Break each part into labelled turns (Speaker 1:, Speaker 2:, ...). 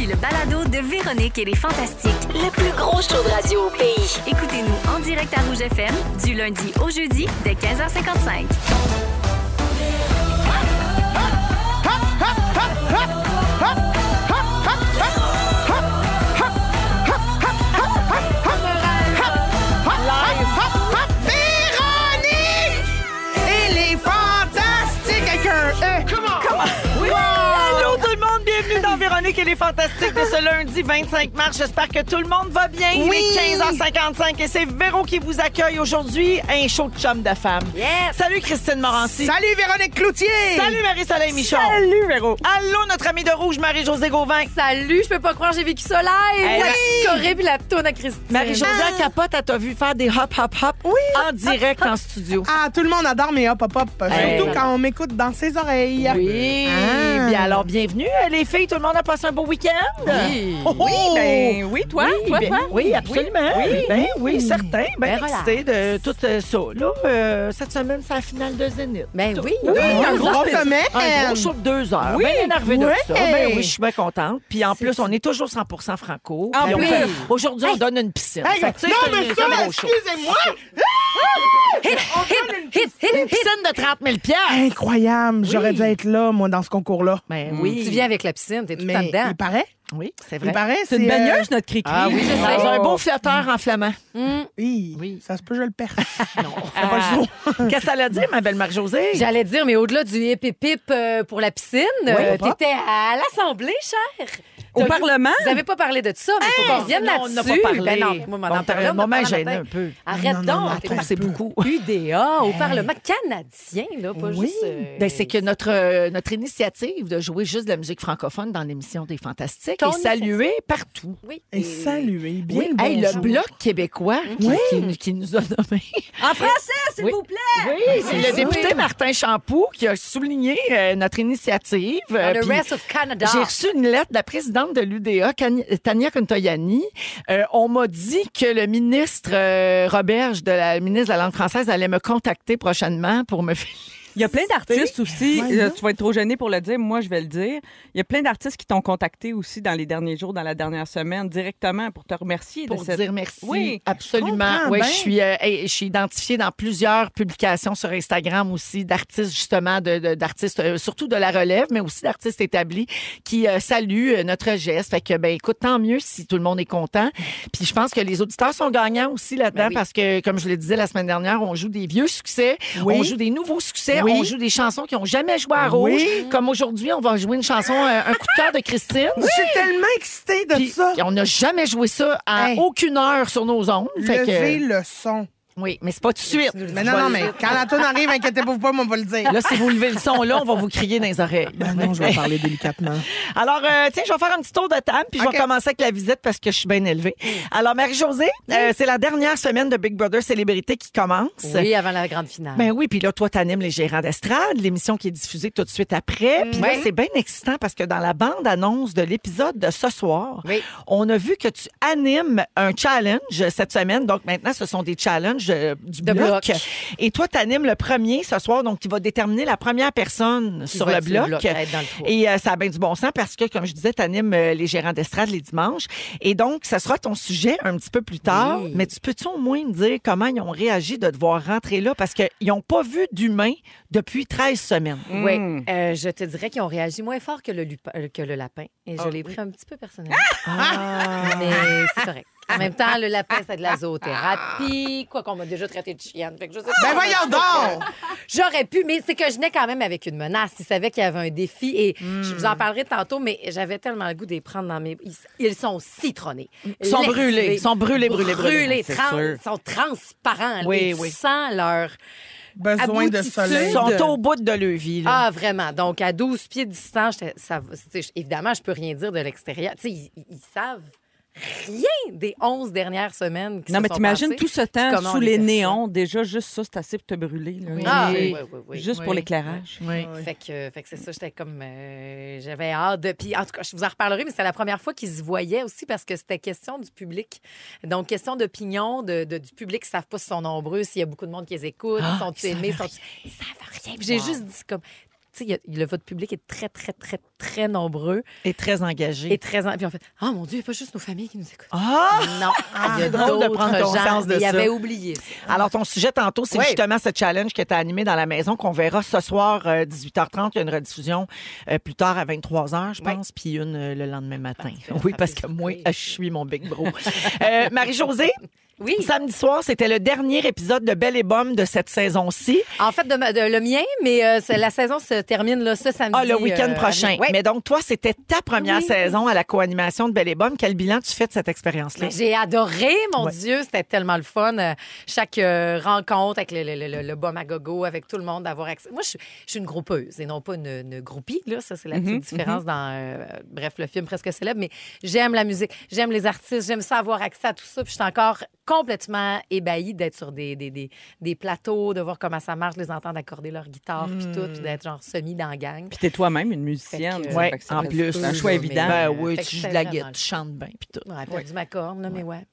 Speaker 1: Voici le balado de Véronique et les Fantastiques.
Speaker 2: Le plus gros show de radio au pays.
Speaker 1: Écoutez-nous en direct à Rouge FM du lundi au jeudi dès 15h55.
Speaker 3: Véronique et les Fantastiques
Speaker 4: de ce lundi 25 mars. J'espère que tout le monde va bien.
Speaker 3: Oui.
Speaker 4: Il est 15h55 et c'est Véro qui vous accueille aujourd'hui. Un show de chum de femme.
Speaker 5: Yes.
Speaker 4: Salut Christine Morancy.
Speaker 3: Salut Véronique Cloutier!
Speaker 4: Salut Marie-Soleil Michon.
Speaker 5: Salut, Véro.
Speaker 4: Allô notre amie de rouge Marie-Josée Gauvin.
Speaker 5: Salut, je peux pas croire, j'ai vécu ça live. La
Speaker 4: oui.
Speaker 5: Corée puis la tourne à Christine.
Speaker 4: Marie-Josée elle capote, elle t'a vu faire des hop hop hop en direct en studio.
Speaker 3: Ah, tout le monde adore mes hop hop hop.
Speaker 4: Hey.
Speaker 3: Surtout quand on m'écoute dans ses oreilles.
Speaker 4: Oui.
Speaker 3: Ah.
Speaker 4: Bien alors bienvenue les filles, tout le monde a passé un beau week-end.
Speaker 5: Oui.
Speaker 4: Oh, oh.
Speaker 5: Oui, ben oui, toi,
Speaker 4: Oui,
Speaker 5: toi,
Speaker 4: ben-
Speaker 5: toi.
Speaker 4: Oui, absolument. Oui, ben, oui certain. Ben,
Speaker 5: Ben,
Speaker 4: excité de tout euh, ça. Là, euh, cette semaine, c'est la finale de Zénith.
Speaker 5: Ben oui.
Speaker 3: Oui, un gros sommet.
Speaker 4: Un gros show de deux heures.
Speaker 3: Oui.
Speaker 4: Bien énervé de ça. Ben oui, je suis bien contente. Puis en plus, on est toujours 100% franco.
Speaker 3: En plus.
Speaker 4: Aujourd'hui, on donne une piscine.
Speaker 3: Non, mais
Speaker 4: c'est un
Speaker 3: ça, excusez-moi.
Speaker 4: Une piscine de 30 000
Speaker 3: Incroyable. J'aurais dû être là, moi, dans ce concours-là.
Speaker 4: Ben oui.
Speaker 5: Tu viens avec la piscine, t'es tout
Speaker 3: Mais
Speaker 5: le temps dedans.
Speaker 3: il paraît.
Speaker 4: Oui, c'est
Speaker 3: Il
Speaker 4: vrai.
Speaker 3: paraît.
Speaker 6: C'est une
Speaker 3: euh,
Speaker 6: baigneuse, notre cri
Speaker 4: Ah oui, je sais. J'ai un beau flotteur en flamand.
Speaker 3: Oui.
Speaker 4: Oui.
Speaker 3: Ça se peut, je le perds. non, c'est pas le show.
Speaker 4: Qu'est-ce que ça a dit, ma belle Marie-Josée?
Speaker 5: J'allais dire, mais au-delà du hip hip euh, pour la piscine, euh,
Speaker 3: papa.
Speaker 5: t'étais à l'Assemblée, cher.
Speaker 6: Au Parlement?
Speaker 5: Vous avez pas parlé de ça, mais il faut qu'on revienne
Speaker 4: non, on n'a pas parlé.
Speaker 5: Ben non, moi, m'en parler,
Speaker 4: moment
Speaker 5: parle
Speaker 4: gêné un peu.
Speaker 5: Arrête
Speaker 3: Non, non, non,
Speaker 5: donc.
Speaker 4: C'est beaucoup.
Speaker 5: UDA au Parlement canadien, là, pas
Speaker 3: Oui.
Speaker 5: juste... euh,
Speaker 4: Ben, c'est que notre, euh, notre initiative de jouer juste de la musique francophone dans l'émission des Fantastiques
Speaker 5: Ton
Speaker 4: est saluée partout.
Speaker 5: Oui.
Speaker 3: Et saluez bien
Speaker 4: Oui,
Speaker 3: le
Speaker 4: hey, le
Speaker 3: bonjour.
Speaker 4: Bloc québécois qui,
Speaker 3: Oui.
Speaker 4: qui- qui nous a nommés.
Speaker 6: En français, s'il
Speaker 4: Oui.
Speaker 6: vous plaît!
Speaker 4: Oui, c'est le député Martin Champoux qui a souligné euh, notre initiative. Euh,
Speaker 5: The rest of Canada.
Speaker 4: J'ai reçu une lettre de la présidente de l'UDA, Tania Kuntoyani. Euh, on m'a dit que le ministre euh, Roberge, de la ministre de la langue française, allait me contacter prochainement pour me
Speaker 6: Il y a plein d'artistes aussi. Euh, tu vas être trop gêné pour le dire, moi je vais le dire. Il y a plein d'artistes qui t'ont contacté aussi dans les derniers jours, dans la dernière semaine, directement pour te remercier
Speaker 4: pour
Speaker 6: de cette.
Speaker 4: dire merci.
Speaker 6: Oui,
Speaker 4: absolument. je suis, euh, je suis identifiée dans plusieurs publications sur Instagram aussi d'artistes justement, de- de- d'artistes euh, surtout de la relève, mais aussi d'artistes établis qui euh, saluent euh, notre geste. Fait que ben écoute, tant mieux si tout le monde est content. Puis je pense que les auditeurs sont gagnants aussi là-dedans
Speaker 5: Ben oui.
Speaker 4: parce que comme je le disais la semaine dernière, on joue des vieux succès,
Speaker 3: Oui.
Speaker 4: on joue des nouveaux succès,
Speaker 3: Oui.
Speaker 4: on joue des chansons qui ont jamais joué à rouge.
Speaker 3: Oui.
Speaker 4: Comme aujourd'hui, on va jouer une chanson euh, un coup de cœur de Christine.
Speaker 3: Je suis tellement excitée de
Speaker 4: Puis,
Speaker 3: ça.
Speaker 4: on n'a jamais joué ça à
Speaker 3: Hey.
Speaker 4: aucune heure sur nos ondes. Fait que-
Speaker 3: Levez le son.
Speaker 4: Oui, mais c'est pas tout de suite.
Speaker 3: Mais non, non, mais quand la tourne arrive, inquiétez-vous pas, moi, on va le dire.
Speaker 4: Là, si vous levez le son, là, on va vous crier dans les oreilles.
Speaker 3: Ben non, je vais parler délicatement.
Speaker 4: Alors, euh, tiens, je vais faire un petit tour de table, puis je vais commencer avec la visite parce que je suis bien élevée. Alors, Marie-Josée, euh, c'est la dernière semaine de Big Brother Célébrité qui commence.
Speaker 5: Oui, avant la grande finale.
Speaker 4: Ben oui, puis là, toi, t'animes les gérants d'estrade, l'émission qui est diffusée tout de suite après. Puis là,
Speaker 5: Oui.
Speaker 4: c'est bien excitant parce que dans la bande-annonce de l'épisode de ce soir,
Speaker 5: Oui.
Speaker 4: on a vu que tu animes un challenge cette semaine. Donc maintenant, ce sont des challenges euh, du bloc.
Speaker 5: bloc.
Speaker 4: Et toi, tu animes le premier ce soir, donc qui va déterminer la première personne
Speaker 5: Qui
Speaker 4: sur le bloc.
Speaker 5: le.
Speaker 4: Et euh, ça a bien du bon sens parce que, comme je disais, tu animes les gérants d'estrade les dimanches. Et donc, ça sera ton sujet un petit peu plus tard.
Speaker 5: Oui.
Speaker 4: Mais tu peux-tu au moins me dire comment ils ont réagi de devoir rentrer là? Parce qu'ils n'ont pas vu d'humain depuis 13 semaines.
Speaker 5: Oui,
Speaker 6: Mm.
Speaker 5: euh, je te dirais qu'ils ont réagi moins fort que le, lupa- euh, que le lapin. Et je
Speaker 4: Ah,
Speaker 5: l'ai
Speaker 4: oui.
Speaker 5: pris un petit peu personnellement.
Speaker 4: Ah!
Speaker 5: Mais c'est correct. En même temps, le lapin, c'est de la zoothérapie. Quoi qu'on m'a déjà traité de chienne. Fait que je sais pas.
Speaker 3: Ben voyons donc!
Speaker 5: J'aurais pu, mais c'est que je venais quand même avec une menace. Ils savaient qu'il y avait un défi et je vous en
Speaker 4: Hmm.
Speaker 5: parlerai tantôt, mais j'avais tellement le goût de les prendre dans mes. Ils, ils sont citronnés.
Speaker 4: Ils sont brûlés. Ils sont brûlés, brûlés, brûlés.
Speaker 5: trans-. Ils sont transparents.
Speaker 4: Oui, oui.
Speaker 5: sens leur.
Speaker 3: Besoin de soleil.
Speaker 4: Ils sont au bout de leur vie. là.
Speaker 5: Ah, vraiment. Donc, à 12 pieds de distance, ça, évidemment, je peux rien dire de l'extérieur. Tu sais, ils savent rien des 11 dernières semaines qui
Speaker 6: Non,
Speaker 5: se
Speaker 6: mais
Speaker 5: sont
Speaker 6: t'imagines
Speaker 5: passées.
Speaker 6: tout ce
Speaker 5: Puis
Speaker 6: temps
Speaker 5: comment
Speaker 6: sous
Speaker 5: on
Speaker 6: les néons. Déjà, juste ça, c'est assez pour te brûler. là.
Speaker 5: Ah, oui, oui, oui, oui.
Speaker 6: Juste pour
Speaker 4: Oui.
Speaker 6: l'éclairage.
Speaker 4: Oui.
Speaker 5: Fait que, fait que c'est ça, j'étais comme. euh, J'avais hâte de. Puis en tout cas, je vous en reparlerai, mais c'est la première fois qu'ils se voyaient aussi parce que c'était question du public. Donc, question d'opinion de, de- du public qui ne savent pas si sont nombreux, s'il y a beaucoup de monde qui les écoute,
Speaker 4: Ah,
Speaker 5: sont-ils
Speaker 4: ils
Speaker 5: aimés, sont Ils savent rien. Puis J'ai juste dit comme. Tu sais, il le vote public est très, très, très, très nombreux
Speaker 4: Et très engagé.
Speaker 5: et très. en- Puis on fait Ah mon Dieu, il n'y a pas juste nos familles qui nous écoutent.
Speaker 4: Ah!
Speaker 5: Non, il y a
Speaker 4: c'est drôle de prendre
Speaker 5: gens.
Speaker 4: conscience de
Speaker 5: Il
Speaker 4: ça.
Speaker 5: avait oublié ça.
Speaker 4: Alors, ton sujet tantôt, c'est
Speaker 5: Oui.
Speaker 4: justement ce challenge que tu as animé dans la maison qu'on verra ce soir, euh, 18h30. Il y a une rediffusion euh, plus tard à 23h, je
Speaker 5: Oui.
Speaker 4: pense, puis une euh, le lendemain matin. Oui, parce que moi, je suis mon big bro. Euh, Marie-Josée,
Speaker 5: Oui.
Speaker 4: samedi soir, c'était le dernier épisode de Belle et Bomme de cette saison-ci.
Speaker 5: En fait, de, ma- de- le mien, mais euh, la saison se termine là, ce samedi.
Speaker 4: Ah, le week-end
Speaker 5: euh,
Speaker 4: prochain.
Speaker 5: ouais.
Speaker 4: Mais donc, toi, c'était ta première
Speaker 5: Oui.
Speaker 4: saison à la co-animation de Belle et Bomme. Quel bilan tu fais de cette expérience-là?
Speaker 5: Ben, J'ai adoré, mon
Speaker 4: Ouais.
Speaker 5: Dieu, c'était tellement le fun. Euh, Chaque euh, rencontre avec le, le, le, le, le bum à gogo, avec tout le monde, d'avoir accès. Moi, je, suis- je suis une groupeuse et non pas une, une groupie. Là. Ça, c'est la petite
Speaker 6: Mhm,
Speaker 5: différence dans, euh, bref, le film presque célèbre. Mais j'aime la musique, j'aime les artistes, j'aime ça avoir accès à tout ça. Puis je suis encore complètement ébahie d'être sur des, des, des, des plateaux, de voir comment ça marche, de les entendre accorder leur guitare, puis tout, puis d'être genre semi dans la gang.
Speaker 6: Puis t'es toi-même une musicienne.
Speaker 5: Que-
Speaker 4: Ouais, en plus.
Speaker 6: C'est un choix évident.
Speaker 4: Ben oui, tu joues de la guitare, tu chantes bien, puis tout.
Speaker 5: Ouais, perdu ma corne, là, mais ouais.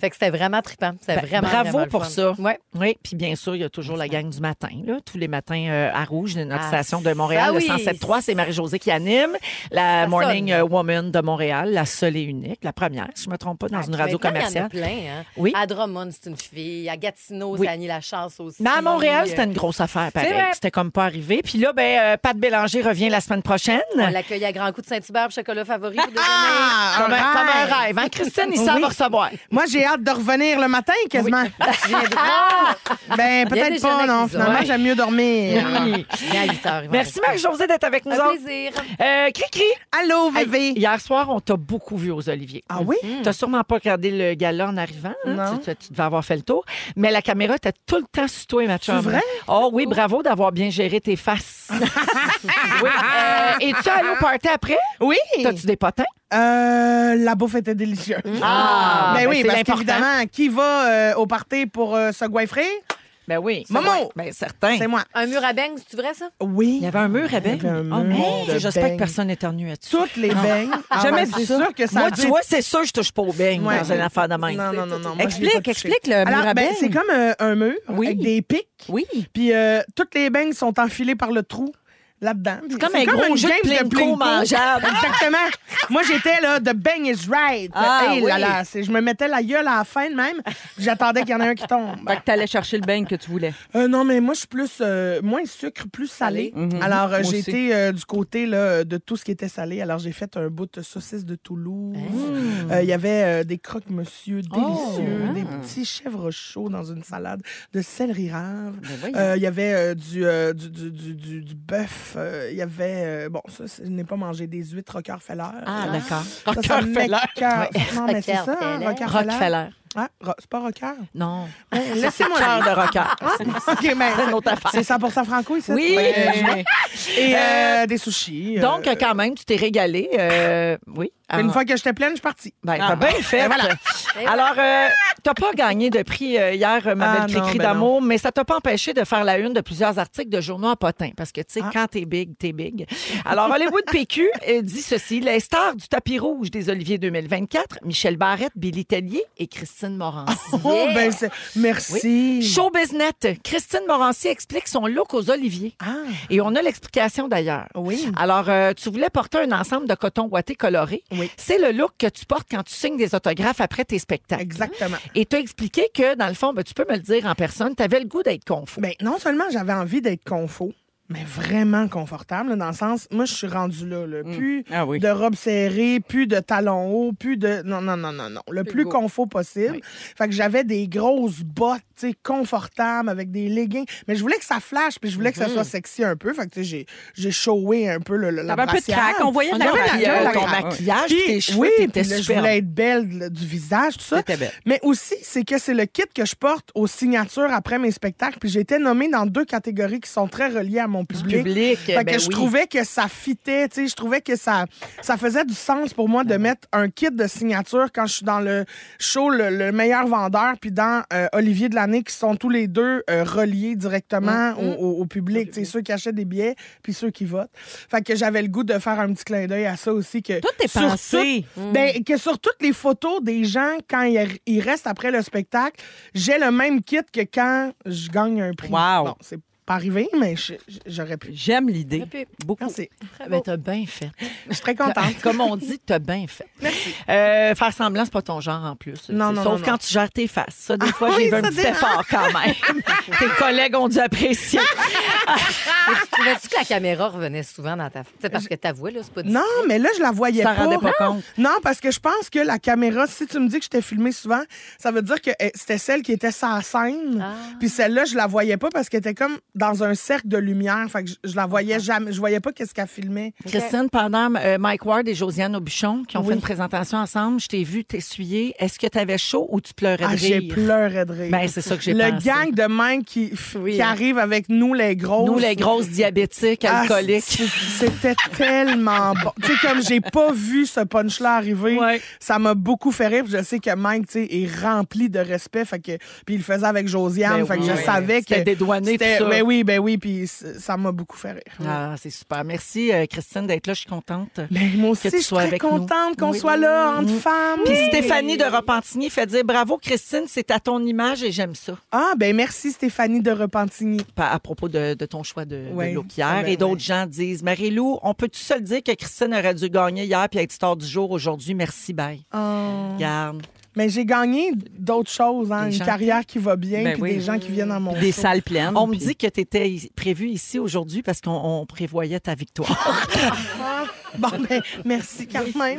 Speaker 5: Fait que c'était vraiment trippant. C'était
Speaker 4: Ben,
Speaker 5: vraiment,
Speaker 4: bravo
Speaker 5: vraiment
Speaker 4: pour ça.
Speaker 5: Ouais.
Speaker 4: Oui, puis bien sûr, il y a toujours la gang du matin, là, tous les matins euh, à Rouge, de notre
Speaker 5: Ah,
Speaker 4: station de Montréal,
Speaker 5: ça
Speaker 4: le
Speaker 5: oui.
Speaker 4: 107.3, c'est Marie-Josée qui anime, la
Speaker 5: Ça
Speaker 4: Morning
Speaker 5: sonne.
Speaker 4: euh, Woman de Montréal, la seule et unique, la première, si je ne me trompe pas, dans
Speaker 5: Ah,
Speaker 4: une radio commerciale.
Speaker 5: Il y en a plein. Hein?
Speaker 4: Oui.
Speaker 5: À Drummond, c'est une fille. À Gatineau,
Speaker 4: Oui.
Speaker 5: c'est Annie Lachance aussi.
Speaker 4: Mais à Montréal, c'était une grosse affaire, pareil. C'était comme pas arrivé. Puis là, ben, euh, Pat Bélanger revient la semaine prochaine.
Speaker 5: On l'accueille à Grand Coup de Saint-Hubert, chocolat favori pour déjeuner.
Speaker 3: Ah,
Speaker 4: Comme un,
Speaker 3: un
Speaker 4: comme un
Speaker 3: rêve.
Speaker 4: rêve. Hein? Christine, il s'en
Speaker 3: Oui.
Speaker 4: va recevoir.
Speaker 3: Moi, j'ai hâte de revenir le matin, quasiment.
Speaker 5: Tu viendras.
Speaker 3: Ben, peut-être pas, non. Finalement, j'aime mieux dormir.
Speaker 4: Oui.
Speaker 5: Viens à 8 heures.
Speaker 4: Merci, Marie-Josée, d'être avec nous
Speaker 5: Un
Speaker 4: autres.
Speaker 5: plaisir.
Speaker 4: Euh, Cri-cri.
Speaker 3: Allô, bébé.
Speaker 4: hier soir, on t'a beaucoup vu aux Oliviers.
Speaker 3: Ah oui?
Speaker 4: Tu n'as sûrement pas regardé le gala en arrivant. hein?
Speaker 3: Non.
Speaker 4: Tu, tu- tu devais avoir fait le tour. Mais la caméra était tout le temps sur toi et ma chum.
Speaker 3: vrai?
Speaker 4: Oh oui, bravo d'avoir bien géré tes faces. oui. Euh, Es-tu allé au party après?
Speaker 3: Oui.
Speaker 4: T'as-tu des potins?
Speaker 3: Euh, la bouffe était délicieuse.
Speaker 4: Ah,
Speaker 3: ben
Speaker 4: ben
Speaker 3: oui,
Speaker 4: c'est
Speaker 3: parce qu'évidemment, qui va euh, au party pour euh, se goiffrer?
Speaker 4: Ben oui.
Speaker 3: Momo!
Speaker 4: Ben certain.
Speaker 3: C'est moi.
Speaker 5: Un mur à beignes, c'est vrai, ça?
Speaker 3: Oui.
Speaker 4: Il y avait un mur à beignes. Oh Dieu, J'espère que personne n'éternue là-dessus.
Speaker 3: Toutes les beignes. Ah
Speaker 6: Jamais
Speaker 3: ouais,
Speaker 6: vu ça.
Speaker 3: sûr que ça
Speaker 4: Moi,
Speaker 3: dit-
Speaker 4: tu vois, c'est sûr que je touche pas aux beignes
Speaker 3: Ouais.
Speaker 4: dans une affaire de même.
Speaker 3: Non, non, non, non. moi,
Speaker 6: Explique, explique le
Speaker 3: Alors,
Speaker 6: mur à
Speaker 3: ben,
Speaker 6: beignes.
Speaker 3: c'est comme euh, un mur
Speaker 6: Oui.
Speaker 3: avec des pics.
Speaker 6: Oui.
Speaker 3: Puis euh, toutes les beignes sont enfilées par le trou là-dedans.
Speaker 4: C'est comme un gros jeu de Plinko
Speaker 3: Plinko.
Speaker 4: mangeable.
Speaker 3: Exactement. Moi, j'étais là, the bang is right.
Speaker 6: Ah,
Speaker 3: Hey là
Speaker 6: oui.
Speaker 3: là, c'est- je me mettais la gueule à la fin même. J'attendais qu'il y en ait un qui tombe.
Speaker 6: Fait que t'allais chercher le beigne que tu voulais.
Speaker 3: Euh, non, mais moi, je suis plus euh, moins sucre, plus salé.
Speaker 6: Mhm.
Speaker 3: Alors, euh, j'ai été du côté là, de tout ce qui était salé. Alors, j'ai fait un bout de saucisse de Toulouse. Euh, Il y avait des croque-monsieur délicieux,
Speaker 6: Oh.
Speaker 3: des petits chèvres chauds dans une salade de céleri rave.
Speaker 6: Ben
Speaker 3: Il y avait du, du, du, du, du- du bœuf. Euh, Il y avait. euh, bon, ça, je n'ai pas mangé des huîtres Rockefeller.
Speaker 4: Ah, d'accord.
Speaker 3: Ça, ça
Speaker 4: Rockefeller.
Speaker 3: Non, mais c'est ça, hein,
Speaker 5: Rockefeller.
Speaker 3: Ah, c'est pas rocker?
Speaker 4: Non.
Speaker 3: Hein, Laissez-moi
Speaker 4: Cœur
Speaker 3: la
Speaker 4: de rocker.
Speaker 3: Mais
Speaker 4: C'est une autre affaire.
Speaker 3: c'est 100% franco ici?
Speaker 4: Oui.
Speaker 3: Et euh, des sushis. euh,
Speaker 4: Donc, quand même, tu t'es régalé. euh, oui.
Speaker 3: Une
Speaker 4: Ah.
Speaker 3: fois que j'étais pleine, je suis partie.
Speaker 4: Ben,
Speaker 6: Ah,
Speaker 4: t'as bien fait.
Speaker 3: Ben voilà.
Speaker 4: Alors, euh, t'as pas gagné de prix euh, hier, euh, ma
Speaker 3: Ah,
Speaker 4: belle
Speaker 3: ben
Speaker 4: d'amour, mais ça t'a pas empêché de faire la une de plusieurs articles de journaux en potin. Parce que, tu sais,
Speaker 3: Ah.
Speaker 4: quand t'es big, t'es big. Alors, Hollywood PQ euh, dit ceci. Les stars du tapis rouge des Oliviers 2024, Michel Barrette, Billy Tellier et Christine Morancy.
Speaker 3: Oh, ben, merci.
Speaker 4: Show Business, Christine Morancy explique son look aux Oliviers.
Speaker 3: Ah,
Speaker 4: Et on a l'explication d'ailleurs.
Speaker 3: oui.
Speaker 4: Alors, euh, tu voulais porter un ensemble de coton ouaté coloré.
Speaker 3: Oui.
Speaker 4: C'est le look que tu portes quand tu signes des autographes après tes spectacles.
Speaker 3: Exactement.
Speaker 4: Et tu as expliqué que, dans le fond, ben, tu peux me le dire en personne, tu avais le goût d'être confus.
Speaker 3: Ben, non seulement j'avais envie d'être confort, mais vraiment confortable, là, dans le sens, moi, je suis rendue là. là. Plus
Speaker 6: Ah oui.
Speaker 3: de robe serrée, plus de talons hauts, plus de. Non, non, non, non, non. Le plus confort possible. Fait que j'avais des grosses bottes, tu sais, confortables, avec des leggings. Mais je voulais que ça flash, puis je voulais que ça soit sexy un peu. Fait que, tu sais, j'ai- j'ai showé un peu le, le, la
Speaker 6: un peu de craque. On voyait de la
Speaker 3: la- la-
Speaker 4: ton
Speaker 3: la-
Speaker 4: maquillage,
Speaker 3: Puis,
Speaker 4: tes cheveux,
Speaker 3: oui, là, je voulais être belle là, du visage, tout ça.
Speaker 6: C'était belle.
Speaker 3: Mais aussi, c'est que c'est le kit que je porte aux signatures après mes spectacles. Puis j'ai été nommée dans deux catégories qui sont très reliées à mon public.
Speaker 4: public,
Speaker 3: Fait
Speaker 4: ben
Speaker 3: que je
Speaker 4: oui.
Speaker 3: trouvais que ça fitait, tu sais, je trouvais que ça, ça faisait du sens pour moi de mettre un kit de signature quand je suis dans le show Le, le meilleur vendeur puis dans euh, Olivier de l'année qui sont tous les deux euh, reliés directement au, au- au public, tu sais, ceux qui achètent des billets puis ceux qui votent. Fait que j'avais le goût de faire un petit clin d'œil à ça aussi que
Speaker 6: Tout est
Speaker 3: sur
Speaker 6: pensé.
Speaker 3: tout- ben, que sur toutes les photos des gens quand ils, ils restent après le spectacle, j'ai le même kit que quand je gagne un prix.
Speaker 6: Wow.
Speaker 3: Bon, c'est pas arrivé, mais je- je- j'aurais pu.
Speaker 6: J'aime l'idée. Beaucoup.
Speaker 3: Merci.
Speaker 4: Ben, t'as bien fait.
Speaker 3: Je suis très contente.
Speaker 4: Comme on dit, t'as bien fait. Euh, faire semblant, c'est pas ton genre en plus.
Speaker 3: Non, non,
Speaker 4: Sauf
Speaker 3: non,
Speaker 4: quand
Speaker 3: non.
Speaker 4: tu gères tes faces. Ça, des fois,
Speaker 3: Ah
Speaker 4: j'ai
Speaker 3: oui,
Speaker 4: vu un
Speaker 3: ça
Speaker 4: petit effort quand même. tes collègues ont dû apprécier.
Speaker 5: Mais tu trouvais-tu que la caméra revenait souvent dans ta... C'est parce que t'avouais, là, c'est pas
Speaker 3: Non, mais là, je la voyais
Speaker 4: Tu t'en
Speaker 3: pas.
Speaker 4: rendais pas compte?
Speaker 3: Non, parce que je pense que la caméra, si tu me dis que je t'ai filmé souvent, ça veut dire que eh, c'était celle qui était sa scène.
Speaker 5: Ah.
Speaker 3: Puis celle-là, je la voyais pas parce qu'elle était comme dans un cercle de lumière. Fait que je, je la voyais jamais. Je voyais pas qu'est-ce qu'elle filmait.
Speaker 4: Christine, pendant euh, Mike Ward et Josiane Aubuchon qui ont
Speaker 3: Oui.
Speaker 4: fait une présentation ensemble, je t'ai vu t'essuyer. Est-ce que tu avais chaud ou tu pleurais de
Speaker 3: Ah, j'ai
Speaker 4: rire?
Speaker 3: pleuré de rire.
Speaker 4: Ben, c'est ça que j'ai
Speaker 3: Le
Speaker 4: pensé.
Speaker 3: gang de mecs qui,
Speaker 4: Oui,
Speaker 3: qui
Speaker 4: hein.
Speaker 3: arrive avec nous, les grosses.
Speaker 4: Nous, les grosses diabétiques,
Speaker 3: Ah,
Speaker 4: alcooliques.
Speaker 3: c'est- C'était tellement bon. Tu sais, comme j'ai pas vu ce punch-là arriver,
Speaker 4: Ouais.
Speaker 3: ça m'a beaucoup fait rire. Puis Je sais que Mike, tu sais, est rempli de respect. Fait que, puis il le faisait avec Josiane.
Speaker 4: Ben
Speaker 3: fait que
Speaker 4: oui,
Speaker 3: je savais que.
Speaker 4: C'était dédouané,
Speaker 3: c'était-
Speaker 4: tout ça.
Speaker 3: Ben oui, ben oui. Puis ça m'a beaucoup fait rire.
Speaker 4: Ah, c'est super. Merci, euh, Christine, d'être là. Je suis contente.
Speaker 3: Ben, moi aussi,
Speaker 4: Que tu
Speaker 3: je suis très contente qu'on
Speaker 4: Oui.
Speaker 3: soit là entre
Speaker 4: Mm.
Speaker 3: femmes.
Speaker 4: Puis Stéphanie de Repentigny fait dire bravo, Christine, c'est à ton image et j'aime ça.
Speaker 3: Ah, ben merci Stéphanie de Repentigny.
Speaker 4: À propos de, de ton choix de, look hier.
Speaker 3: Ben
Speaker 4: et d'autres
Speaker 3: ouais.
Speaker 4: gens disent Marie-Lou, on peut-tu se le dire que Christine aurait dû gagner hier puis être star du jour aujourd'hui? Merci, bye.
Speaker 3: Oh.
Speaker 4: Garde.
Speaker 3: Mais j'ai gagné d'autres choses, hein, une
Speaker 4: gens
Speaker 3: carrière qui va bien,
Speaker 6: Ben
Speaker 3: puis
Speaker 6: oui.
Speaker 3: des gens qui viennent à mon
Speaker 6: Des
Speaker 3: show.
Speaker 6: salles pleines.
Speaker 4: On me
Speaker 6: puis-
Speaker 4: dit que tu étais prévu ici aujourd'hui parce qu'on on prévoyait ta victoire.
Speaker 3: Bon, ben, merci quand même.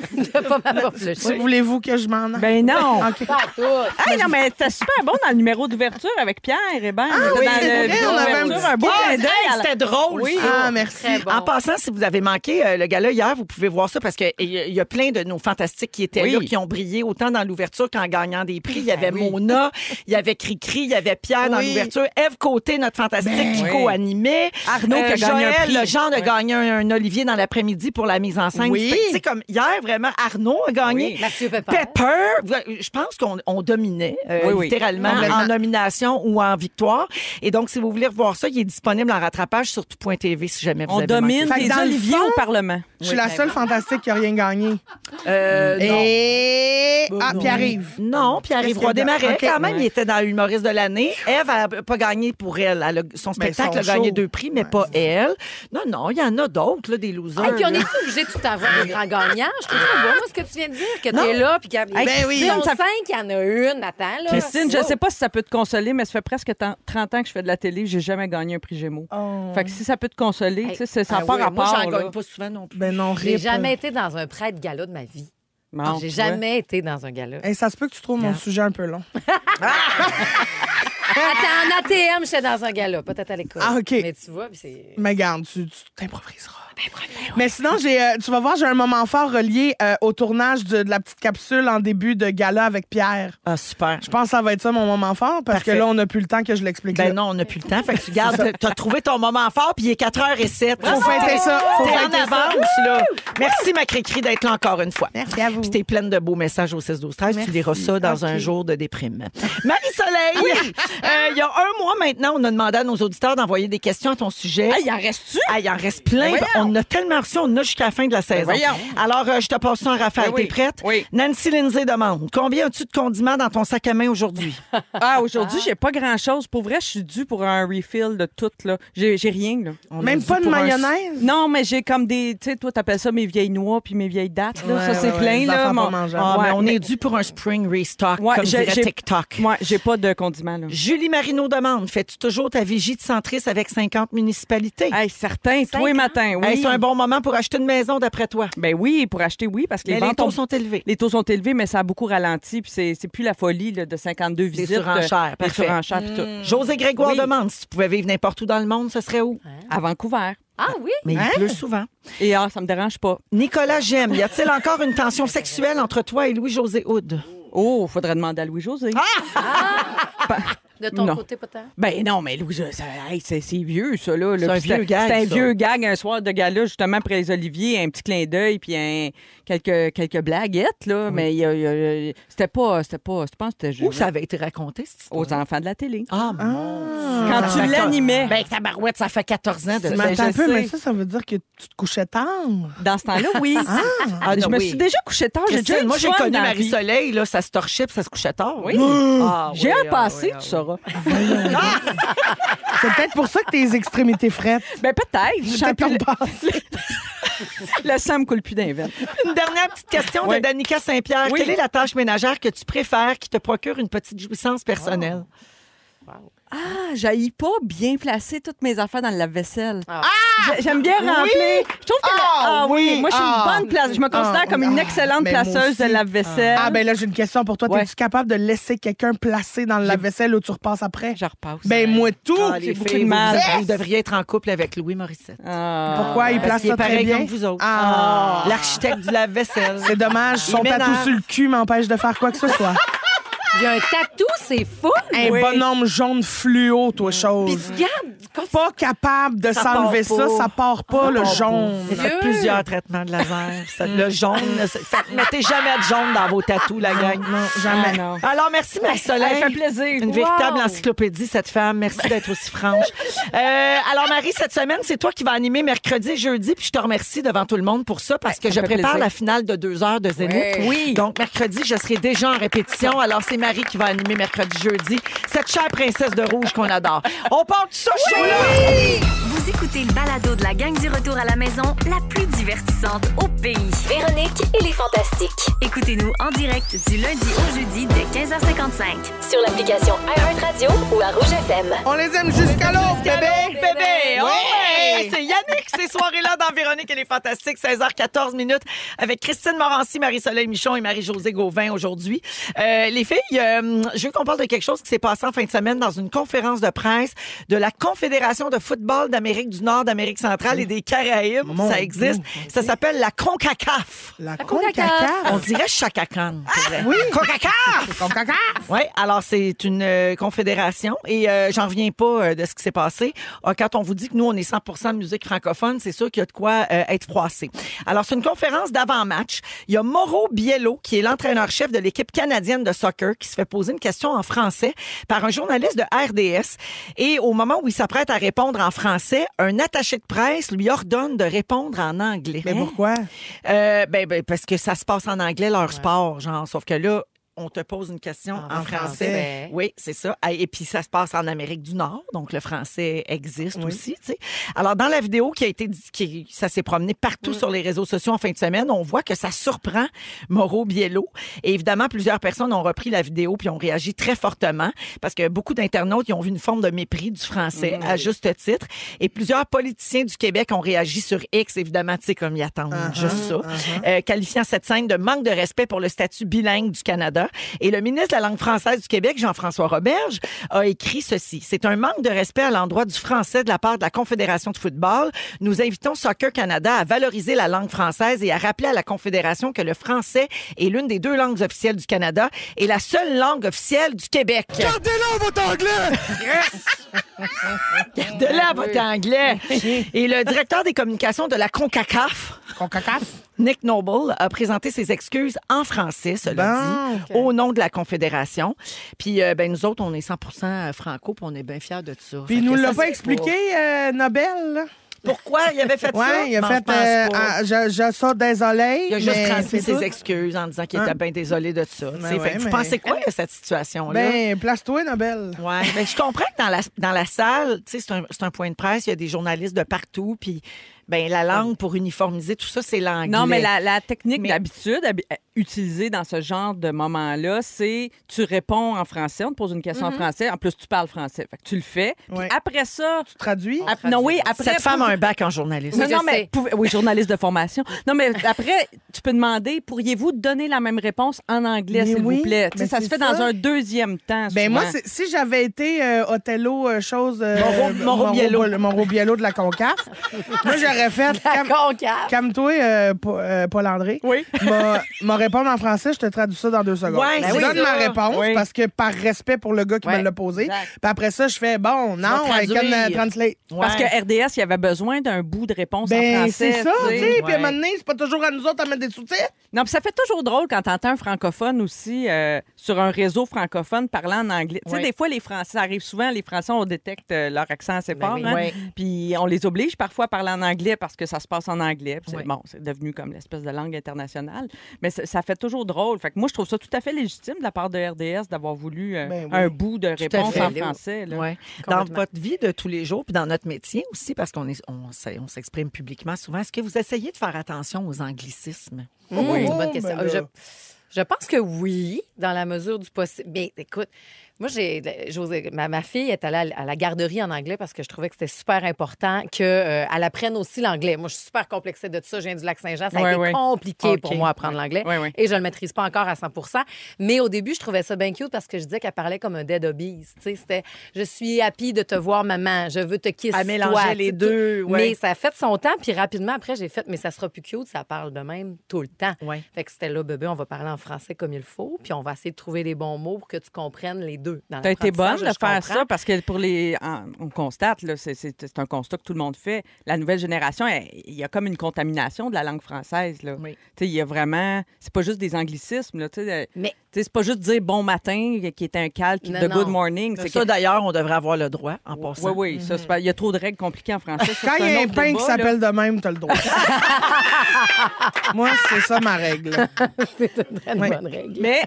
Speaker 5: Flushé.
Speaker 3: Voulez-vous que je m'en aille?
Speaker 6: Ben non.
Speaker 3: OK.
Speaker 5: Pas tout.
Speaker 6: Hey, non, mais c'était super bon dans le numéro d'ouverture avec Pierre et ben.
Speaker 3: Ah oui,
Speaker 6: dans
Speaker 3: c'est
Speaker 6: le
Speaker 3: vrai,
Speaker 6: vidéo
Speaker 3: on avait un petit
Speaker 6: un beau la-
Speaker 4: C'était drôle.
Speaker 6: Oui.
Speaker 4: ça.
Speaker 3: Ah, merci.
Speaker 5: Bon.
Speaker 4: En passant, si vous avez manqué euh, le gala hier, vous pouvez voir ça parce qu'il y, a- il y a plein de nos fantastiques qui étaient
Speaker 6: Oui.
Speaker 4: là, qui ont brillé autant dans l'ouverture qu'en gagnant des prix. Il y avait Mona, il y avait Cricri, il y avait Pierre dans
Speaker 3: Oui.
Speaker 4: l'ouverture, Eve Côté, notre fantastique,
Speaker 3: Ben
Speaker 4: qui
Speaker 6: oui.
Speaker 4: co-animait.
Speaker 6: Arnaud qui a gagné un
Speaker 4: Joël,
Speaker 6: prix.
Speaker 4: le genre de gagner un, un Olivier dans l'après-midi pour la mise en scène. Sais, comme hier, vraiment, Arnaud a gagné.
Speaker 6: Oui.
Speaker 5: Mathieu Pepper.
Speaker 4: Pepper, je pense qu'on on dominait euh, littéralement en nomination ou en victoire. Et donc, si vous voulez revoir ça, il est disponible en rattrapage sur tout.tv si jamais vous
Speaker 6: On
Speaker 4: avez
Speaker 6: domine les
Speaker 3: dans fond-
Speaker 6: au Parlement.
Speaker 3: Je suis la seule fantastique qui n'a rien gagné.
Speaker 4: Euh, non.
Speaker 3: Et. Ah,
Speaker 4: non.
Speaker 3: Arrive.
Speaker 4: Non, Pierre-Yves
Speaker 3: OK.
Speaker 4: quand même,
Speaker 6: Ouais.
Speaker 4: il était dans l'humoriste de l'année. Eve n'a pas gagné pour elle. Elle a- son
Speaker 3: Ben,
Speaker 4: spectacle
Speaker 3: son
Speaker 4: a gagné
Speaker 3: show.
Speaker 4: deux prix, mais pas elle. Non, non, il y en a d'autres, des losers.
Speaker 5: Et puis on est obligé de tout avoir des grands gagnants? Je trouve ça beau, moi, ce que tu viens de dire, que t'es là, puis qu'il y a...
Speaker 3: Ben oui.
Speaker 5: Christine,
Speaker 6: Ça-
Speaker 5: cinq, il y en a une. Attends, là.
Speaker 6: Christine, je
Speaker 5: Wow.
Speaker 6: sais pas si ça peut te consoler, mais ça fait presque tant- 30 ans que je fais de la télé, j'ai jamais gagné un prix Gémeaux.
Speaker 3: Oh.
Speaker 6: Fait que si ça peut te consoler, tu sais, ça n'a
Speaker 4: Ah
Speaker 6: pas
Speaker 4: oui,
Speaker 6: rapport.
Speaker 4: Moi, j'en
Speaker 6: là.
Speaker 4: gagne pas souvent non plus.
Speaker 3: Ben non,
Speaker 5: J'ai jamais été dans un prêt de gala de ma vie.
Speaker 6: Bon,
Speaker 5: J'ai jamais été dans un gala.
Speaker 3: Hey, ça se peut que tu trouves mon sujet un peu long.
Speaker 5: Attends, en ATM, j'étais dans un gala, peut-être à l'école.
Speaker 3: Ah, OK.
Speaker 5: Mais tu vois, puis c'est...
Speaker 3: Mais garde, tu t'improviseras. Mais sinon, j'ai, euh, tu vas voir, j'ai un moment fort relié euh, au tournage de, de la petite capsule en début de gala avec Pierre.
Speaker 4: Ah, super.
Speaker 3: Je pense que ça va être ça mon moment fort parce
Speaker 4: Parfait.
Speaker 3: que là, on n'a plus le temps que je l'explique.
Speaker 4: Ben
Speaker 3: là.
Speaker 4: non, on n'a plus le temps. Fait que tu gardes, t'as trouvé ton moment fort, puis il est 4h07.
Speaker 3: Faut fêter ça. Faut
Speaker 4: T'es en avance, là. Merci, ma cri d'être là encore une fois.
Speaker 3: Merci à vous.
Speaker 4: Puis t'es pleine de beaux messages au 16 12 13 Tu liras ça dans un jour de déprime. Marie-Soleil, euh, il y a un mois maintenant, on a demandé à nos auditeurs d'envoyer des questions à ton sujet.
Speaker 6: Ah, il en reste-tu?
Speaker 4: Ah, il en reste plein.
Speaker 6: Ben.
Speaker 4: On a tellement reçu, on en a jusqu'à la fin de la saison.
Speaker 6: voyons.
Speaker 4: Alors, euh, je te passe ça en rafale.
Speaker 6: Ben oui.
Speaker 4: T'es prête?
Speaker 6: Oui.
Speaker 4: Nancy Lindsay demande Combien as-tu de condiments dans ton sac à main aujourd'hui?
Speaker 6: Ah, aujourd'hui, j'ai pas grand-chose. Pour vrai, je suis due pour un refill de tout, là. J'ai rien, là.
Speaker 4: On
Speaker 3: Même pas de
Speaker 4: un-
Speaker 3: mayonnaise?
Speaker 6: Non, mais j'ai comme des. Tu sais, toi, t'appelles ça mes vieilles noix puis mes vieilles dates, là.
Speaker 3: Ouais,
Speaker 6: ça, c'est
Speaker 3: ouais,
Speaker 6: plein, là. mon-.
Speaker 4: Ah, mais on
Speaker 6: mais-
Speaker 4: est dû pour un spring restock, comme
Speaker 6: j'ai-
Speaker 4: dirait TikTok.
Speaker 6: Moi, j'ai pas de condiments, là.
Speaker 4: Julie Marino demande Fais-tu toujours ta vigie de centriste avec 50 municipalités?
Speaker 6: Hey, certain, tous les matins, oui.
Speaker 4: Hey, c'est un bon moment pour acheter une maison, d'après toi.
Speaker 6: Ben oui, pour acheter, oui, parce que
Speaker 4: Mais
Speaker 6: les
Speaker 4: les taux
Speaker 6: ont-
Speaker 4: sont élevés.
Speaker 6: Les taux sont élevés, mais ça a beaucoup ralenti, puis c'est c'est plus la folie là, de 52 visites.
Speaker 4: surenchères,
Speaker 6: euh, surenchères, puis tout.
Speaker 4: José Grégoire
Speaker 6: Oui.
Speaker 4: demande si tu pouvais vivre n'importe où dans le monde, ce serait où?
Speaker 6: À Vancouver.
Speaker 5: Ah oui?
Speaker 4: Mais il pleut souvent.
Speaker 6: Et ah, ça me dérange pas.
Speaker 4: Nicolas Gemme, y a-t-il encore une tension sexuelle entre toi et Louis-José Houd?
Speaker 6: Oh, faudrait demander à Louis-José.
Speaker 5: De ton
Speaker 6: Non.
Speaker 5: côté, peut-être?
Speaker 6: Ben non, mais Louis, ça- hey, c'est c'est vieux, ça, là.
Speaker 4: C'est un vieux gag,
Speaker 6: C'était un
Speaker 4: ça.
Speaker 6: vieux gag, un soir de gala, justement, après les Oliviers, un petit clin d'œil, puis un, quelques, quelques blaguettes, là. Mais il y a- il y a- c'était pas, c'était pas, je pense que c'était
Speaker 4: Où ça avait été raconté, cette histoire?
Speaker 6: aux enfants de la télé.
Speaker 4: Ah, mon Dieu.
Speaker 6: Quand
Speaker 4: Ça
Speaker 6: tu l'animais.
Speaker 4: Ben, tabarouette, ça fait 14 ans de
Speaker 6: C'est-
Speaker 4: ça.
Speaker 3: Mais un
Speaker 6: je
Speaker 3: peu,
Speaker 6: sais.
Speaker 3: mais ça, ça veut dire que tu te couchais tard.
Speaker 6: Dans ce temps-là, oui.
Speaker 4: Ah,
Speaker 6: je
Speaker 4: non,
Speaker 6: me
Speaker 4: oui.
Speaker 6: suis déjà couché tard. J'ai déjà
Speaker 4: moi, j'ai connu. Marie-Soleil, là, ça se torchait puis ça se couchait tard.
Speaker 6: Oui.
Speaker 4: Ah,
Speaker 6: J'ai un
Speaker 4: ah,
Speaker 6: passé,
Speaker 4: ah,
Speaker 6: tu sauras. Bras.
Speaker 3: C'est peut-être pour ça que tes extrémités frettes.
Speaker 6: Ben peut-être. Je
Speaker 3: ton
Speaker 6: le,
Speaker 3: passé.
Speaker 6: le sang me coule plus d'un verre.
Speaker 4: Une dernière petite question
Speaker 6: Oui.
Speaker 4: de Danica Saint-Pierre.
Speaker 6: Oui.
Speaker 4: Quelle est la tâche ménagère que tu préfères qui te procure une petite jouissance personnelle?
Speaker 6: Ah, j'haïs pas bien placer toutes mes affaires dans le lave-vaisselle.
Speaker 5: Ah.
Speaker 6: J'ai- J'aime bien remplir. Je trouve que la-
Speaker 3: Ah,
Speaker 6: ah, oui,
Speaker 3: oui.
Speaker 6: moi je suis
Speaker 3: Ah.
Speaker 6: une bonne place. Je me considère
Speaker 3: Ah,
Speaker 6: comme une
Speaker 3: ah.
Speaker 6: excellente placeuse de lave-vaisselle.
Speaker 3: Ah, ben là, j'ai une question pour toi.
Speaker 6: Ouais.
Speaker 3: Es-tu capable de laisser quelqu'un placer dans le lave-vaisselle ou tu repasses après?
Speaker 6: je repasse.
Speaker 3: Ben, moi, tout.
Speaker 4: Ah,
Speaker 6: j'ai
Speaker 4: les
Speaker 6: beaucoup
Speaker 4: filles,
Speaker 6: de mal.
Speaker 4: Vous, vous devriez être en couple avec Louis Morissette.
Speaker 6: Ah.
Speaker 3: Pourquoi? Il place ça très bien?
Speaker 4: comme vous autres.
Speaker 3: Ah.
Speaker 4: L'architecte du lave-vaisselle.
Speaker 3: C'est dommage, son tatou sur le cul m'empêche de faire quoi que ce soit.
Speaker 5: Il y a un tatou, c'est fou.
Speaker 3: Un
Speaker 6: Oui.
Speaker 3: bonhomme jaune fluo, toi, chose. Pas capable de
Speaker 4: Ça
Speaker 3: s'enlever ça, ça part pas, le
Speaker 4: part
Speaker 3: jaune.
Speaker 4: J'ai fait
Speaker 5: Dieu.
Speaker 4: plusieurs traitements de laser. Ça- Le jaune, mettez jamais de jaune dans vos tatous, la gang.
Speaker 3: Non,
Speaker 6: Ah,
Speaker 3: jamais.
Speaker 6: non.
Speaker 4: Alors, merci, Marie-Soleil.
Speaker 6: Ça fait plaisir.
Speaker 4: Une véritable encyclopédie, cette femme. Merci d'être aussi franche. Euh, alors, Marie, cette semaine, c'est toi qui vas animer mercredi et jeudi. Puis je te remercie devant tout le monde pour ça parce que
Speaker 6: ça
Speaker 4: je prépare
Speaker 6: plaisir.
Speaker 4: la finale de deux heures de Zénith.
Speaker 5: Ouais.
Speaker 4: Oui. Donc, mercredi, je serai déjà en répétition. Alors, c'est Marie qui va animer mercredi, jeudi. Cette chère princesse de rouge qu'on adore. On part tout ça, chaud, là?
Speaker 1: Vous écoutez le balado de la gang du retour à la maison, la plus divertissante au pays.
Speaker 2: Véronique et les Fantastiques.
Speaker 1: Écoutez-nous en direct du lundi au jeudi dès 15h55.
Speaker 2: Sur l'application iHeartRadio ou à Rouge FM.
Speaker 3: On les aime jusqu'à l'eau,
Speaker 4: Bébé,
Speaker 3: bébé.
Speaker 4: bébé!
Speaker 3: Ouais.
Speaker 4: ouais! C'est Yannick, ces soirées-là dans Véronique et les Fantastiques, 16h14 minutes, avec Christine Morancy, Marie-Soleil Michon et Marie-Josée Gauvin aujourd'hui. Euh, les filles, euh, je veux qu'on parle de quelque chose qui s'est passé en fin de semaine dans une conférence de presse de la Confédération de football d'Amérique du Nord, d'Amérique centrale et des Caraïbes.
Speaker 3: Mon
Speaker 4: Ça existe.
Speaker 3: Dieu,
Speaker 4: Ça s'appelle la CONCACAF.
Speaker 3: La
Speaker 5: CONCACAF.
Speaker 4: On dirait Chaka Khan, vrai.
Speaker 3: Oui.
Speaker 4: CONCACAF!
Speaker 3: CONCACAF.
Speaker 4: Oui, alors c'est une euh, confédération et euh, j'en reviens pas euh, de ce qui s'est passé. Euh, quand on vous dit que nous, on est 100 de musique francophone, c'est sûr qu'il y a de quoi euh, être froissé. Alors, c'est une conférence d'avant-match. Il y a Mauro Biello, qui est l'entraîneur-chef de l'équipe canadienne de soccer, qui se fait poser une question en français par un journaliste de RDS. Et au moment où il s'apprête à répondre en français, un attaché de presse lui ordonne de répondre en anglais.
Speaker 3: Mais pourquoi?
Speaker 4: Euh, ben, ben, parce que ça se passe en anglais, leur sport, genre. Sauf que là, on te pose une question en,
Speaker 5: En
Speaker 4: français.
Speaker 5: français.
Speaker 4: Oui, c'est ça. Et puis, ça se passe en Amérique du Nord, donc le français existe
Speaker 3: Oui.
Speaker 4: aussi. tu sais. Alors, dans la vidéo qui a été, qui, ça s'est promené partout sur les réseaux sociaux en fin de semaine, on voit que ça surprend Mauro Biello. Et évidemment, plusieurs personnes ont repris la vidéo puis ont réagi très fortement parce que beaucoup d'internautes ils ont vu une forme de mépris du français, à juste titre. Et plusieurs politiciens du Québec ont réagi sur X, évidemment, tu sais, comme ils attendent juste ça, euh, qualifiant cette scène de manque de respect pour le statut bilingue du Canada. Et le ministre de la langue française du Québec, Jean-François Roberge, a écrit ceci. C'est un manque de respect à l'endroit du français de la part de la Confédération de football. Nous invitons Soccer Canada à valoriser la langue française et à rappeler à la Confédération que le français est l'une des deux langues officielles du Canada et la seule langue officielle du Québec.
Speaker 7: Gardez-le, votre anglais!
Speaker 4: De là, votre anglais. Et le directeur des communications de la CONCACAF,
Speaker 3: CONCACAF?
Speaker 4: Nick Noble a présenté ses excuses en français, cela
Speaker 3: Bon,
Speaker 4: dit, au nom de la Confédération. Puis, euh, ben, nous autres, on est 100% franco, puis on est bien fiers de ça.
Speaker 3: Puis il nous l'a
Speaker 4: ça,
Speaker 3: pas expliqué, euh, Nobel. là?
Speaker 4: Pourquoi il avait fait ça?
Speaker 3: Ouais, il a
Speaker 4: Non, je
Speaker 3: fait. euh, ah, je, je sors désolé.
Speaker 4: Il a juste transmis ses excuses en disant qu'il
Speaker 3: Hein?
Speaker 4: était bien désolé de ça. tu.
Speaker 3: Ben ouais, mais-
Speaker 4: pensez quoi de cette situation-là?
Speaker 3: Ben, place-toi, Nobel.
Speaker 4: Ouais, ben, je comprends que dans la, dans la salle, tu sais, c'est un, c'est un point de presse, il y a des journalistes de partout, puis ben, la langue pour uniformiser tout ça, c'est l'anglais.
Speaker 6: Non, mais la, la technique
Speaker 4: Mais-
Speaker 6: d'habitude habi- euh, utilisée dans ce genre de moment-là, c'est tu réponds en français, on te pose une question en français, en plus tu parles français. Fait que tu le fais. Puis après ça.
Speaker 3: Tu traduis?
Speaker 6: ap- non, oui, après.
Speaker 4: Cette femme a un bac en journalisme.
Speaker 6: Non, non, mais pouvez- oui, journaliste de formation. Non, mais après, tu peux demander pourriez-vous donner la même réponse en anglais, s'il
Speaker 3: oui,
Speaker 6: vous plaît?
Speaker 3: Mais
Speaker 6: ça se fait dans un deuxième temps.
Speaker 3: Ben moi, si j'avais été euh, Othello, euh, chose... euh,
Speaker 4: Moreau- Moreau Biello.
Speaker 3: Bol- Moreau Biello de la CONCAF, moi, j'aurais fait...
Speaker 5: La
Speaker 3: Cam-
Speaker 5: concave.
Speaker 3: Calme-toi, euh, Pa- euh, Paul André.
Speaker 6: Oui.
Speaker 3: M'a m'a répondre en français, je te traduis ça dans deux secondes.
Speaker 4: Ouais,
Speaker 3: je
Speaker 4: c'est
Speaker 3: donne
Speaker 4: ça.
Speaker 3: ma réponse
Speaker 6: Oui.
Speaker 3: parce que par respect pour le gars qui
Speaker 5: Ouais,
Speaker 3: me l'a posé.
Speaker 6: exact.
Speaker 3: Puis après ça, je fais bon, non, I
Speaker 4: traduire.
Speaker 3: can uh, translate.
Speaker 6: Parce que RDS, il y avait besoin d'un bout de réponse en
Speaker 3: Ben,
Speaker 6: français.
Speaker 3: c'est ça, tu sais. Puis à un moment donné, c'est pas toujours à nous autres à mettre des sous-titres.
Speaker 6: Non, puis ça fait toujours drôle quand t'entends un francophone aussi euh, sur un réseau francophone parlant en anglais. Tu sais,
Speaker 4: Oui.
Speaker 6: des fois, les Français, ça arrive souvent, les Français, on détecte euh, leur accent assez
Speaker 5: Ben
Speaker 6: fort.
Speaker 5: oui.
Speaker 6: hein.
Speaker 4: Oui.
Speaker 6: Puis on les oblige parfois à parler en anglais. Anglais parce que ça se passe en anglais. Puis c'est-
Speaker 4: Oui.
Speaker 6: Bon, c'est devenu comme l'espèce de langue internationale. Mais ça, fait toujours drôle. Fait que moi, je trouve ça tout à fait légitime de la part de RDS d'avoir voulu euh,
Speaker 3: Ben oui.
Speaker 6: un bout de réponse en français. là.
Speaker 4: Ouais. Dans votre vie de tous les jours, puis dans notre métier aussi, parce qu'on est, on, s'est- on s'exprime publiquement souvent, est-ce que vous essayez de faire attention aux anglicismes?
Speaker 5: Mmh, c'est une bonne
Speaker 3: Oh,
Speaker 5: question.
Speaker 3: ben
Speaker 5: je,
Speaker 3: là.
Speaker 5: je pense que oui, dans la mesure du possible. Mais écoute, moi, j'ai, ma, ma fille est allée à la garderie en anglais parce que je trouvais que c'était super important qu'elle apprenne aussi l'anglais. Moi, je suis super complexée de ça. Je viens du Lac-Saint-Jean. Ça a été compliqué pour moi apprendre l'anglais. Et je le maîtrise pas encore à 100 Mais au début, je trouvais ça bien cute parce que je disais qu'elle parlait comme un dead hobbies. C'était « Je suis happy de te voir, maman. Je veux te kiss,
Speaker 4: Elle mélangeait
Speaker 5: toi.
Speaker 4: les deux,
Speaker 5: tout-
Speaker 4: ouais.
Speaker 5: Mais ça a fait son temps. Puis rapidement, après, j'ai fait « Mais ça sera plus cute. Ça parle de même tout le temps. Fait que c'était là, bébé, on va parler en français comme il faut, puis on va essayer de trouver les bons mots pour que tu comprennes les deux. Dans
Speaker 6: T'as été bonne de faire
Speaker 5: comprends.
Speaker 6: ça parce que pour les. on constate, là, c'est, c'est- c'est un constat que tout le monde fait. La nouvelle génération, il y a comme une contamination de la langue française. Là.
Speaker 4: Oui.
Speaker 6: Tu sais, Il y a vraiment. C'est pas juste des anglicismes. Là, tu sais, euh,
Speaker 5: Mais-
Speaker 6: tu c'est pas juste dire bon matin qui est un calque
Speaker 5: Non,
Speaker 6: de
Speaker 5: non.
Speaker 6: good morning. C'est
Speaker 4: Ça,
Speaker 6: que-
Speaker 4: d'ailleurs, on devrait avoir le droit en passant.
Speaker 6: Oui, oui. ça, c'est pas- Il y a trop de règles compliquées en français. Ça,
Speaker 3: Quand il y a un pain qui s'appelle de même, t'as le droit. Moi, c'est ça ma règle.
Speaker 5: C'est une très bonne règle.
Speaker 6: Mais,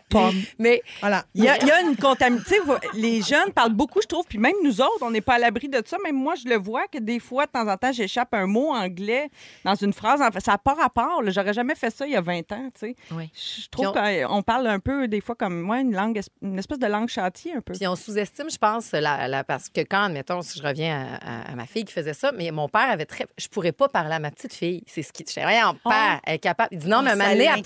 Speaker 5: Mais
Speaker 3: Voilà.
Speaker 6: Il y, a, il y a une contamination. Les jeunes parlent beaucoup, je trouve, puis même nous autres, on n'est pas à l'abri de ça. Même moi, je le vois que des fois, de temps en temps, j'échappe un mot anglais dans une phrase. Ça n'a pas rapport. J'aurais jamais fait ça il y a 20 ans. tu sais.
Speaker 4: Oui.
Speaker 6: Je trouve qu'on parle un peu, des fois, comme moi, une langue, une espèce de langue chantier un peu.
Speaker 5: puis on sous-estime, je pense, la, la- parce que quand, admettons, si je reviens à, à- à ma fille qui faisait ça, mais mon père avait très. Je pourrais pas parler à ma petite fille. C'est ce qui. Je dis, rien, père, elle est capable. Il dit non, mais
Speaker 4: Ça
Speaker 5: moment donné, elle,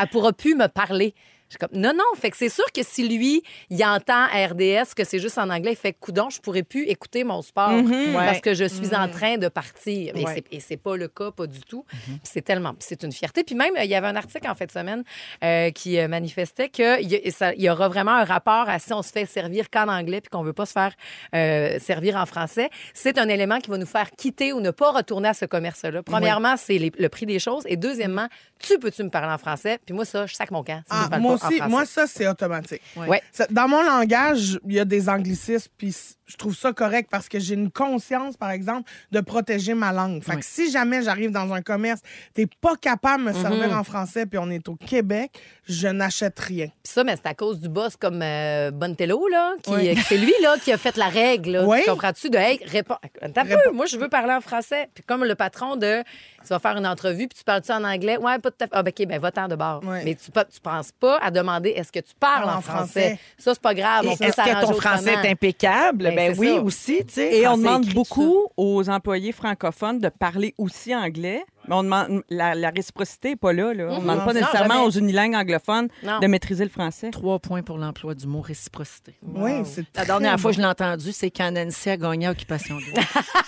Speaker 5: elle pourra plus me parler. Je suis comme, non, non. Fait que c'est sûr que si lui, il entend RDS que c'est juste en anglais, il fait coudon, je pourrais plus écouter mon sport
Speaker 6: Mhm.
Speaker 5: parce
Speaker 4: Ouais.
Speaker 5: que je suis en train de partir. Et
Speaker 3: Ouais.
Speaker 5: c'est- Et c'est pas le cas, pas du tout. Puis C'est tellement, c'est une fierté. Puis même, il y avait un article en fin de semaine euh, qui euh, manifestait qu'il y, ça- il y aura vraiment un rapport à si on se fait servir qu'en anglais puis qu'on veut pas se faire euh, servir en français. C'est un élément qui va nous faire quitter ou ne pas retourner à ce commerce-là. Premièrement, c'est le prix des choses. Et deuxièmement, tu peux-tu me parler en français? Puis moi, ça, je sac mon camp. si
Speaker 3: Ah, moi aussi, moi, ça, c'est automatique.
Speaker 5: Ouais.
Speaker 3: Ça- Dans mon langage, il y a des anglicismes, puis je trouve ça correct parce que j'ai une conscience, par exemple, de protéger ma langue. Fait que si jamais j'arrive dans un commerce, t'es pas capable de me servir en français, puis on est au Québec, je n'achète rien.
Speaker 5: Puis ça, mais c'est à cause du boss comme euh, Bontello, là, qui,
Speaker 3: Oui.
Speaker 5: c'est lui, là, qui a fait la règle, là.
Speaker 3: Oui.
Speaker 5: Tu comprends-tu? De, hey, réponds. Peu,
Speaker 3: Réponds.
Speaker 5: moi, je veux parler en français. Puis comme le patron de, tu vas faire une entrevue, puis tu parles-tu en anglais? Ouais, pas tout à fait. Ah, ben, OK, ben, va-t'en de bord.
Speaker 3: Oui.
Speaker 5: Mais tu, tu penses pas à demander, est-ce que tu parles
Speaker 3: Parle
Speaker 5: en
Speaker 3: en
Speaker 5: français?
Speaker 3: français.
Speaker 5: Ça, c'est pas grave.
Speaker 4: Est-ce que ton français est impeccable?
Speaker 5: Ben,
Speaker 4: oui,
Speaker 5: ça.
Speaker 4: aussi. tu sais,
Speaker 6: Et on demande
Speaker 4: écrit,
Speaker 6: beaucoup aux employés francophones de parler aussi anglais. Mais on demande, la, la réciprocité n'est pas là. là. On ne demande pas
Speaker 5: Mhm. Non,
Speaker 6: nécessairement
Speaker 5: jamais.
Speaker 6: aux unilingues anglophones
Speaker 5: Non.
Speaker 6: de maîtriser le français.
Speaker 4: Trois points pour l'emploi du mot réciprocité.
Speaker 3: Oui, c'est
Speaker 4: La dernière fois que je l'ai entendu, c'est quand Nancy a gagné à Occupation Double.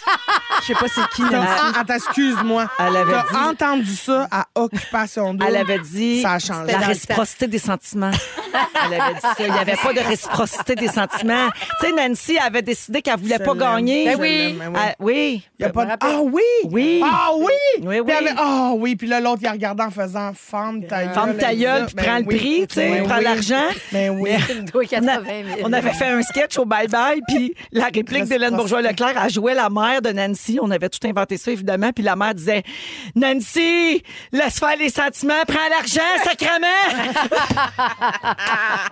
Speaker 6: Je sais pas c'est qui. Nancy.
Speaker 3: Ah, attends, excuse-moi.
Speaker 4: Elle avait dit-
Speaker 3: entendu ça à Occupation Double.
Speaker 4: Elle avait dit
Speaker 3: Ça a changé.
Speaker 4: la réciprocité des sentiments. Elle avait dit ça. Il n'y avait pas de réciprocité des sentiments. Tu sais, Nancy avait décidé qu'elle voulait
Speaker 3: Je
Speaker 4: pas gagner.
Speaker 3: Ben oui. Ben oui.
Speaker 4: Ah, oui.
Speaker 3: Il y a pas de...
Speaker 5: me rappelle.
Speaker 3: Ah oui!
Speaker 4: Oui.
Speaker 3: Ah oui!
Speaker 4: Oui, oui.
Speaker 3: Ah oui! Puis là, l'autre, il a regardé en faisant « Femme ta gueule ».
Speaker 4: Ferme ta gueule,
Speaker 3: dit
Speaker 4: puis prends le
Speaker 3: Ben
Speaker 4: prix,
Speaker 3: oui.
Speaker 4: tu sais,
Speaker 3: Ben
Speaker 4: prends
Speaker 3: oui.
Speaker 4: l'argent.
Speaker 3: Ben oui.
Speaker 5: 80 000.
Speaker 4: On avait fait un sketch au Bye Bye, puis la réplique d'Hélène Bourgeois-Leclerc, elle jouait la mère de Nancy. On avait tout inventé ça, évidemment. Puis la mère disait Nancy, laisse faire les sentiments, prends l'argent, sacrement.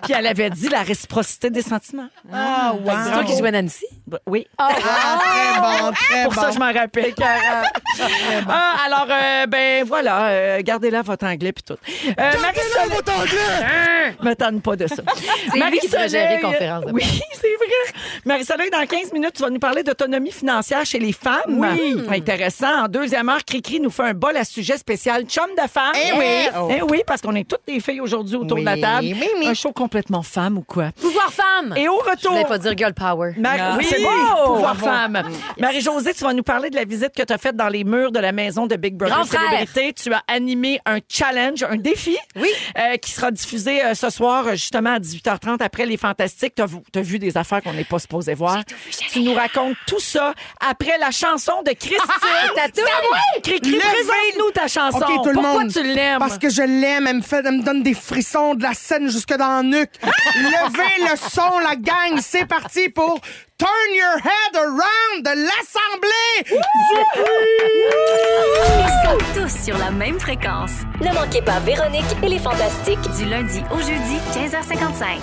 Speaker 4: puis elle avait dit la réciprocité des sentiments.
Speaker 3: Ah, wow.
Speaker 5: C'est toi qui jouais Nancy?
Speaker 4: Ben, Oui.
Speaker 3: Ah, très bon, très
Speaker 4: Pour
Speaker 3: bon.
Speaker 4: ça, je m'en rappelle. Ah, alors, euh, ben voilà, euh, gardez-là votre anglais puis tout. Euh, Marie-Soleil,
Speaker 7: votre anglais!
Speaker 4: me tente pas de ça.
Speaker 5: Lui qui devrait gérer
Speaker 4: Marie-Soleil,
Speaker 5: conférence de
Speaker 4: Oui, c'est vrai. Marie-Soleil, dans 15 minutes, tu vas nous parler d'autonomie financière chez les femmes. Oui. Intéressant. En deuxième heure, Cricri nous fait un bol à sujet spécial chum de femme.
Speaker 3: Eh oui.
Speaker 4: Eh oui, parce qu'on est toutes des filles aujourd'hui autour de la table.
Speaker 3: oui, oui.
Speaker 4: Un show complètement femme ou quoi?
Speaker 5: Pouvoir femme!
Speaker 4: Et au
Speaker 5: Je
Speaker 4: retour...
Speaker 5: voulais pas dire girl power.
Speaker 4: Mar-
Speaker 6: Non.
Speaker 4: oui,
Speaker 6: C'est
Speaker 4: beau! Pouvoir
Speaker 6: Bravo.
Speaker 4: femme. Marie-Josée, tu vas nous parler de la visite que tu as faite dans les murs de la maison de Big Brother
Speaker 5: Grand frère.
Speaker 4: Célébrité. Tu as animé un challenge, un défi,
Speaker 5: Oui.
Speaker 4: euh, qui sera diffusé euh, ce soir, justement, à 18h30 après Les Fantastiques. Tu as, vu des affaires qu'on n'est pas supposé voir. Tu nous racontes tout ça après la chanson de Christine.
Speaker 5: T'as tout?
Speaker 4: Cricri,
Speaker 3: Levez-
Speaker 4: présente-nous ta chanson.
Speaker 3: OK, tout le
Speaker 4: Pourquoi
Speaker 3: monde.
Speaker 4: tu l'aimes?
Speaker 3: Parce que je l'aime. Elle me, fait, elle me donne des frissons de la scène jusque dans la nuque. Levez le son, la gang. C'est parti pour Turn Your Head Around de l'Assemblée.
Speaker 1: Ils sont tous sur la même fréquence.
Speaker 2: Ne manquez pas Véronique et les Fantastiques.
Speaker 1: Du lundi au jeudi, 15h55.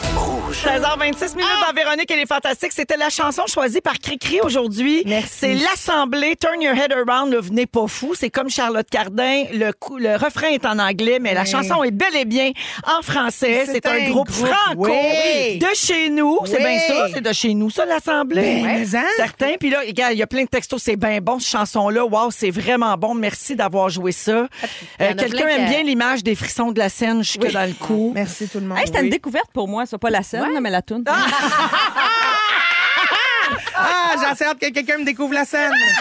Speaker 4: 16h26 minutes dans Véronique et les Fantastiques. C'était la chanson choisie par Cricri aujourd'hui.
Speaker 3: Merci.
Speaker 4: C'est l'Assemblée Turn Your Head Around, le venez pas fou. C'est comme Charlotte Cardin. Le, coup- le refrain est en anglais, mais la chanson est bel et bien en français.
Speaker 3: C'est
Speaker 4: un,
Speaker 3: un
Speaker 4: groupe,
Speaker 3: groupe,
Speaker 4: franco
Speaker 3: oui.
Speaker 4: de chez nous. C'est
Speaker 3: Oui.
Speaker 4: bien ça, c'est de chez nous, ça, l'Assemblée.
Speaker 3: Ben, mais hein?
Speaker 4: Certain. Puis là, il y a plein de textos. C'est bien bon, cette chanson-là. Wow, c'est vraiment bon. Merci d'avoir joué ça.
Speaker 5: Y
Speaker 4: Euh, Quelqu'un aime bien l'image des frissons de la scène jusque dans le cou.
Speaker 3: Merci tout le monde.
Speaker 6: Hey, C'était
Speaker 3: Oui.
Speaker 6: une découverte pour moi, ça, pas la scène, mais la toune.
Speaker 3: Ah, assez hâte que quelqu'un me découvre la scène.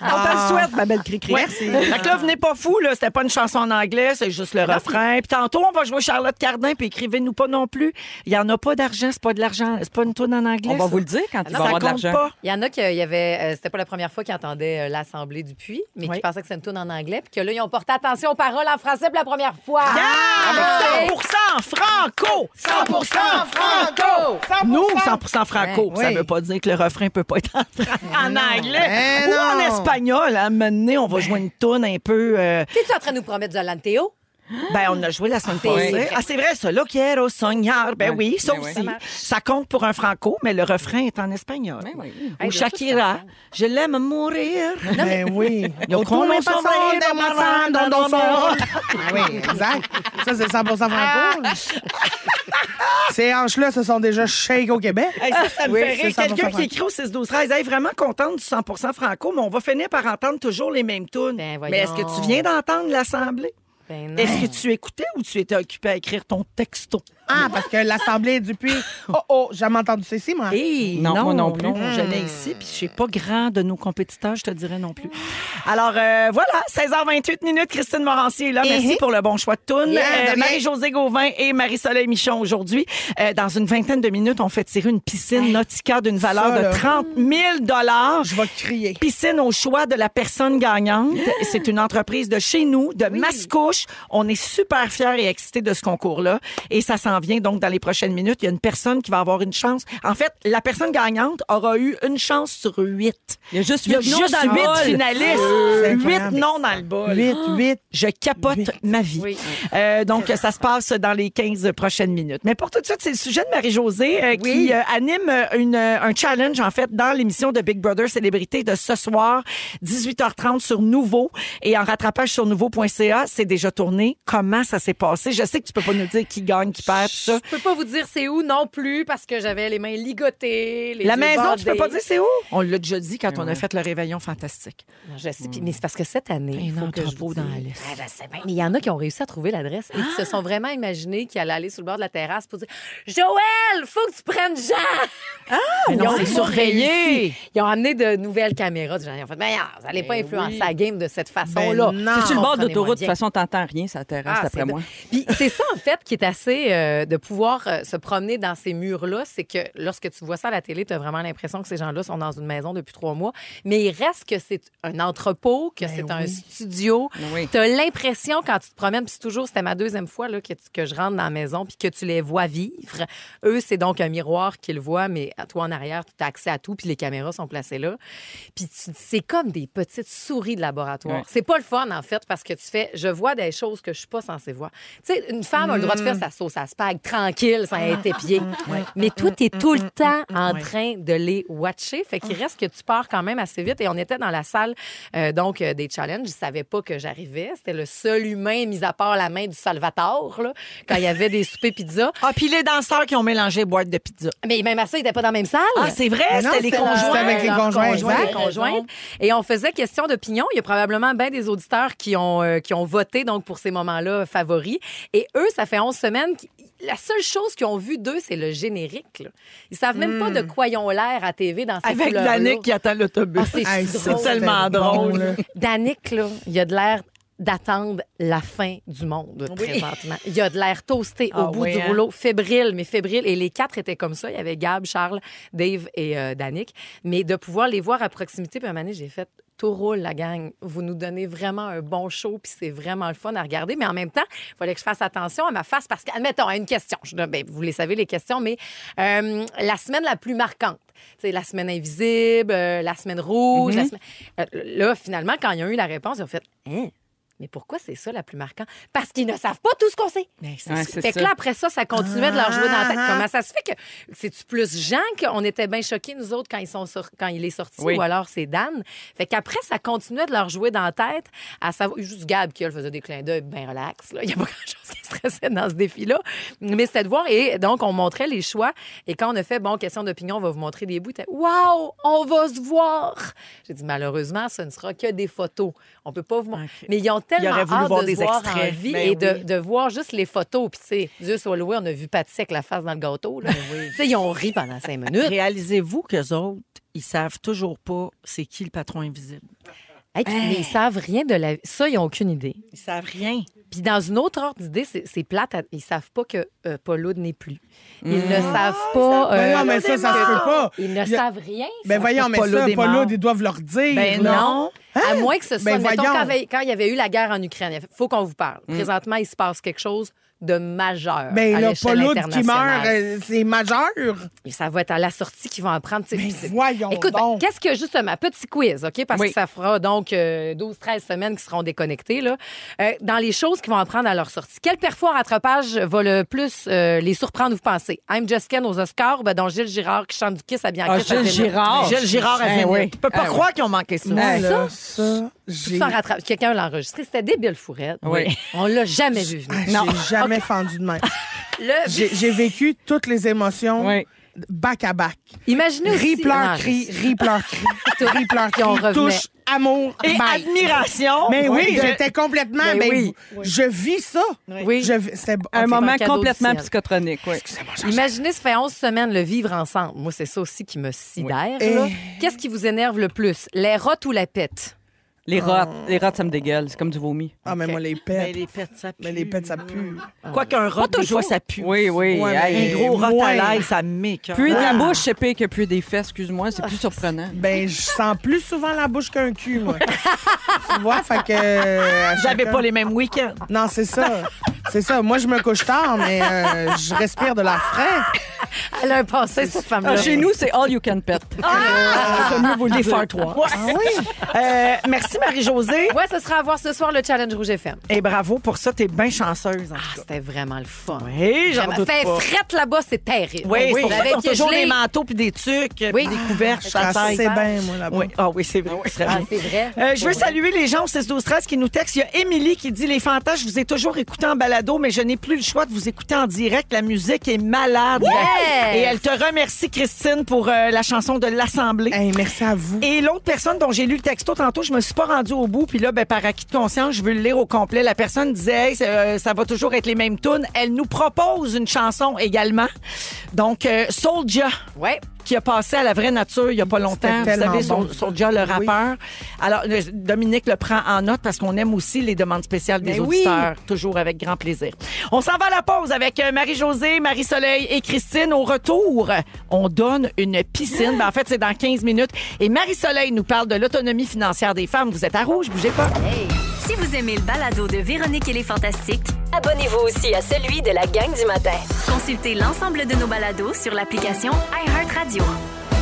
Speaker 4: On te le souhaite, ma belle Cricri.
Speaker 3: Merci.
Speaker 4: Fait que là, venez pas fou, là. C'était pas une chanson en anglais, c'est juste le refrain. Puis tantôt, on va jouer Charlotte Cardin, puis écrivez-nous pas non plus. Il y en a pas d'argent, c'est pas de l'argent, c'est pas une tourne en anglais.
Speaker 6: On va
Speaker 4: ça.
Speaker 6: vous le dire quand il va
Speaker 4: Ça
Speaker 6: avoir de
Speaker 4: compte
Speaker 6: l'argent.
Speaker 4: pas.
Speaker 5: Il y en a qui il y avait, euh, c'était pas la première fois qu'ils entendaient euh, l'Assemblée du Puy, mais
Speaker 4: Oui.
Speaker 5: qui pensaient que c'était une tune en anglais, puis que là, ils ont porté attention aux paroles en français pour la première fois.
Speaker 4: Ah, 100% franco! 100% franco! Nous, 100% franco.
Speaker 3: Ouais,
Speaker 4: Ça
Speaker 3: oui.
Speaker 4: veut pas dire que le refrain peut pas être en, en anglais.
Speaker 3: Ben
Speaker 4: Ou en espagnol. À un moment donné, on va jouer une tourne un peu... euh,
Speaker 5: T'es-tu en train de nous promettre du Théo?
Speaker 4: Ben, on a joué la semaine
Speaker 5: C'est
Speaker 4: passée. Ah, c'est vrai, ça. Lo quiero soñar. Ben oui, ça
Speaker 6: Ben oui.
Speaker 4: aussi.
Speaker 6: Ça
Speaker 4: compte pour un franco, mais le refrain est en espagnol.
Speaker 6: Ben
Speaker 4: Ou Shakira, je l'aime mourir.
Speaker 3: Ben oui.
Speaker 4: Yo
Speaker 3: don,
Speaker 4: marrón.
Speaker 3: Ah oui, exact. Ça, c'est 100% franco. Ces hanches-là, ce sont déjà shake au Québec.
Speaker 4: Hey, ça, ça me
Speaker 3: Oui,
Speaker 4: fait rire.
Speaker 3: c'est 100%
Speaker 4: Quelqu'un qui écrit au 6 12 13 hey, vraiment contente du 100 franco, mais on va finir par entendre toujours les mêmes tunes.
Speaker 5: Ben,
Speaker 4: mais est-ce que tu viens d'entendre l'Assemblée?
Speaker 5: Ben.
Speaker 4: Est-ce que tu écoutais ou tu étais occupé à écrire ton texto?
Speaker 3: Ah, parce que l'Assemblée du Puy. Oh, oh, j'ai jamais entendu ceci, moi.
Speaker 4: Hey,
Speaker 6: Non, moi non plus.
Speaker 4: je l'ai ici, puis je sais pas grand de nos compétiteurs, je te dirais non plus. Alors, euh, voilà, 16h28 minutes, Christine Morancier est là. Merci
Speaker 3: Mhm.
Speaker 4: pour le bon choix de tune.
Speaker 3: Yeah,
Speaker 4: Euh. Marie-Josée Gauvin et Marie-Soleil Michon aujourd'hui. Euh, dans une vingtaine de minutes, on fait tirer une piscine Nautica d'une valeur
Speaker 3: ça,
Speaker 4: de
Speaker 3: là.
Speaker 4: 30 000
Speaker 3: Je vais crier.
Speaker 4: Piscine au choix de la personne gagnante. C'est une entreprise de chez nous, de Mascouche. On est super fiers et excités de ce concours-là. Et ça s'en vient donc dans les prochaines minutes. Il y a une personne qui va avoir une chance. En fait, la personne gagnante aura eu une chance sur huit.
Speaker 6: Il y a juste huit noms
Speaker 4: juste
Speaker 6: dans le
Speaker 4: huit
Speaker 6: bol.
Speaker 4: finalistes.
Speaker 3: C'est
Speaker 4: Huit noms dans le bol.
Speaker 3: 8, 8.
Speaker 4: Je capote
Speaker 3: Huit.
Speaker 4: ma vie.
Speaker 5: Oui.
Speaker 4: Euh, donc, ça se passe dans les 15 prochaines minutes. Mais pour tout de suite, c'est le sujet de Marie-Josée euh, qui euh, anime une, un challenge, en fait, dans l'émission de Big Brother Célébrité de ce soir, 18h30 sur Nouveau. Et en rattrapage sur nouveau.ca, c'est déjà tourné. Comment ça s'est passé? Je sais que tu peux pas nous dire qui gagne, qui perd, tout ça.
Speaker 5: Je peux pas vous dire c'est où non plus parce que j'avais les mains ligotées. Les
Speaker 4: La maison, tu peux pas dire c'est où? On l'a déjà dit quand on a fait le réveillon fantastique.
Speaker 5: Non, je sais, puis- mais c'est parce que cette année, il
Speaker 4: Un
Speaker 5: faut que je
Speaker 4: entrepôt
Speaker 5: vous
Speaker 4: dans la liste.
Speaker 5: Ah, bien. Mais il y en a qui ont réussi à trouver l'adresse et qui se sont vraiment imaginés qu'ils allaient aller sur le bord de la terrasse pour dire Joël, faut que tu prennes Jean.
Speaker 4: Mais non,
Speaker 5: Ils ont
Speaker 4: surveillé.
Speaker 5: Ils ont amené de nouvelles caméras. Ils ont fait, mais vous n'allez pas influencer la game de cette façon-là.
Speaker 3: Ben non.
Speaker 6: C'est sur le bord d'autoroute, de toute façon, t'entends rien, ça terrasse,
Speaker 5: Ah,
Speaker 6: d'après moi.
Speaker 5: de- Puis c'est ça, en fait, qui est assez euh, de pouvoir euh, se promener dans ces murs-là. C'est que lorsque tu vois ça à la télé, tu as vraiment l'impression que ces gens-là sont dans une maison depuis trois mois. Mais il reste que c'est un entrepôt, que c'est un studio.
Speaker 6: Oui.
Speaker 5: Tu as l'impression, quand tu te promènes, puis c'est toujours, c'était ma deuxième fois là, que, tu- que je rentre dans la maison, puis que tu les vois vivre. Eux, c'est donc un miroir qu'ils voient, mais à toi en arrière, tu as accès à tout, puis les caméras sont placées là. Puis c'est comme des petites souris de laboratoire. C'est pas le fun, en fait, parce que tu fais, je vois des choses que je suis pas censée voir. Tu sais, une femme a le droit de faire sa sauce à spag tranquille, sans être épiée. Mais toi, tu es tout le temps en train de les watcher. Fait qu'il reste que tu pars quand même assez vite. Et on était dans la salle, euh, donc, euh, des challenges. Je savais pas que j'arrivais. C'était le seul humain, mis à part la main du Salvatore, là, quand il y avait des soupers pizza.
Speaker 4: Ah, puis les danseurs qui ont mélangé boîte de pizza.
Speaker 5: Mais même à ça, ils n'étaient pas dans la même salle.
Speaker 4: Ah, c'est vrai, c'était les conjoints.
Speaker 3: c'était avec les
Speaker 5: Leurs
Speaker 3: conjoints,
Speaker 5: conjoints,
Speaker 3: exact.
Speaker 5: les conjointes. Et on faisait question d'opinion. Il y a probablement bien des auditeurs qui ont, euh, qui ont voté donc pour ces moments-là favoris. Et eux, ça fait 11 semaines. La seule chose qu'ils ont vu d'eux, c'est le générique. là. Ils savent même pas de quoi ils ont l'air à TV dans ces
Speaker 4: Avec. Danick qui attend l'autobus.
Speaker 5: Ah, c'est
Speaker 3: Hey,
Speaker 5: si
Speaker 3: ça,
Speaker 5: drôle.
Speaker 4: c'est tellement drôle.
Speaker 3: là.
Speaker 5: Danick, là, il a de l'air d'attendre la fin du monde présentement. Il a de l'air toasté
Speaker 4: Ah
Speaker 5: au bout
Speaker 4: oui,
Speaker 5: du
Speaker 4: hein?
Speaker 5: rouleau, fébrile, mais fébrile. Et les quatre étaient comme ça. Il y avait Gab, Charles, Dave et euh, Danick. Mais de pouvoir les voir à proximité, puis à un moment donné, j'ai fait tout roule, la gang. Vous nous donnez vraiment un bon show, puis c'est vraiment le fun à regarder. Mais en même temps, il fallait que je fasse attention à ma face parce qu'admettons, une question. Je, ben, vous les savez, les questions, mais euh, la semaine la plus marquante, c'est la semaine invisible, euh, la semaine rouge. la semaine- Euh, là, finalement, quand ils ont eu la réponse, ils ont fait Hein? Mais pourquoi c'est ça la plus marquante? Parce qu'ils ne savent pas tout ce qu'on sait.
Speaker 4: C'est
Speaker 6: Ouais,
Speaker 4: ça.
Speaker 6: c'est
Speaker 5: Fait que
Speaker 6: ça.
Speaker 5: là, après ça, ça continuait de leur jouer dans la tête.
Speaker 3: Ah.
Speaker 5: Comment ça se fait que c'est-tu plus Jean qu'on était bien choqués, nous autres, quand, ils sont sur- quand il est sorti,
Speaker 6: Oui.
Speaker 5: ou alors c'est Dan? Fait qu'après, ça continuait de leur jouer dans la tête, à savoir, juste Gab qui, elle, faisait des clins d'œil bien relax. là. Il n'y a pas grand-chose qui stressait dans ce défi-là. Mais c'était de voir. Et donc, on montrait les choix. Et quand on a fait, bon, question d'opinion, on va vous montrer des bouts, Wow, on va se voir! J'ai dit, malheureusement, ce ne sera que des photos. On peut pas vous montrer.
Speaker 4: OK.
Speaker 5: Mais ils ont tellement
Speaker 4: aurait voulu
Speaker 5: hâte
Speaker 4: voir
Speaker 5: de
Speaker 4: des
Speaker 5: se voir
Speaker 4: extraits.
Speaker 5: en vie
Speaker 4: Ben
Speaker 5: et de,
Speaker 4: oui.
Speaker 5: de voir juste les photos. Puis, tu sais, Dieu soit loué, on a vu Patsy avec la face dans le gâteau. là. Tu sais, ils ont ri pendant cinq minutes.
Speaker 4: Réalisez-vous qu'eux autres, ils savent toujours pas c'est qui le patron invisible?
Speaker 5: Hey, puis- Mais ils savent rien de la vie. Ça, ils n'ont aucune idée.
Speaker 4: Ils savent rien.
Speaker 5: Puis dans une autre ordre d'idée, c'est plate. Ils savent pas que euh, Paul n'est plus. Ils ne savent pas.
Speaker 3: Ben
Speaker 5: euh,
Speaker 3: non, mais ça, ça se peut pas.
Speaker 5: Ils ne
Speaker 3: Il y a-
Speaker 5: savent rien.
Speaker 3: Ben voyons, mais
Speaker 4: Paul
Speaker 3: ça, Paul ils doivent leur dire.
Speaker 4: Ben non?
Speaker 5: À moins que ce soit,
Speaker 3: Ben
Speaker 5: mettons,
Speaker 3: voyons.
Speaker 5: quand, quand il y avait eu la guerre en Ukraine, il faut qu'on vous parle. Présentement, il se passe quelque chose de majeur
Speaker 3: Ben
Speaker 5: à
Speaker 3: là,
Speaker 5: l'échelle
Speaker 3: Paul Oud qui meurt,
Speaker 5: internationale.
Speaker 3: euh, c'est majeur.
Speaker 5: Et ça va être à la sortie qu'ils vont en prendre. tu sais,
Speaker 3: Mais voyons
Speaker 5: Écoute, ben, qu'est-ce que justement, petit quiz, OK? Parce
Speaker 6: Oui.
Speaker 5: que ça fera donc euh, 12-13 semaines qui seront déconnectées. Là. Euh, dans les choses qu'ils vont apprendre à leur sortie, quel parfois rattrapage va le plus euh, les surprendre, vous pensez? I'm Just Ken aux Oscars, ben, dont Gilles Girard qui chante du Kiss à Bianca.
Speaker 6: Ah, Gilles Girard.
Speaker 4: Gilles Girard à
Speaker 6: Eh
Speaker 4: Zénith.
Speaker 6: oui.
Speaker 4: Je peux pas
Speaker 6: Eh
Speaker 4: croire qu'ils ont manqué ça.
Speaker 3: Là, ça,
Speaker 5: rattrape- Quelqu'un l'a enregistré. C'était débile, Fourette.
Speaker 6: Oui.
Speaker 5: On l'a jamais vu venir.
Speaker 3: Ah, j'ai jamais fendu de main.
Speaker 5: Le-
Speaker 3: J'ai vécu toutes les émotions
Speaker 6: Oui.
Speaker 3: back à back.
Speaker 5: Imaginez aussi...
Speaker 3: Ri, pleure,
Speaker 5: Non,
Speaker 3: cri, ri, pleure, cri. Ri, pleure, cri,
Speaker 5: on revenait.
Speaker 3: touche, amour,
Speaker 4: Et
Speaker 3: bye.
Speaker 4: admiration.
Speaker 3: Mais oui,
Speaker 4: de-
Speaker 3: j'étais complètement.
Speaker 6: Ben
Speaker 3: ben,
Speaker 6: oui.
Speaker 3: Je vis ça.
Speaker 5: Oui.
Speaker 3: Je vis- C'était
Speaker 6: Un
Speaker 3: ok.
Speaker 6: moment
Speaker 5: cadeau du
Speaker 6: complètement
Speaker 5: ciel.
Speaker 6: psychotronique, oui.
Speaker 5: Imaginez, ça fait 11 semaines le vivre ensemble. Moi, c'est ça aussi qui me sidère.
Speaker 3: Oui.
Speaker 5: là. Qu'est-ce qui vous énerve le plus? Les rottes ou la pète?
Speaker 6: Les rottes, les rottes, ça me dégueule. C'est comme du vomi.
Speaker 3: Ah, mais moi, les
Speaker 4: Ben,
Speaker 3: pets.
Speaker 4: les pets, ça pue.
Speaker 3: Mais les pets, ça pue.
Speaker 4: Quoi qu'un rat, des fois, ça pue.
Speaker 6: Oui, oui.
Speaker 3: Ouais, mais-
Speaker 4: Un gros rat
Speaker 3: moins.
Speaker 4: à l'ail, ça m'écoeure.
Speaker 6: Puer de la bouche, c'est pire que puer des fesses, excuse-moi. C'est plus surprenant.
Speaker 3: Ben, je sens plus souvent la bouche qu'un cul, moi. tu vois, fait que. euh,
Speaker 4: J'avais
Speaker 3: chacun-
Speaker 4: pas les mêmes week-ends.
Speaker 3: Non, c'est ça. C'est ça. Moi, je me couche tard, mais euh, je respire de l'air frais.
Speaker 5: Elle a un passé, cette femme-là.
Speaker 6: Ah, chez nous, c'est all you can pet.
Speaker 4: Ah!
Speaker 6: J'aime mieux vous le
Speaker 4: Les faire trois. Euh, merci Marie-Josée.
Speaker 5: Ouais, ce sera à voir ce soir le Challenge Rouge FM.
Speaker 4: Et bravo pour ça, t'es bien chanceuse. en
Speaker 5: Ah, c'était vraiment le fun.
Speaker 4: Oui, j'en doute
Speaker 5: Fait
Speaker 4: pas.
Speaker 5: frette là-bas, c'est terrible.
Speaker 4: Oui, c'est pour ça
Speaker 5: Avec
Speaker 4: qu'ils ont toujours
Speaker 5: gelé.
Speaker 4: des manteaux puis des tucs,
Speaker 5: Oui.
Speaker 4: puis des couvertes.
Speaker 3: Assez
Speaker 4: taille.
Speaker 3: bien, moi, là-bas.
Speaker 4: Oui. Ah oui, c'est vrai.
Speaker 5: Ah, c'est vrai.
Speaker 4: Euh, je veux saluer les gens au 6 12 13 qui nous textent. Il y a Émilie qui dit Les fantas, je vous ai toujours écouté en balado, mais je n'ai plus le choix de vous écouter en direct. La musique est malade.
Speaker 5: Yes!
Speaker 4: Et elle te remercie, Christine, pour euh, la chanson de l'Assemblée.
Speaker 3: Hey, merci à vous.
Speaker 4: Et l'autre personne dont j'ai lu le texto tantôt, je me suis pas rendue au bout, puis là, ben, par acquis de conscience, je veux le lire au complet. La personne disait, Hey, euh, ça va toujours être les mêmes tunes. Elle nous propose une chanson également. Donc, euh, Soulja
Speaker 5: Ouais.
Speaker 4: Qui a passé à la vraie nature il y a pas longtemps. Vous savez,
Speaker 3: bon.
Speaker 4: Soul- Soulja, le rappeur. Alors, le- Dominique le prend en note parce qu'on aime aussi les demandes spéciales des
Speaker 3: Mais oui.
Speaker 4: auditeurs. Toujours avec grand plaisir. On s'en va à la pause avec euh, Marie-Josée, Marie-Soleil et Christine. Au retour, on donne une piscine. Ben, en fait, c'est dans 15 minutes. Et Marie-Soleil nous parle de l'autonomie financière des femmes. Vous êtes à rouge, bougez pas.
Speaker 1: Si vous aimez le balado de Véronique et les Fantastiques,
Speaker 2: Abonnez-vous aussi à celui de la gang du matin.
Speaker 1: consultez l'ensemble de nos balados sur l'application iHeartRadio.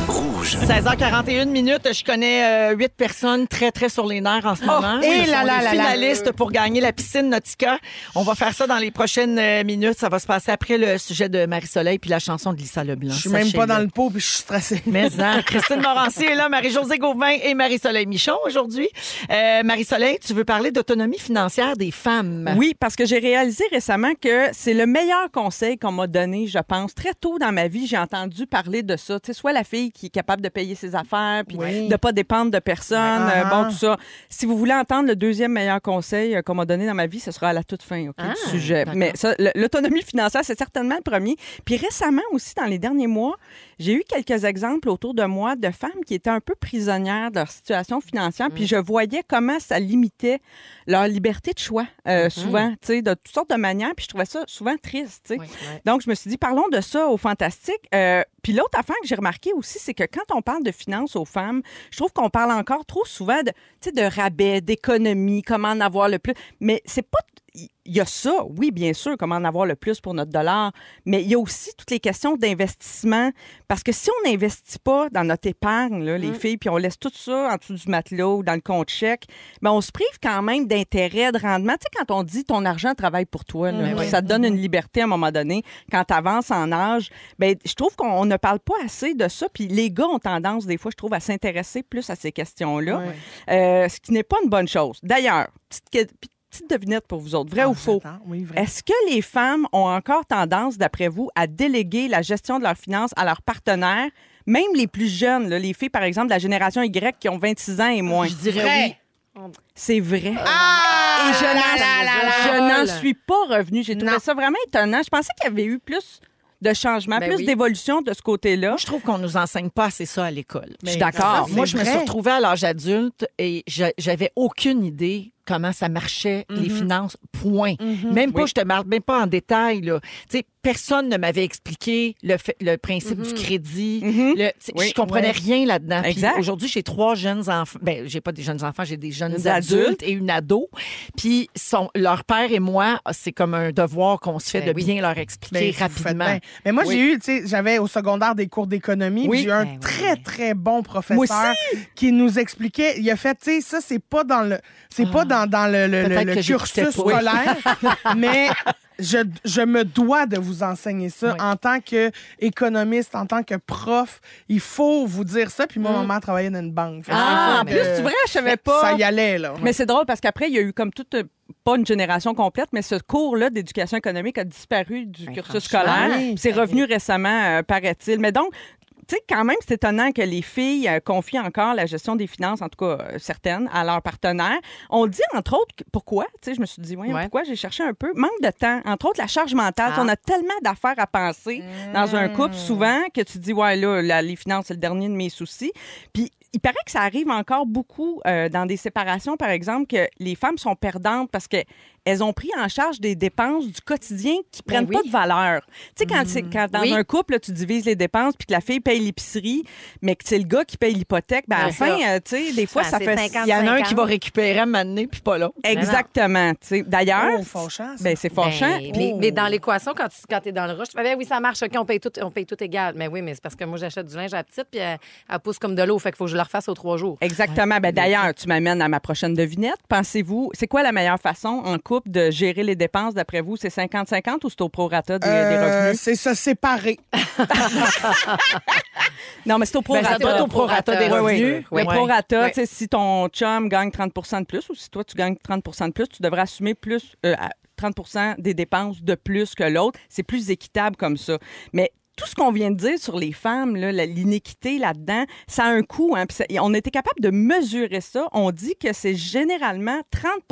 Speaker 4: 16h41 minutes. Je connais euh, huit personnes très, très sur les nerfs en ce moment.
Speaker 3: et
Speaker 4: Ce
Speaker 3: là
Speaker 4: sont
Speaker 3: là
Speaker 4: les
Speaker 3: là
Speaker 4: finalistes pour gagner la piscine Nautica. On va faire ça dans les prochaines euh, minutes. Ça va se passer après le sujet de Marie-Soleil puis la chanson de Lisa Leblanc.
Speaker 3: Je suis même pas dans le pot, puis je suis stressée.
Speaker 4: Mais hein, Christine Morancy est là, Marie-Josée Gauvin et Marie-Soleil Michon aujourd'hui. Euh, Marie-Soleil, tu veux parler d'autonomie financière des femmes?
Speaker 6: Oui, parce que j'ai réalisé récemment que c'est le meilleur conseil qu'on m'a donné, je pense. Très tôt dans ma vie, j'ai entendu parler de ça. Tu sais, soit la fille qui est capable de payer ses affaires, puis
Speaker 3: Oui.
Speaker 6: de pas dépendre de personne. Euh,
Speaker 3: Ah.
Speaker 6: bon, tout ça. Si vous voulez entendre le deuxième meilleur conseil euh, qu'on m'a donné dans ma vie, ce sera à la toute fin ok,
Speaker 5: Ah,
Speaker 6: du sujet. Mais l'autonomie financière, c'est certainement le premier. Puis récemment aussi, dans les derniers mois, j'ai eu quelques exemples autour de moi de femmes qui étaient un peu prisonnières de leur situation financière.
Speaker 5: Mm.
Speaker 6: Puis je voyais comment ça limitait leur liberté de choix, euh,
Speaker 5: Mm-hmm.
Speaker 6: souvent, tu sais, de toutes sortes de manières. Puis je trouvais ça souvent triste, tu sais.
Speaker 5: Oui, ouais.
Speaker 6: Donc, je me suis dit, parlons de ça au Fantastique. Euh, Puis l'autre affaire que j'ai remarqué aussi, c'est que quand on parle de finances aux femmes, je trouve qu'on parle encore trop souvent de, de rabais, d'économie, comment en avoir le plus. Mais c'est pas il y a ça, oui, bien sûr, comment en avoir le plus pour notre dollar, mais il y a aussi toutes les questions d'investissement. Parce que si on n'investit pas dans notre épargne, là, les
Speaker 5: Mm.
Speaker 6: filles, puis on laisse tout ça en dessous du matelot ou dans le compte chèque, ben on se prive quand même d'intérêt, de rendement. Tu sais, quand on dit ton argent travaille pour toi, là,
Speaker 5: Mm, oui.
Speaker 6: ça te donne une liberté à un moment donné, quand tu avances en âge, ben je trouve qu'on ne parle pas assez de ça. Puis les gars ont tendance, des fois, je trouve, à s'intéresser plus à ces questions-là, euh, ce qui n'est pas une bonne chose. D'ailleurs, petite, que- petite devinette pour vous autres, vrai
Speaker 3: Ah,
Speaker 6: ou faux?
Speaker 3: j'attends. Oui, vrai.
Speaker 6: Est-ce que les femmes ont encore tendance, d'après vous, à déléguer la gestion de leurs finances à leurs partenaires, même les plus jeunes, là, les filles, par exemple, de la génération Y qui ont 26 ans et moins?
Speaker 4: Je dirais oui.
Speaker 6: C'est vrai.
Speaker 3: Ah!
Speaker 6: et je n'en suis pas revenue. J'ai trouvé
Speaker 3: Non.
Speaker 6: ça vraiment étonnant. Je pensais qu'il y avait eu plus de changements,
Speaker 5: Ben
Speaker 6: plus
Speaker 5: oui.
Speaker 6: d'évolution de ce côté-là.
Speaker 4: Je trouve qu'on nous enseigne pas assez ça à l'école.
Speaker 6: Je suis d'accord.
Speaker 4: Moi, je me suis retrouvée à l'âge adulte et je- j'avais aucune idée comment ça marchait, les finances, point. Même pas,
Speaker 6: Oui.
Speaker 4: je te parle même pas en détail. Là. Tu sais, personne ne m'avait expliqué le, fait- le principe du crédit.
Speaker 6: Mhm.
Speaker 4: Le-
Speaker 6: Oui.
Speaker 4: Je comprenais
Speaker 3: Ouais.
Speaker 4: rien là-dedans. Aujourd'hui, j'ai trois jeunes enfants. Ben, j'ai pas des jeunes enfants, j'ai des jeunes
Speaker 6: Des
Speaker 4: adultes.
Speaker 6: adultes.
Speaker 4: et une ado. Puis son, leur père et moi, c'est comme un devoir qu'on se fait
Speaker 5: Ben
Speaker 4: de
Speaker 5: oui.
Speaker 4: bien leur
Speaker 3: Ben,
Speaker 4: expliquer
Speaker 3: faites
Speaker 4: rapidement.
Speaker 3: Mais moi, j'ai eu, tu sais, j'avais au secondaire des cours d'économie. J'ai eu un
Speaker 5: Ben
Speaker 3: très, très bon professeur qui nous expliquait. Il a fait, tu sais, ça, c'est pas dans le, c'est pas dans, dans le, cursus scolaire, mais je, je me dois de vous enseigner ça
Speaker 4: Oui.
Speaker 3: en tant qu'économiste, en tant que prof. Il faut vous dire ça. Puis moi,
Speaker 4: Mm.
Speaker 3: maman travaillait dans une banque.
Speaker 6: Ah, en plus, c'est vrai, je savais pas.
Speaker 3: Ça y allait, là.
Speaker 6: Mais c'est drôle parce qu'après, il y a eu comme toute, euh, pas une génération complète, mais ce cours-là d'éducation économique a disparu du
Speaker 5: Ben,
Speaker 6: cursus scolaire.
Speaker 3: oui.
Speaker 6: C'est revenu récemment, euh, paraît-il. Mais donc, tu sais, quand même, c'est étonnant que les filles euh, confient encore la gestion des finances, en tout cas euh, certaines, à leurs partenaires. On dit, entre autres, pourquoi? Tu sais, je me suis dit, voyons,
Speaker 5: Ouais.
Speaker 6: pourquoi? J'ai cherché un peu? Manque de temps. Entre autres, la charge mentale.
Speaker 5: Ah.
Speaker 6: On a tellement d'affaires à penser dans un couple, souvent, que tu dis, ouais, là, la- les finances, c'est le dernier de mes soucis. Puis, il paraît que ça arrive encore beaucoup euh, dans des séparations, par exemple, que les femmes sont perdantes parce que elles ont pris en charge des dépenses du quotidien qui
Speaker 5: Ben
Speaker 6: prennent
Speaker 5: oui.
Speaker 6: pas de valeur. Tu sais, quand, c'est- quand dans
Speaker 5: Oui.
Speaker 6: un couple, là, tu divises les dépenses puis que la fille paye l'épicerie, mais que c'est le gars qui paye l'hypothèque, ben, à la fin, euh, tu sais, des fois,
Speaker 5: Ah,
Speaker 6: ça fait...
Speaker 5: 50.
Speaker 4: Il y en a un qui
Speaker 5: 50.
Speaker 4: va récupérer à m'amener, puis pas l'autre.
Speaker 6: Exactement. tu sais. D'ailleurs,
Speaker 3: Oh,
Speaker 6: ben, c'est fâchant.
Speaker 5: Ben, mais,
Speaker 3: Oh.
Speaker 5: mais dans l'équation, quand tu quand es dans le rush, tu fais, ben oui, ça marche, OK, on paye tout, on paye tout égal. Mais oui, mais c'est parce que moi, j'achète du linge à la petite, puis elle, elle pousse comme de l'eau. Fait qu'il faut que je le refasse aux trois jours.
Speaker 6: Exactement. Ben, D'ailleurs, tu m'amènes à ma prochaine devinette. Pensez-vous, c'est quoi la meilleure façon en couple de gérer les dépenses d'après vous? C'est 50-50 ou c'est au prorata des, des
Speaker 3: Euh,
Speaker 6: revenus?
Speaker 3: c'est se séparer.
Speaker 6: Non, mais c'est au
Speaker 4: Ben,
Speaker 6: prorata.
Speaker 4: ça doit être au prorata des
Speaker 5: Oui, oui.
Speaker 4: revenus.
Speaker 6: Le
Speaker 4: Ouais.
Speaker 6: prorata, sais, si ton chum gagne 30 de plus ou si toi, tu gagnes 30 de plus, tu devrais assumer plus, euh, à 30 des dépenses de plus que l'autre. C'est plus équitable comme ça. Mais tout ce qu'on vient de dire sur les femmes, là, l'inéquité là-dedans, ça a un coût. Hein, ça- on était capable de mesurer ça. On dit que c'est généralement 30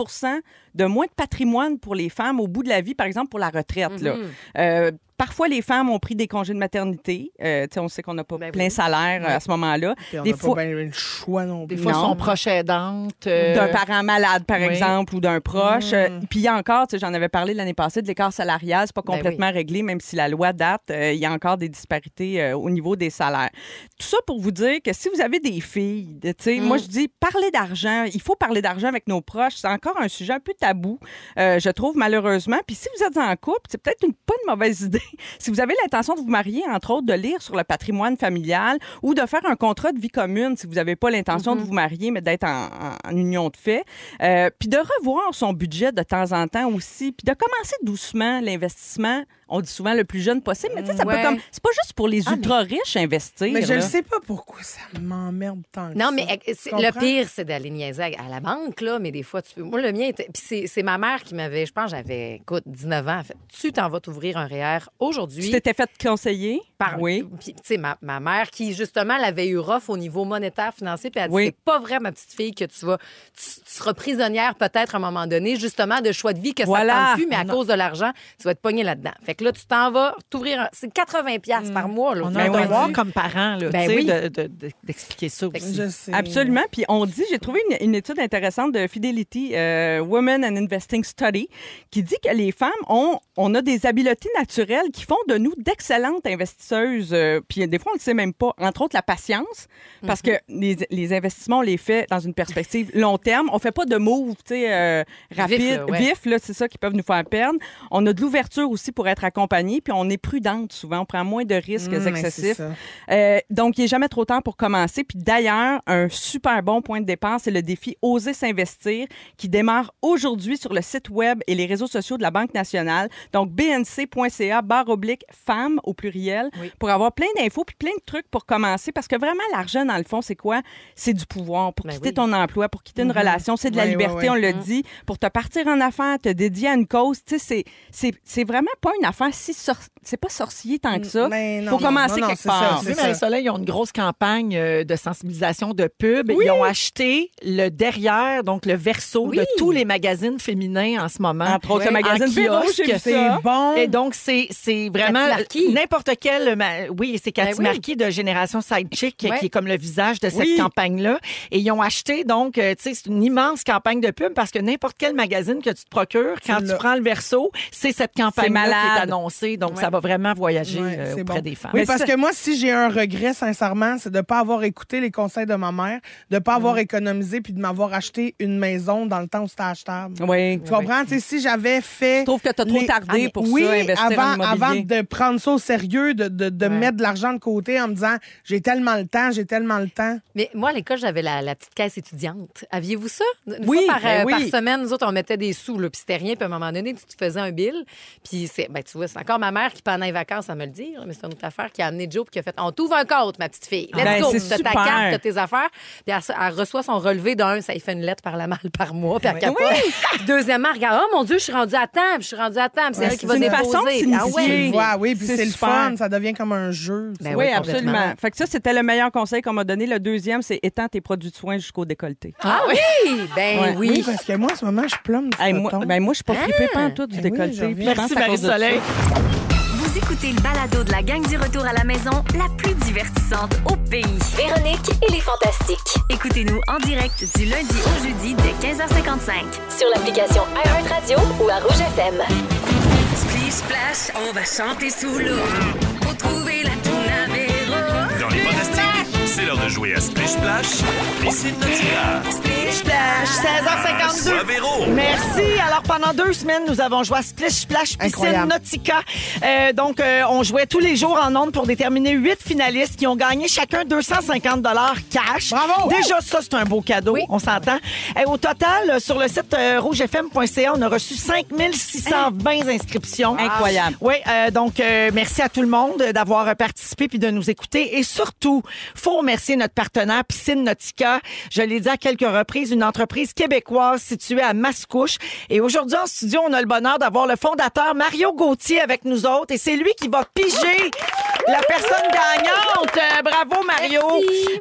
Speaker 6: de moins de patrimoine pour les femmes au bout de la vie, par exemple pour la retraite. là.
Speaker 5: Mhm.
Speaker 6: Euh, parfois, les femmes ont pris des congés de maternité. Euh, on sait qu'on n'a pas
Speaker 5: Ben
Speaker 6: plein
Speaker 5: oui.
Speaker 6: salaire euh, à ce moment-là.
Speaker 3: On
Speaker 6: Des fois-
Speaker 3: pas bien le choix non
Speaker 4: Des
Speaker 3: plus.
Speaker 4: fois,
Speaker 6: Non.
Speaker 4: son proche aidante. euh,
Speaker 6: d'un parent malade, par
Speaker 4: oui.
Speaker 6: exemple, ou d'un proche.
Speaker 3: Mm.
Speaker 6: Euh, Puis il y a encore, j'en avais parlé l'année passée, de l'écart salarial, c'est pas
Speaker 5: Ben
Speaker 6: complètement réglé, même si la loi date, euh, il y a encore des disparités euh, au niveau des salaires. Tout ça pour vous dire que si vous avez des filles, moi je dis parler d'argent, il faut parler d'argent avec nos proches, c'est encore un sujet un peu tabou, euh, je trouve malheureusement. Puis si vous êtes en couple, c'est peut-être une, pas une mauvaise idée. Si vous avez l'intention de vous marier, entre autres, de lire sur le patrimoine familial ou de faire un contrat de vie commune si vous n'avez pas l'intention de vous marier, mais d'être en union de fait. Euh, puis de revoir son budget de temps en temps aussi, puis de commencer doucement l'investissement. On dit souvent le plus jeune possible, mais tu sais, ça
Speaker 5: Ouais.
Speaker 6: peut comme. C'est pas juste pour les
Speaker 3: Ah,
Speaker 6: ultra riches investir.
Speaker 3: Mais je ne sais pas pourquoi ça m'emmerde tant que
Speaker 5: Non,
Speaker 3: ça.
Speaker 5: mais
Speaker 3: Tu
Speaker 5: le pire, c'est d'aller niaiser à la banque, là, mais des fois, tu peux. Moi, le mien, était... Puis c'est- c'est ma mère qui m'avait, je pense, j'avais, écoute, 19 ans. Fait, tu t'en vas t'ouvrir un REER aujourd'hui.
Speaker 6: Tu t'étais fait conseiller?
Speaker 5: par...
Speaker 6: Oui.
Speaker 5: Puis, tu sais, ma, ma mère qui, justement, l'avait eu rough au niveau monétaire, financier, puis elle a dit
Speaker 6: Oui.
Speaker 5: c'est pas vrai, ma petite fille, que tu vas. Tu, tu seras prisonnière peut-être à un moment donné, justement, de choix de vie que
Speaker 6: Voilà.
Speaker 5: ça ne plus, mais à
Speaker 4: Non.
Speaker 5: cause de l'argent, tu vas te pogner là-dedans. Fait que là, tu t'en vas t'ouvrir un. C'est 80$ piastres par mois, là.
Speaker 4: On a un devoir comme parents là,
Speaker 5: Ben oui.
Speaker 4: de- de- de- d'expliquer ça aussi.
Speaker 3: Je sais.
Speaker 6: Absolument. Puis on dit, j'ai trouvé une, une étude intéressante de Fidelity euh, Women and Investing Study qui dit que les femmes ont, on a des habiletés naturelles qui font de nous d'excellentes investisseuses. euh, puis des fois, on ne le sait même pas. Entre autres, la patience, parce que les, les investissements, on les fait dans une perspective long terme. On fait pas de moves, tu sais, euh, rapides,
Speaker 5: là, ouais.
Speaker 6: vifs, là, c'est ça qui peuvent nous faire perdre. On a de l'ouverture aussi pour être accompagné, puis on est prudente souvent. On prend moins de risques
Speaker 3: Mmh,
Speaker 6: excessifs. Euh, donc, il n'est jamais trop tard pour commencer. Puis d'ailleurs, un super bon point de départ, c'est le défi Oser s'investir qui démarre aujourd'hui sur le site web et les réseaux sociaux de la Banque nationale. Donc, bnc.ca barre oblique femmes au pluriel
Speaker 5: Oui.
Speaker 6: pour avoir plein d'infos puis plein de trucs pour commencer. Parce que vraiment, l'argent, dans le fond, c'est quoi? C'est du pouvoir pour
Speaker 5: Ben
Speaker 6: quitter
Speaker 5: oui.
Speaker 6: ton emploi, pour quitter une relation. C'est de la
Speaker 3: Oui,
Speaker 6: liberté, on le dit, pour te partir en affaires, te dédier à une cause. Tu sais, c'est vraiment pas une affaire si... sor- C'est pas sorcier tant que ça.
Speaker 3: Mais non,
Speaker 6: Faut
Speaker 3: non,
Speaker 6: commencer
Speaker 3: non, non,
Speaker 6: quelque
Speaker 3: c'est ça,
Speaker 6: part.
Speaker 3: c'est
Speaker 4: Oui,
Speaker 3: ça.
Speaker 4: Marie-Soleil, ils ont une grosse campagne euh, de sensibilisation de pub. Ils ont acheté le derrière, donc le verso
Speaker 5: Oui.
Speaker 4: de tous les magazines féminins en ce moment.
Speaker 6: Entre autres, le
Speaker 4: En
Speaker 6: magazine
Speaker 3: C'est
Speaker 6: ça.
Speaker 3: bon.
Speaker 4: Et donc, c'est c'est vraiment n'importe quel. ma- Oui, c'est Cathy
Speaker 5: Ben oui.
Speaker 4: Marquis de Génération Sidechick
Speaker 5: Ouais.
Speaker 4: qui est comme le visage de cette
Speaker 6: Oui.
Speaker 4: campagne-là. Et ils ont acheté, donc, euh, tu sais, c'est une immense campagne de pub parce que n'importe quel magazine que tu te procures, quand tu prends le verso, c'est cette campagne-là qui est
Speaker 6: malade.
Speaker 4: Annoncée. Donc, ça va vraiment voyager
Speaker 3: Ouais,
Speaker 4: euh,
Speaker 3: c'est
Speaker 4: auprès
Speaker 3: bon.
Speaker 4: des femmes.
Speaker 3: Oui,
Speaker 6: Mais
Speaker 3: parce que moi, si j'ai un regret, sincèrement, c'est de ne pas avoir écouté les conseils de ma mère, de ne pas avoir économisé puis de m'avoir acheté une maison dans le temps où c'était achetable.
Speaker 6: Oui.
Speaker 3: Tu comprends? Tu sais, si j'avais fait.
Speaker 6: Je trouve que t'as trop
Speaker 3: les-
Speaker 6: tardé pour
Speaker 3: oui,
Speaker 6: ça, investir
Speaker 3: avant,
Speaker 6: en
Speaker 3: avant de prendre ça au sérieux, de, de, de mettre de l'argent de côté en me disant j'ai tellement le temps, j'ai tellement le temps.
Speaker 5: Mais moi, à l'école, j'avais la, la petite caisse étudiante. Aviez-vous ça? Une
Speaker 6: Oui,
Speaker 5: fois par,
Speaker 6: ben
Speaker 5: euh,
Speaker 6: oui.
Speaker 5: par semaine, nous autres, on mettait des sous, là, puis c'était rien. Puis à un moment donné, tu te faisais un bill. Puis c'est, ben, tu vois, c'est encore ma mère qui, pendant les vacances, à me le dire, mais c'est une autre affaire, qui a amené Joe, puis qui a fait On t'ouvre un compte, ma petite fille. Let's
Speaker 6: Ben,
Speaker 5: go. T'as ta carte, t'as tes affaires. Puis elle, elle reçoit son relevé d'un, ça lui fait une lettre par la malle par mois, puis elle capote. Deuxièmement, elle regarde Oh mon Dieu, je suis rendue à temps, puis je suis rendue à temps, c'est
Speaker 3: Ouais,
Speaker 5: elle qui
Speaker 3: c'est
Speaker 5: va déposer.
Speaker 6: façon de
Speaker 5: Ah ouais.
Speaker 3: Vois, oui, puis
Speaker 6: C'est
Speaker 3: c'est le fun, ça devient comme un jeu.
Speaker 5: Ben
Speaker 6: oui,
Speaker 5: oui,
Speaker 6: absolument. Fait que ça, c'était le meilleur conseil qu'on m'a donné. Le deuxième, c'est étends tes produits de soins jusqu'au décolleté.
Speaker 5: Ah oui, ben
Speaker 6: Ouais.
Speaker 5: oui.
Speaker 3: Oui, parce que moi, en ce moment, je plombe
Speaker 6: moi, ben, moi, je suis pas frippée pantoute du
Speaker 3: Ben
Speaker 6: décolleté.
Speaker 4: Merci,
Speaker 6: à
Speaker 1: Vous écoutez le balado de la gang du retour à la maison, la plus divertissante au pays.
Speaker 2: Véronique et les Fantastiques.
Speaker 1: Écoutez-nous en direct du lundi au jeudi dès 15h55.
Speaker 2: Sur l'application iHeartRadio ou à Rouge FM.
Speaker 8: Splish Splash, on va chanter sous l'eau
Speaker 9: l'heure de jouer à Splish Splash. Piscine Nautica.
Speaker 8: Splish
Speaker 4: Splash, 16h52.
Speaker 9: Soit Véro.
Speaker 4: Merci. Alors, pendant deux semaines, nous avons joué à Splish Splash Piscine
Speaker 3: Incroyable.
Speaker 4: Nautica. Euh, donc, euh, on jouait tous les jours en ondes pour déterminer huit finalistes qui ont gagné chacun 250 cash.
Speaker 3: Bravo!
Speaker 4: Déjà, ça, c'est un beau cadeau. On s'entend. Et au total, euh, sur le site euh, rougefm.ca, on a reçu 5620 inscriptions.
Speaker 6: Incroyable.
Speaker 4: Oui, euh, donc euh, merci à tout le monde d'avoir euh, participé puis de nous écouter. Et surtout, faut remercier notre partenaire Piscine. Je l'ai dit à quelques reprises, une entreprise québécoise située à Mascouche. Et aujourd'hui, en studio, on a le bonheur d'avoir le fondateur Mario Gauthier avec nous autres. Et c'est lui qui va piger la personne gagnante. Euh, bravo, Mario.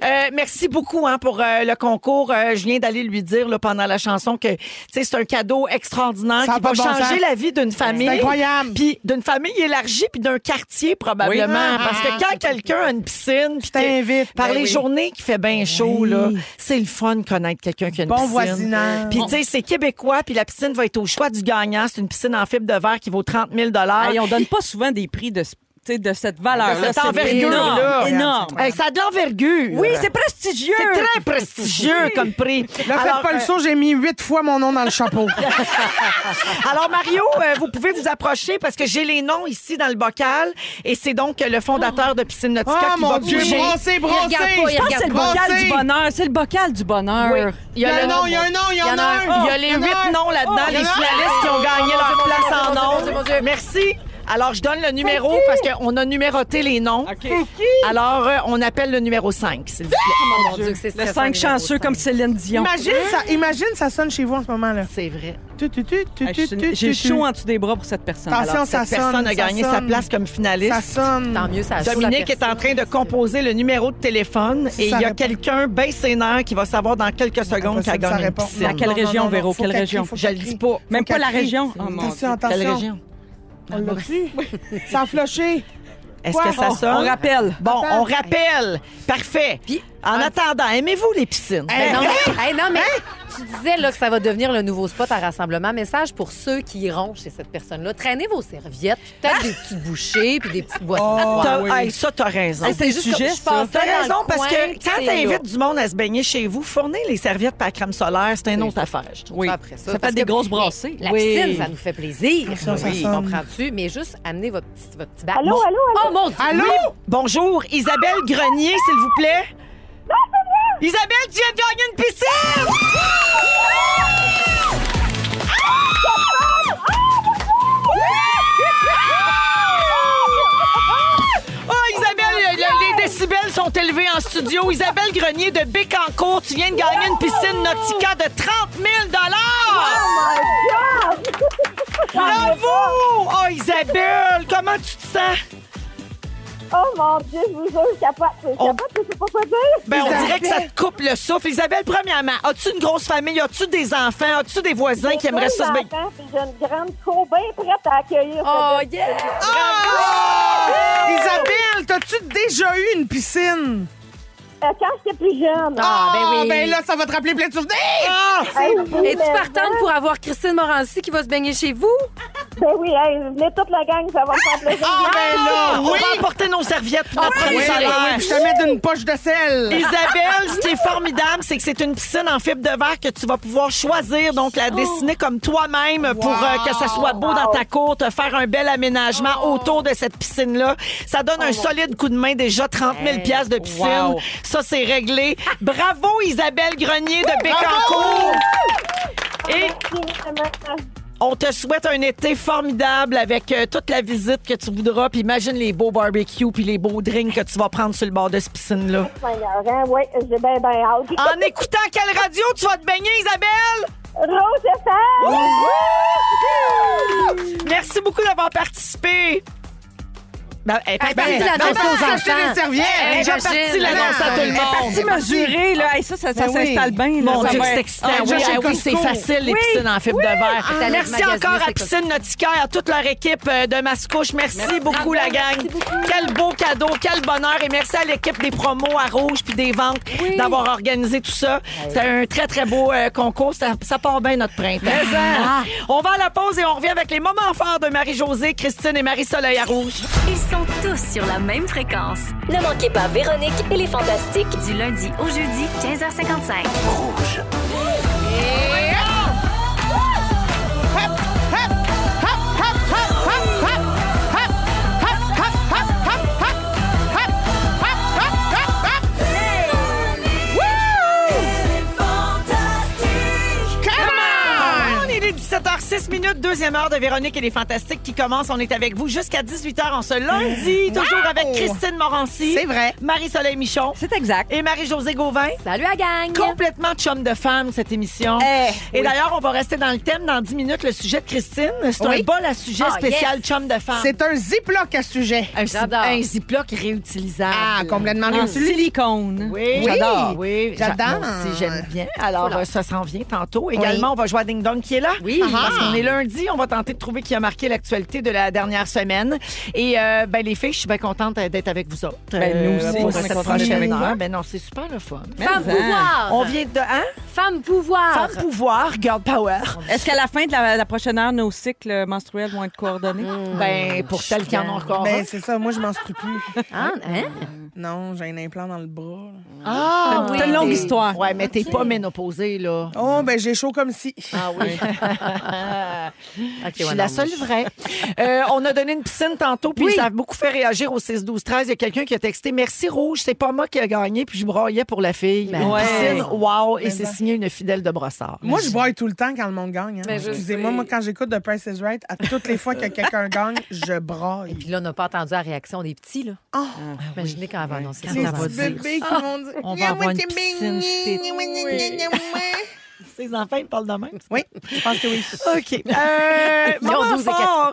Speaker 4: Merci, merci beaucoup hein, pour euh, le concours. Euh, je viens d'aller lui dire là, pendant la chanson que tu sais, c'est un cadeau extraordinaire
Speaker 3: Ça
Speaker 4: qui va
Speaker 3: bon
Speaker 4: changer
Speaker 3: sens.
Speaker 4: la vie d'une famille.
Speaker 3: C'est incroyable.
Speaker 4: Puis d'une famille élargie, puis d'un quartier probablement.
Speaker 3: Oui.
Speaker 4: Parce que quand quelqu'un a une piscine, puis
Speaker 3: t'invite.
Speaker 4: par
Speaker 3: Ben
Speaker 4: les
Speaker 3: oui.
Speaker 4: journées qui fait bien chaud, là, c'est le fun de connaître quelqu'un qui a une
Speaker 3: Bon
Speaker 4: piscine.
Speaker 3: voisinage.
Speaker 4: Puis tu sais, c'est québécois, puis la piscine va être au choix du gagnant. C'est une piscine en fibre de verre qui vaut 30 000
Speaker 6: Hey, on donne pas souvent des prix de, ce- tu sais, de cette valeur-là.
Speaker 4: De cette envergure-là.
Speaker 6: énorme, énorme.
Speaker 4: Hey, ça a de l'envergure.
Speaker 6: Oui, c'est prestigieux.
Speaker 4: C'est très prestigieux comme prix.
Speaker 3: Là,
Speaker 4: Alors,
Speaker 3: faites pas le
Speaker 4: euh,
Speaker 3: saut, j'ai mis huit fois mon nom dans le chapeau.
Speaker 4: Alors, Mario, euh, vous pouvez vous approcher parce que j'ai les noms ici dans le bocal et c'est donc euh, le fondateur de Piscine Nautica
Speaker 3: Oh
Speaker 4: qui
Speaker 3: mon
Speaker 4: va
Speaker 3: Dieu,
Speaker 4: piger.
Speaker 3: brossé, brossé.
Speaker 5: regarde pas, il
Speaker 6: Je pense que c'est le
Speaker 3: Brossé.
Speaker 6: bocal du bonheur. C'est le bocal du bonheur.
Speaker 4: Oui.
Speaker 3: Il y a un nom, il y a un nom, il y en a un.
Speaker 4: Il y a les
Speaker 3: Il y en a
Speaker 4: huit noms là-dedans,
Speaker 3: Oh,
Speaker 4: les finalistes qui ont gagné leur
Speaker 5: Dieu,
Speaker 4: place en nom. Merci. Alors, je donne le numéro parce qu'on a numéroté les noms. Alors, euh, on appelle le numéro 5, s'il vous plaît.
Speaker 5: Mon Dieu, que c'est
Speaker 6: Le
Speaker 5: stressant,
Speaker 6: 5
Speaker 5: numéro
Speaker 6: chanceux
Speaker 5: cinq.
Speaker 6: comme Céline Dion.
Speaker 3: Imagine, ça, imagine, ça sonne chez vous en ce moment-là.
Speaker 4: C'est vrai.
Speaker 3: Tu, tu, tu, tu,
Speaker 6: Hey,
Speaker 3: tu,
Speaker 6: je-
Speaker 3: tu,
Speaker 6: J'ai
Speaker 3: tu,
Speaker 6: chaud en dessous des bras pour cette personne.
Speaker 3: Attention,
Speaker 4: Alors,
Speaker 3: ça
Speaker 4: cette personne
Speaker 3: sonne,
Speaker 4: a
Speaker 3: ça
Speaker 4: gagné sa
Speaker 3: sonne.
Speaker 4: place comme finaliste.
Speaker 3: Ça sonne.
Speaker 5: Tant mieux, ça a chaud, la
Speaker 4: Dominique est en
Speaker 5: personne.
Speaker 4: train de composer le numéro de téléphone
Speaker 3: Si
Speaker 4: et il
Speaker 3: ça
Speaker 4: y a
Speaker 3: répond.
Speaker 4: quelqu'un, ben sénère, qui va savoir dans quelques secondes qu'elle
Speaker 3: Impossible, ça
Speaker 4: gagne une
Speaker 3: répond.
Speaker 4: piscine.
Speaker 6: Dans quelle région, Véro? Quelle région?
Speaker 4: Je le dis pas.
Speaker 6: Même pas la région. Oh, mon
Speaker 3: Attention,
Speaker 6: Dieu.
Speaker 4: Quelle
Speaker 3: attention.
Speaker 4: région?
Speaker 3: On l'a reçu. Ça a floché.
Speaker 4: Est-ce que ça
Speaker 3: On-
Speaker 4: sonne?
Speaker 6: On rappelle.
Speaker 4: Bon,
Speaker 3: Attends.
Speaker 4: on rappelle. Parfait.
Speaker 5: Puis,
Speaker 4: En attendant, aimez-vous les piscines?
Speaker 5: Ben non, mais, hey, non, mais tu disais là, que ça va devenir le nouveau spot à rassemblement. Message pour ceux qui iront chez cette personne-là. Traînez vos serviettes, peut-être des petites bouchées puis des petites boissons.
Speaker 3: Oh,
Speaker 4: T'as-
Speaker 3: oui.
Speaker 4: hey, ça, t'as raison.
Speaker 5: Hey, c'est juste
Speaker 6: sujet,
Speaker 5: comme je
Speaker 6: ça.
Speaker 4: T'as raison, parce que quand t'invites du monde à se baigner chez vous, fournir les serviettes par crème solaire, c'est une autre affaire, je trouve.
Speaker 6: Oui.
Speaker 5: Après ça,
Speaker 6: Ça fait des
Speaker 5: que
Speaker 6: grosses brassées.
Speaker 5: La
Speaker 4: Oui.
Speaker 5: piscine, ça nous fait plaisir.
Speaker 3: Ça, ça
Speaker 5: comprends-tu? Mais juste amener votre petit, votre petit bac.
Speaker 10: Allô, allô, allô?
Speaker 5: Oh mon Dieu!
Speaker 3: Allô?
Speaker 4: Oui, bonjour, Isabelle Grenier, s'il vous plaît. Isabelle, tu viens de gagner une piscine! Oh, Isabelle, le- le- les décibels sont élevés en studio. Isabelle Grenier de Bécancourt, tu viens de gagner une piscine Nautica de 30 000 Bravo! Oh, Isabelle, comment tu te sens?
Speaker 10: Oh mon Dieu, je vous jure, je capote. Je
Speaker 4: On-
Speaker 10: capote, je sais pas quoi dire.
Speaker 4: Ben, on
Speaker 3: Isabelle.
Speaker 4: dirait que ça te coupe le souffle. Isabelle, premièrement, as-tu une grosse famille? As-tu des enfants? As-tu des voisins qui aimeraient ça? Se baigner?
Speaker 10: enfants, puis j'ai une grande cour bien prête à accueillir.
Speaker 5: Oh!
Speaker 3: Ah! Isabelle, t'as-tu déjà eu une piscine?
Speaker 10: Euh, quand j'étais plus jeune.
Speaker 5: Ah, ben oui.
Speaker 3: ben là, ça va te rappeler plein de souvenirs!
Speaker 4: Ah!
Speaker 10: Hey, oui,
Speaker 5: Es-tu partante pour avoir Christine Morancy qui va se baigner chez vous?
Speaker 10: Ben oui, hey, venez toute la gang, ça va me faire plaisir.
Speaker 3: Ah, ben là!
Speaker 4: On va apporter nos serviettes pour notre premier
Speaker 3: Oui, oui,
Speaker 4: salaire.
Speaker 3: oui, je te mets d'une poche de sel.
Speaker 4: Isabelle, ce qui est formidable, c'est que c'est une piscine en fibre de verre que tu vas pouvoir choisir, donc la dessiner comme toi-même pour euh, que ça soit beau dans ta cour, te faire un bel aménagement autour de cette piscine-là. Ça donne un solide coup de main, déjà 30 000 piastres de piscine.
Speaker 6: Wow.
Speaker 4: Ça, c'est réglé. Bravo, Isabelle Grenier de Bécancourt. Et on te souhaite un été formidable avec euh, toute la visite que tu voudras. Puis imagine les beaux barbecues puis les beaux drinks que tu vas prendre sur le bord de cette piscine-là.
Speaker 10: Oui, j'ai bien, bien hâte.
Speaker 4: En écoutant quelle radio tu vas te baigner, Isabelle?
Speaker 10: Rose FM!
Speaker 4: Merci beaucoup d'avoir participé. Ben, elle est partie
Speaker 5: partie
Speaker 4: la- ben,
Speaker 5: aux
Speaker 4: ben,
Speaker 5: enfants.
Speaker 3: serviettes!
Speaker 4: Elle est partie l'annoncer à tout le
Speaker 6: Elle est partie
Speaker 4: monde.
Speaker 6: mesurer, là. Hey, ça, ça, ça
Speaker 3: Ben oui.
Speaker 6: s'installe bien.
Speaker 4: Mon Dieu, c'est excitant.
Speaker 3: Ah,
Speaker 4: oui, ah oui, c'est facile, les piscines en fibre de verre.
Speaker 5: Ah,
Speaker 4: Merci encore à Piscine Nautica et à toute leur équipe euh, de Mascouche. Merci, beaucoup, la gang. Quel beau cadeau, quel bonheur. Et merci à l'équipe des promos à Rouge puis des ventes d'avoir organisé tout ça. C'est un très, très beau euh, concours. Ça, part bien notre printemps. Ah. On va à la pause et on revient avec les moments forts de Marie-Josée, Christine et Marie-Soleil à Rouge.
Speaker 1: Ils sont tous sur la même fréquence.
Speaker 2: Ne manquez pas Véronique et les Fantastiques.
Speaker 1: Du lundi au jeudi, 15h55.
Speaker 4: On 6 minutes, deuxième heure de Véronique et les Fantastiques qui commence. On est avec vous jusqu'à 18h en ce lundi, toujours avec Christine Morancy.
Speaker 3: C'est vrai.
Speaker 4: Marie-Soleil Michon.
Speaker 6: C'est exact.
Speaker 4: Et Marie-Josée Gauvin.
Speaker 5: Salut à gang.
Speaker 4: Complètement chum de femme, cette émission.
Speaker 6: Eh,
Speaker 4: et d'ailleurs, on va rester dans le thème dans 10 minutes, le sujet de Christine. C'est
Speaker 3: oui?
Speaker 4: un bol à sujet
Speaker 5: ah,
Speaker 4: spécial chum de femme.
Speaker 3: C'est un ziploc à sujet.
Speaker 4: Un, un ziploc réutilisable.
Speaker 3: Ah, complètement
Speaker 6: en
Speaker 3: réutilisable.
Speaker 6: silicone.
Speaker 4: Oui.
Speaker 3: J'adore.
Speaker 4: Oui.
Speaker 3: J'adore.
Speaker 4: Si j'aime bien. Alors, euh, ça s'en vient tantôt. Également, on va jouer à Ding Dong qui est là.
Speaker 5: Oui.
Speaker 4: Ah, ah qu'on est lundi, on va tenter de trouver qui a marqué l'actualité de la dernière semaine. Et euh, ben, les filles, je suis bien contente euh, d'être avec vous autres.
Speaker 6: Ben, nous aussi,
Speaker 4: pour
Speaker 6: on est contents d'être avec.
Speaker 4: Ben non, c'est super le fun.
Speaker 5: Femme
Speaker 6: Mais, hein.
Speaker 5: pouvoir!
Speaker 4: On vient de... Hein?
Speaker 5: Femme pouvoir!
Speaker 4: Femme pouvoir, girl power.
Speaker 6: Est-ce qu'à la fin de la, la prochaine heure, nos cycles menstruels vont être coordonnés?
Speaker 4: Ben, pour celles qui en ont encore
Speaker 3: Ben, c'est ça, moi, je menstrue plus.
Speaker 5: Ah, hein?
Speaker 3: Non, j'ai un implant dans le bras.
Speaker 4: Ah,
Speaker 6: C'est une longue histoire.
Speaker 4: Ouais, mais t'es pas ménopausée, là.
Speaker 3: Oh, ben, j'ai chaud comme si.
Speaker 4: Ah oui.
Speaker 5: Ok,
Speaker 4: Je suis
Speaker 5: ouais,
Speaker 4: la
Speaker 5: non,
Speaker 4: seule vraie. Euh, on a donné une piscine tantôt, puis
Speaker 5: Oui.
Speaker 4: ça a beaucoup fait réagir au 6 12 13 Il y a quelqu'un qui a texté Merci Rouge, c'est pas moi qui a gagné, puis je broyais pour la fille.
Speaker 5: Ben
Speaker 4: une
Speaker 6: ouais.
Speaker 4: piscine, wow, et
Speaker 3: Mais
Speaker 4: c'est
Speaker 3: ben.
Speaker 4: signé une fidèle de brossard.
Speaker 3: Moi, je broille tout le temps quand le monde gagne. hein.
Speaker 5: Ben, je
Speaker 3: Excusez-moi, moi, quand j'écoute The Price is Right, à toutes les fois que quelqu'un gagne, je braille.
Speaker 5: Puis là, on n'a pas entendu la réaction des petits, là.
Speaker 3: Oh,
Speaker 5: Imaginez quand elle va annoncer ça.
Speaker 6: On va avoir une piscine
Speaker 4: Ces enfants, ils parlent de même.
Speaker 3: Oui, je pense que oui.
Speaker 4: OK. Euh,
Speaker 5: Ils ont
Speaker 4: moment
Speaker 5: 12 et
Speaker 4: fort.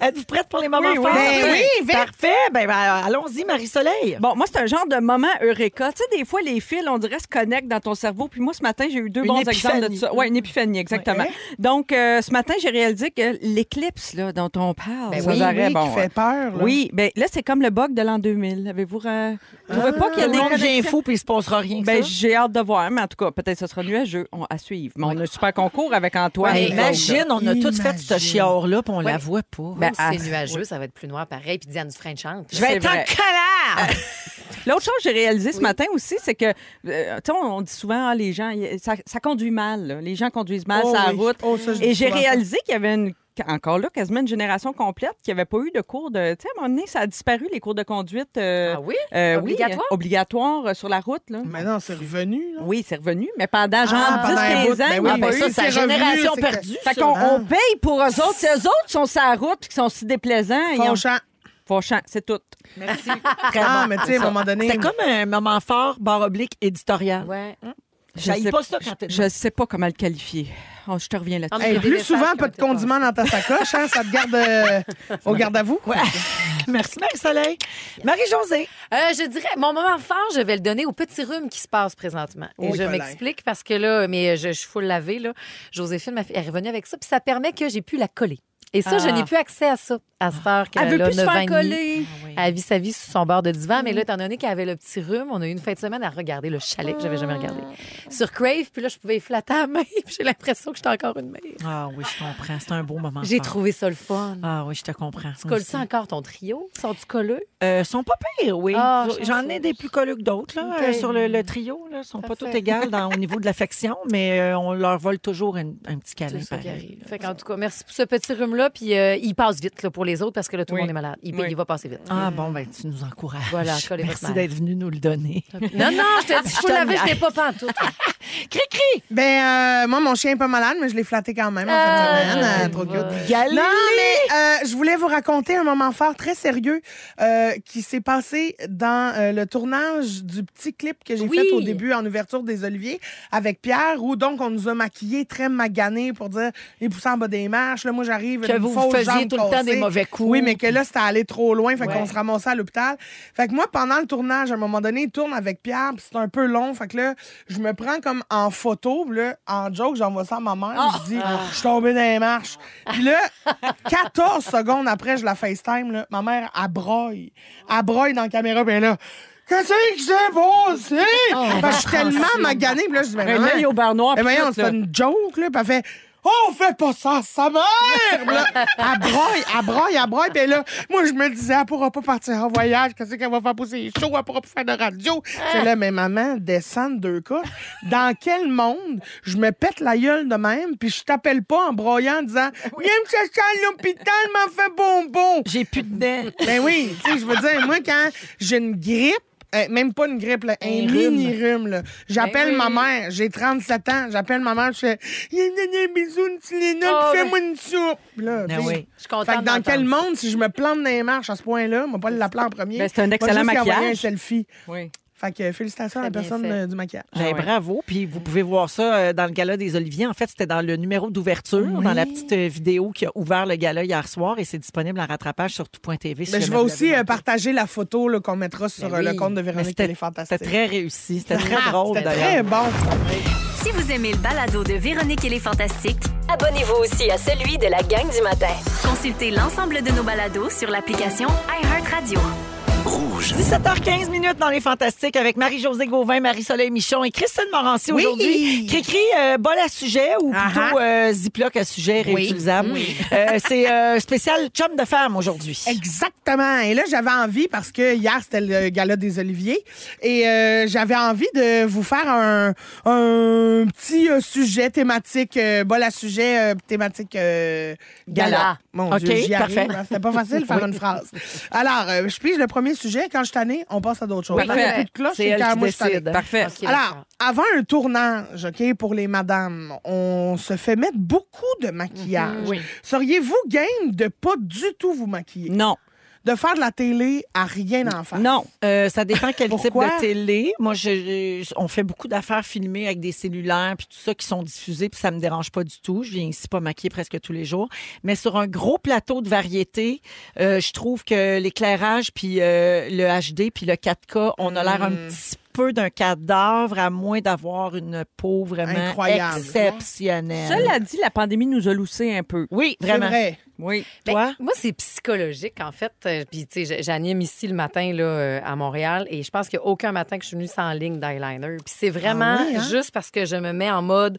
Speaker 4: Êtes-vous prête pour les moments
Speaker 6: Oui, oui.
Speaker 4: forts?
Speaker 3: Ben oui, vite.
Speaker 4: Parfait. Ben, ben, allons-y, Marie-Soleil.
Speaker 6: Bon, moi, c'est un genre de moment eureka. Tu sais, des fois, les fils, on dirait, se connectent dans ton cerveau. Puis moi, ce matin, j'ai eu deux
Speaker 4: Une
Speaker 6: bons
Speaker 4: épiphanie.
Speaker 6: exemples de ça. Oui, une épiphanie, exactement. Donc, euh, ce matin, j'ai réalisé que l'éclipse, là, dont on parle,
Speaker 3: Ben oui, oui,
Speaker 6: bon,
Speaker 3: qui fait peur. là.
Speaker 6: Oui, ben là, c'est comme le bug de l'an 2000. Avez-vous euh, trouvé pas qu'il y a
Speaker 4: Tout
Speaker 6: des
Speaker 4: le monde vient
Speaker 6: connexions?
Speaker 4: fou, puis il se passera rien que
Speaker 6: Ben,
Speaker 4: ça.
Speaker 6: j'ai hâte de voir, mais en tout cas, peut-être que ce sera nuageux. On- à suivre. Mais on a un super concours avec Antoine.
Speaker 4: Imagine, on a tous fait ce chiard-là, puis on la voit pas.
Speaker 6: Ben,
Speaker 5: c'est
Speaker 6: ah,
Speaker 5: nuageux, ça va être plus noir pareil. Puis Diane Dufresne chante.
Speaker 4: je vais être en colère!
Speaker 6: L'autre chose que j'ai réalisé ce matin aussi, c'est que, euh, tu sais, on dit souvent, ah, les gens, ça, ça conduit mal. là. Les gens conduisent mal
Speaker 3: Oh
Speaker 6: sur la
Speaker 3: oui.
Speaker 6: route.
Speaker 3: Oh, ça,
Speaker 6: Et j'ai réalisé qu'il y avait une, encore là, quasiment une génération complète qui n'avait pas eu de cours de. Tu sais, à un moment donné, ça a disparu, les cours de conduite. euh,
Speaker 5: Ah oui?
Speaker 6: euh, oui,
Speaker 5: Obligatoire?
Speaker 6: euh, obligatoires sur la route. Là.
Speaker 3: Mais non, c'est revenu. là.
Speaker 6: Oui, c'est revenu, mais pendant genre
Speaker 3: Ah, pendant un
Speaker 6: 10-15
Speaker 3: bout,
Speaker 6: ans,
Speaker 3: ben
Speaker 6: il
Speaker 3: oui,
Speaker 6: y a
Speaker 4: Ah,
Speaker 6: pas
Speaker 4: ben
Speaker 6: eu-
Speaker 4: ça,
Speaker 3: c'est
Speaker 4: c'est la
Speaker 3: revenu,
Speaker 4: génération perdue.
Speaker 6: Fait qu'on
Speaker 3: Ah.
Speaker 6: on paye pour eux autres. Eux autres sont sur la route et qui sont si déplaisants. ont-
Speaker 3: Fauchant.
Speaker 6: Fauchant, c'est tout.
Speaker 4: Merci.
Speaker 3: Ah, mais tu sais, à un moment donné.
Speaker 4: C'était comme un moment fort, barre oblique, éditorial.
Speaker 5: Ouais.
Speaker 6: Je
Speaker 4: Je
Speaker 6: sais-
Speaker 4: pas ça quand t'es
Speaker 6: Je sais pas comment le qualifier. Oh, je te reviens là-dessus.
Speaker 3: Hey, plus souvent, pas de condiments dans ta sacoche, hein, ça te garde euh, au garde à vous.
Speaker 4: Ouais. Merci, Marie-Soleil. Marie-Josée.
Speaker 5: Euh, je dirais, mon moment fort, je vais le donner au petit rhume qui se passe présentement. Et
Speaker 3: Oui,
Speaker 5: je m'explique parce que là, mais je, je suis full laver, là. Joséphine, ma fille, elle est revenue avec ça, puis ça permet que j'ai pu la coller. Et ça, je
Speaker 4: Ah.
Speaker 5: n'ai plus accès à ça à cette heure qu'elle
Speaker 6: Elle veut
Speaker 5: a
Speaker 6: plus se
Speaker 5: 9 ans
Speaker 6: faire coller.
Speaker 5: Elle vit sa vie sur son bord de divan, mais là, étant donné qu'elle avait le petit rhume, on a eu une fin de semaine à regarder le chalet que j'avais jamais regardé. Sur Crave, puis là, je pouvais y flatter à la main, puis j'ai l'impression que j'étais encore une mère.
Speaker 4: Ah oui, je comprends. C'est un beau moment.
Speaker 5: J'ai trouvé ça le fun.
Speaker 4: Ah oui, je te comprends.
Speaker 5: Tu colles-tu encore ton trio? Sont-tu colleux?
Speaker 4: Euh, sont pas pires, oui.
Speaker 5: Ah,
Speaker 4: J'en ai des plus colleux que d'autres là, euh, sur le, le trio. Là, sont pas tous égales dans- au niveau de l'affection, mais euh, on leur vole toujours un, un petit câlin. Pareil, là.
Speaker 5: Fait qu'en tout cas, merci pour ce petit rhume-là. Puis euh, il passe vite là, pour les autres parce que là, tout le
Speaker 6: Oui.
Speaker 5: monde est malade. Il,
Speaker 6: Oui.
Speaker 5: il va passer vite.
Speaker 4: Ah bon, ben tu nous encourages.
Speaker 5: Voilà,
Speaker 4: Merci d'être venu nous le donner.
Speaker 5: Non, non, je te dis, je vous l'avais, je l'ai pas pantoute.
Speaker 4: Cri-cri!
Speaker 3: Ben, euh, moi, mon chien est pas malade, mais je l'ai flatté quand même en
Speaker 5: Ah,
Speaker 3: fin de semaine.
Speaker 5: je
Speaker 3: Euh, trop
Speaker 5: vois.
Speaker 3: cute.
Speaker 4: Galilée!
Speaker 3: Non, mais euh, je voulais vous raconter un moment fort très sérieux euh, qui s'est passé dans euh, le tournage du petit clip que j'ai
Speaker 5: Oui.
Speaker 3: fait au début en ouverture des Oliviers avec Pierre, où donc on nous a maquillés très maganés pour dire les poussés en bas des marches. Là, moi, j'arrive.
Speaker 4: Que
Speaker 3: une
Speaker 4: vous
Speaker 3: fausse
Speaker 4: faisiez
Speaker 3: jambe
Speaker 4: tout le temps
Speaker 3: cassée.
Speaker 4: des mauvais coups.
Speaker 3: Oui, mais que là, c'était allé trop loin, fait
Speaker 5: Ouais.
Speaker 3: qu'on se ramassait à l'hôpital. Fait que moi, pendant le tournage, à un moment donné, il tourne avec Pierre, puis c'est un peu long. Fait que là, je me prends comme en photo, puis là, en joke, j'envoie ça à ma mère. Je dis, je suis tombée dans les marches. Puis là, 14 secondes après, je la FaceTime, là, ma mère, elle broille. Elle broille dans la caméra, puis elle est là. Qu'est-ce qui s'est passé? Parce que je suis tellement maganée. Puis là, je dis, ben,
Speaker 6: Un
Speaker 3: maman,
Speaker 6: œil au beurre noir.
Speaker 3: voyons,
Speaker 6: tout,
Speaker 3: c'est
Speaker 6: là.
Speaker 3: une joke, là. Puis elle fait Oh, fais pas ça à sa mère! Là, elle broille, elle broille, elle broille. Puis là, moi, je me disais, elle pourra pas partir en voyage. Qu'est-ce qu'elle va faire pour ses shows? Elle pourra pas faire de radio. C'est là, mais maman, descendre deux cas. Dans quel monde je me pète la gueule de même, puis je t'appelle pas en broyant en disant Viens me chercher à l'hôpital, m'en fait bonbon.
Speaker 4: J'ai plus de dents.
Speaker 3: Ben oui, tu sais, je veux dire, moi, quand j'ai une grippe, euh, même pas une grippe, là, un,
Speaker 4: Un rhume.
Speaker 3: mini-rhume. J'appelle
Speaker 5: Ben
Speaker 3: ma mère, j'ai 37 ans, j'appelle ma mère, je fais un bisou, une petite Léna,
Speaker 5: Oh,
Speaker 3: fais-moi une soupe. Là,
Speaker 4: Ben oui.
Speaker 5: Je suis
Speaker 3: Fait que dans quel monde, si je me plante dans les marches à ce point-là, on va pas l'appeler en premier.
Speaker 6: Ben, c'est un excellent maquillage.
Speaker 3: un selfie.
Speaker 6: Oui.
Speaker 3: Fait que félicitations à la personne
Speaker 5: fait.
Speaker 3: euh, du maquillage.
Speaker 4: Ben,
Speaker 6: Ah ouais.
Speaker 4: Bravo. Puis vous pouvez voir ça euh, dans le gala des Oliviers. En fait, c'était dans le numéro d'ouverture, dans la petite euh, vidéo qui a ouvert le gala hier soir et c'est disponible en rattrapage sur tout.tv. si
Speaker 3: Ben, je vais aussi euh, partager la photo qu'on mettra sur
Speaker 5: Ben
Speaker 3: le compte de Véronique
Speaker 4: c'était-
Speaker 3: fantastique.
Speaker 4: C'était très réussi. C'était très
Speaker 3: Ah,
Speaker 4: drôle
Speaker 3: C'était
Speaker 4: d'ailleurs.
Speaker 3: très bon.
Speaker 1: Si vous aimez le balado de Véronique et les Fantastiques,
Speaker 2: Abonnez-vous aussi à celui de la gang du matin.
Speaker 1: consultez l'ensemble de nos balados sur l'application iHeartRadio.
Speaker 9: Rouge.
Speaker 4: 17h15 minutes dans les Fantastiques avec Marie-Josée Gauvin, Marie-Soleil Michon et Christine Morancy
Speaker 3: Oui.
Speaker 4: aujourd'hui. Cricri, euh, bol à sujet ou plutôt euh, Ziploc à sujet réutilisable. Euh, c'est euh, spécial chum de femme aujourd'hui.
Speaker 3: Exactement. Et là, j'avais envie, parce que hier, c'était le gala des Oliviers, et euh, j'avais envie de vous faire un, un petit euh, sujet thématique, euh, bol à sujet euh, thématique euh, gala.
Speaker 5: Gala.
Speaker 3: Mon
Speaker 4: OK,
Speaker 3: Dieu, j'y arrive,
Speaker 4: parfait.
Speaker 3: hein. C'était pas facile de faire une phrase. Alors, euh, je pige le premier sujet. Quand je suis tannée, on passe à d'autres choses.
Speaker 6: Parfait.
Speaker 3: De cloche,
Speaker 4: C'est elle
Speaker 3: quand
Speaker 4: qui
Speaker 3: moi, je suis tannée.
Speaker 4: décide.
Speaker 6: Parfait.
Speaker 5: Ok,
Speaker 3: Alors,
Speaker 5: d'accord.
Speaker 3: avant un tournage, OK, pour les madames, on se fait mettre beaucoup de maquillage.
Speaker 4: Oui.
Speaker 3: Seriez-vous game de pas du tout vous maquiller?
Speaker 6: Non.
Speaker 3: De faire de la télé à rien en faire?
Speaker 6: Non.
Speaker 4: Euh, ça dépend quel type de télé. Moi, je, je- on fait beaucoup d'affaires filmées avec des cellulaires puis tout ça qui sont diffusés puis ça me dérange pas du tout. Je viens ici pas maquiller presque tous les jours. Mais sur un gros plateau de variété, euh, je trouve que l'éclairage puis euh, le HD puis le 4K, on a l'air un
Speaker 3: Hmm.
Speaker 4: petit peu d'un cadavre à moins d'avoir une peau vraiment
Speaker 3: Incroyable.
Speaker 4: exceptionnelle.
Speaker 6: Cela dit, la pandémie nous a loussé un peu.
Speaker 4: Oui,
Speaker 3: C'est
Speaker 4: vraiment.
Speaker 3: vrai.
Speaker 6: Oui.
Speaker 5: Ben,
Speaker 4: Toi?
Speaker 5: moi, c'est psychologique, en fait. Euh, Puis, tu sais, j'anime ici le matin là, euh, à Montréal et je pense qu'il n'y a aucun matin que je suis venue sans ligne d'eyeliner. Puis, c'est vraiment
Speaker 3: Ah oui, hein?
Speaker 5: juste parce que je me mets en mode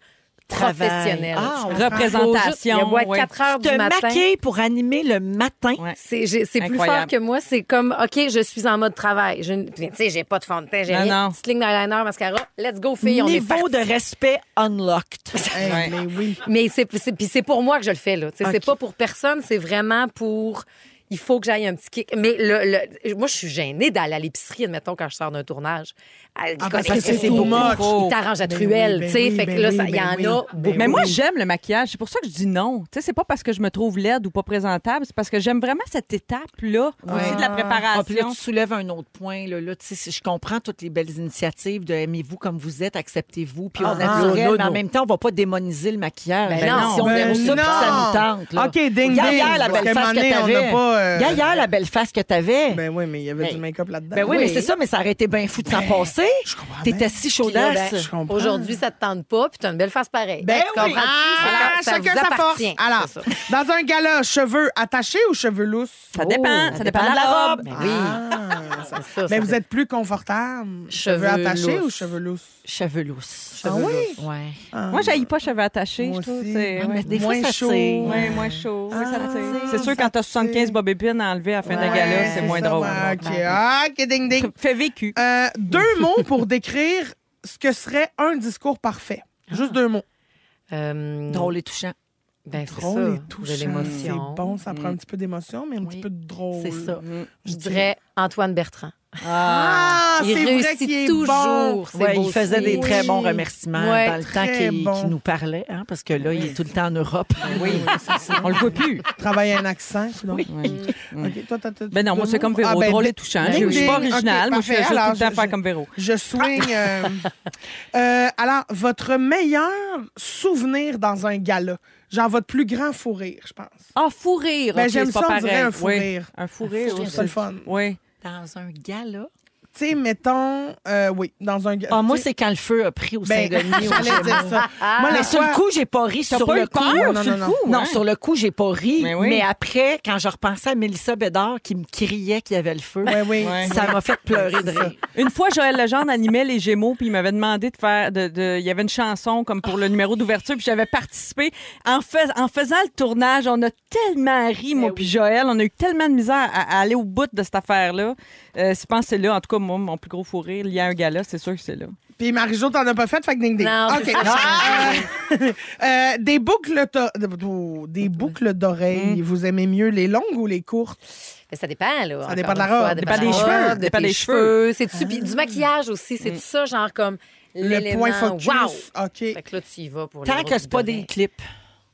Speaker 4: travail.
Speaker 5: professionnel.
Speaker 4: Ah.
Speaker 6: Représentation,
Speaker 5: Il y a beau être
Speaker 6: ouais.
Speaker 5: 4 heures
Speaker 4: Te
Speaker 5: du matin.
Speaker 4: maquiller pour animer le matin.
Speaker 6: Ouais.
Speaker 5: C'est plus fort que moi. C'est comme, OK, je suis en mode travail. Je- Tu sais, j'ai pas de fond de teint, j'ai
Speaker 6: Non,
Speaker 5: rien. Petite ligne d'eyeliner, mascara. Let's go, filles, on est
Speaker 4: Niveau de respect unlocked.
Speaker 6: Ouais.
Speaker 3: mais oui.
Speaker 5: Mais c'est c'est- puis c'est pour moi que je le fais là. Tu sais,
Speaker 3: Ok.
Speaker 5: C'est pas pour personne, c'est vraiment pour. Il faut que j'aille un petit kick. Mais le, le- moi, je suis gênée d'aller à l'épicerie, admettons, quand je sors d'un tournage. Ah,
Speaker 3: Ah, parce que c'est too
Speaker 5: il- t'arrange à
Speaker 3: Ben
Speaker 5: truelle,
Speaker 3: ben
Speaker 5: tu sais. fait que
Speaker 3: ben
Speaker 5: là, il y en a beaucoup.
Speaker 6: Mais moi, j'aime le maquillage. C'est pour ça que je dis non. Tu sais, c'est pas parce que je me trouve laide ou pas présentable. C'est parce que j'aime vraiment cette étape-là aussi de la
Speaker 4: Ah, puis là,
Speaker 6: préparation.
Speaker 4: tu soulèves un autre point. Là, là, tu sais, si je comprends toutes les belles initiatives de aimez-vous comme vous êtes, acceptez-vous, puis
Speaker 3: Ah,
Speaker 4: naturel,
Speaker 3: non,
Speaker 4: mais en même temps, on va pas démoniser le maquillage.
Speaker 5: Ben non.
Speaker 4: si on aime ça, ça
Speaker 3: non.
Speaker 4: nous tente. Là.
Speaker 3: OK, ding, ding.
Speaker 4: La belle face que
Speaker 3: on
Speaker 4: t'avais.
Speaker 3: euh,
Speaker 4: la belle face que t'avais.
Speaker 3: Ben oui, mais il y avait du make-up là-dedans.
Speaker 4: Ben oui, mais c'est ça, mais ça aurait été bien fou de s'en passer.
Speaker 3: Je comprends
Speaker 4: T'étais si chaudasse.
Speaker 5: ben,
Speaker 3: Je comprends.
Speaker 5: Aujourd'hui, ça te tente pas, puis t'as une belle face pareille.
Speaker 3: Ben
Speaker 5: tu
Speaker 3: oui. Ah, chacun
Speaker 5: vous
Speaker 3: sa force. Alors, dans un gala, cheveux attachés ou cheveux lousses?
Speaker 6: Ça dépend.
Speaker 4: Oh,
Speaker 6: ça dépend de la robe.
Speaker 5: Ben oui.
Speaker 3: Ah,
Speaker 5: ça,
Speaker 3: Mais
Speaker 5: ça
Speaker 3: vous êtes plus confortable?
Speaker 5: Cheveux
Speaker 3: attachés
Speaker 5: lousses.
Speaker 3: ou cheveux lousses?
Speaker 4: Cheveux lousses.
Speaker 3: Ah oui?
Speaker 4: Ouais.
Speaker 3: Ah.
Speaker 6: Moi, j'haille pas cheveux attachés.
Speaker 3: Moi
Speaker 6: je trouve.
Speaker 3: aussi.
Speaker 4: Mais
Speaker 6: ouais.
Speaker 4: des fois,
Speaker 3: Moins
Speaker 4: ça
Speaker 3: chaud.
Speaker 4: tire.
Speaker 6: Ouais, moins chaud. Ça
Speaker 3: Ah,
Speaker 6: tire. C'est sûr, quand t'as 75
Speaker 3: tire.
Speaker 6: bobépines à enlever à la fin
Speaker 3: Ouais,
Speaker 6: gala, c'est moins
Speaker 3: ça,
Speaker 6: drôle.
Speaker 3: OK, ding, ding.
Speaker 6: Fait vécu.
Speaker 3: Euh, deux mots pour décrire ce que serait un discours parfait. Juste deux mots.
Speaker 5: Euh,
Speaker 4: Drôle et touchant.
Speaker 5: Ben, c'est
Speaker 3: Drôle
Speaker 5: ça.
Speaker 3: et
Speaker 5: De
Speaker 3: touchant.
Speaker 5: l'émotion.
Speaker 3: C'est bon, ça prend un petit peu d'émotion, mais un petit peu de drôle.
Speaker 4: C'est ça.
Speaker 5: Je dirais Antoine Bertrand.
Speaker 3: Ah,
Speaker 5: Il
Speaker 3: c'est vrai
Speaker 5: réussit
Speaker 3: qu'il est
Speaker 5: toujours.
Speaker 3: bon.
Speaker 4: Ouais, il faisait des très bons remerciements
Speaker 5: Ouais,
Speaker 4: dans le temps qu'il
Speaker 3: bon.
Speaker 4: qu'il nous parlait, hein, parce que là, il est tout le temps en Europe.
Speaker 6: Oui, on le voit plus.
Speaker 3: Travailler un accent, sinon.
Speaker 6: Oui.
Speaker 3: OK, toi, t'as-
Speaker 6: Ben non, moi, c'est comme Véro.
Speaker 3: Ah, ben,
Speaker 6: drôle
Speaker 3: ding,
Speaker 6: et touchant.
Speaker 3: ding,
Speaker 6: Je je suis pas
Speaker 3: ding.
Speaker 6: original. Moi, je fais juste tout le temps faire comme Véro.
Speaker 3: Je swing. euh, euh, alors, votre meilleur souvenir dans un gala? Genre votre plus grand fou rire, je pense.
Speaker 6: Ah, fou rire.
Speaker 3: Ben,
Speaker 6: OK,
Speaker 3: j'aime
Speaker 6: c'est pas
Speaker 3: ça, on
Speaker 6: pareil.
Speaker 3: dirait un fou
Speaker 6: Oui,
Speaker 3: rire.
Speaker 6: Un fou rire.
Speaker 3: Je trouve
Speaker 6: aussi.
Speaker 3: ça le fun.
Speaker 6: Oui.
Speaker 4: Dans un gala.
Speaker 3: Tu sais, mettons, euh, oui, dans un.
Speaker 4: Ah, moi, c'est quand le feu a pris au
Speaker 3: ben,
Speaker 4: Saint-Denis.
Speaker 3: j'allais dire ça. Moi, la
Speaker 4: Mais sur le coup, j'ai pas ri. Sur
Speaker 6: pas
Speaker 4: le coup,
Speaker 3: non,
Speaker 6: sur
Speaker 3: non,
Speaker 6: le
Speaker 3: non.
Speaker 6: coup?
Speaker 4: Non,
Speaker 6: hein?
Speaker 4: sur le coup, j'ai pas ri.
Speaker 6: Mais oui.
Speaker 4: Mais après, quand je repensais à Mélissa Bédard qui me criait qu'il y avait le feu,
Speaker 3: oui.
Speaker 4: Ça m'a fait pleurer de rire.
Speaker 6: Une fois, Joël Legendre animait les Gémeaux, puis il m'avait demandé de faire. De, de- il y avait une chanson comme pour le numéro d'ouverture, puis j'avais participé. En, fais- en faisant le tournage, on a tellement ri, moi, puis Joël. On a eu tellement de misère à, à aller au bout de cette affaire-là. Euh, je pense que c'est là, en tout cas, moi, mon plus gros fou rire, il y a un gars-là, c'est sûr que c'est là.
Speaker 3: Puis Marie-Jo, t'en as pas fait, fait que ding ding.
Speaker 5: Non, c'est
Speaker 3: OK.
Speaker 5: ça.
Speaker 3: Euh, euh, des boucles des boucles d'oreilles, vous aimez mieux les longues ou les courtes?
Speaker 5: Mais ça dépend, là.
Speaker 3: Ça dépend de la robe.
Speaker 6: Dépend des cheveux. Dépend des cheveux.
Speaker 5: C'est-tu, puis du maquillage aussi. C'est ça, genre comme
Speaker 3: Le point focus.
Speaker 5: Wow!
Speaker 3: OK.
Speaker 5: Fait que là, tu y vas pour les
Speaker 4: Tant que c'est pas des clips.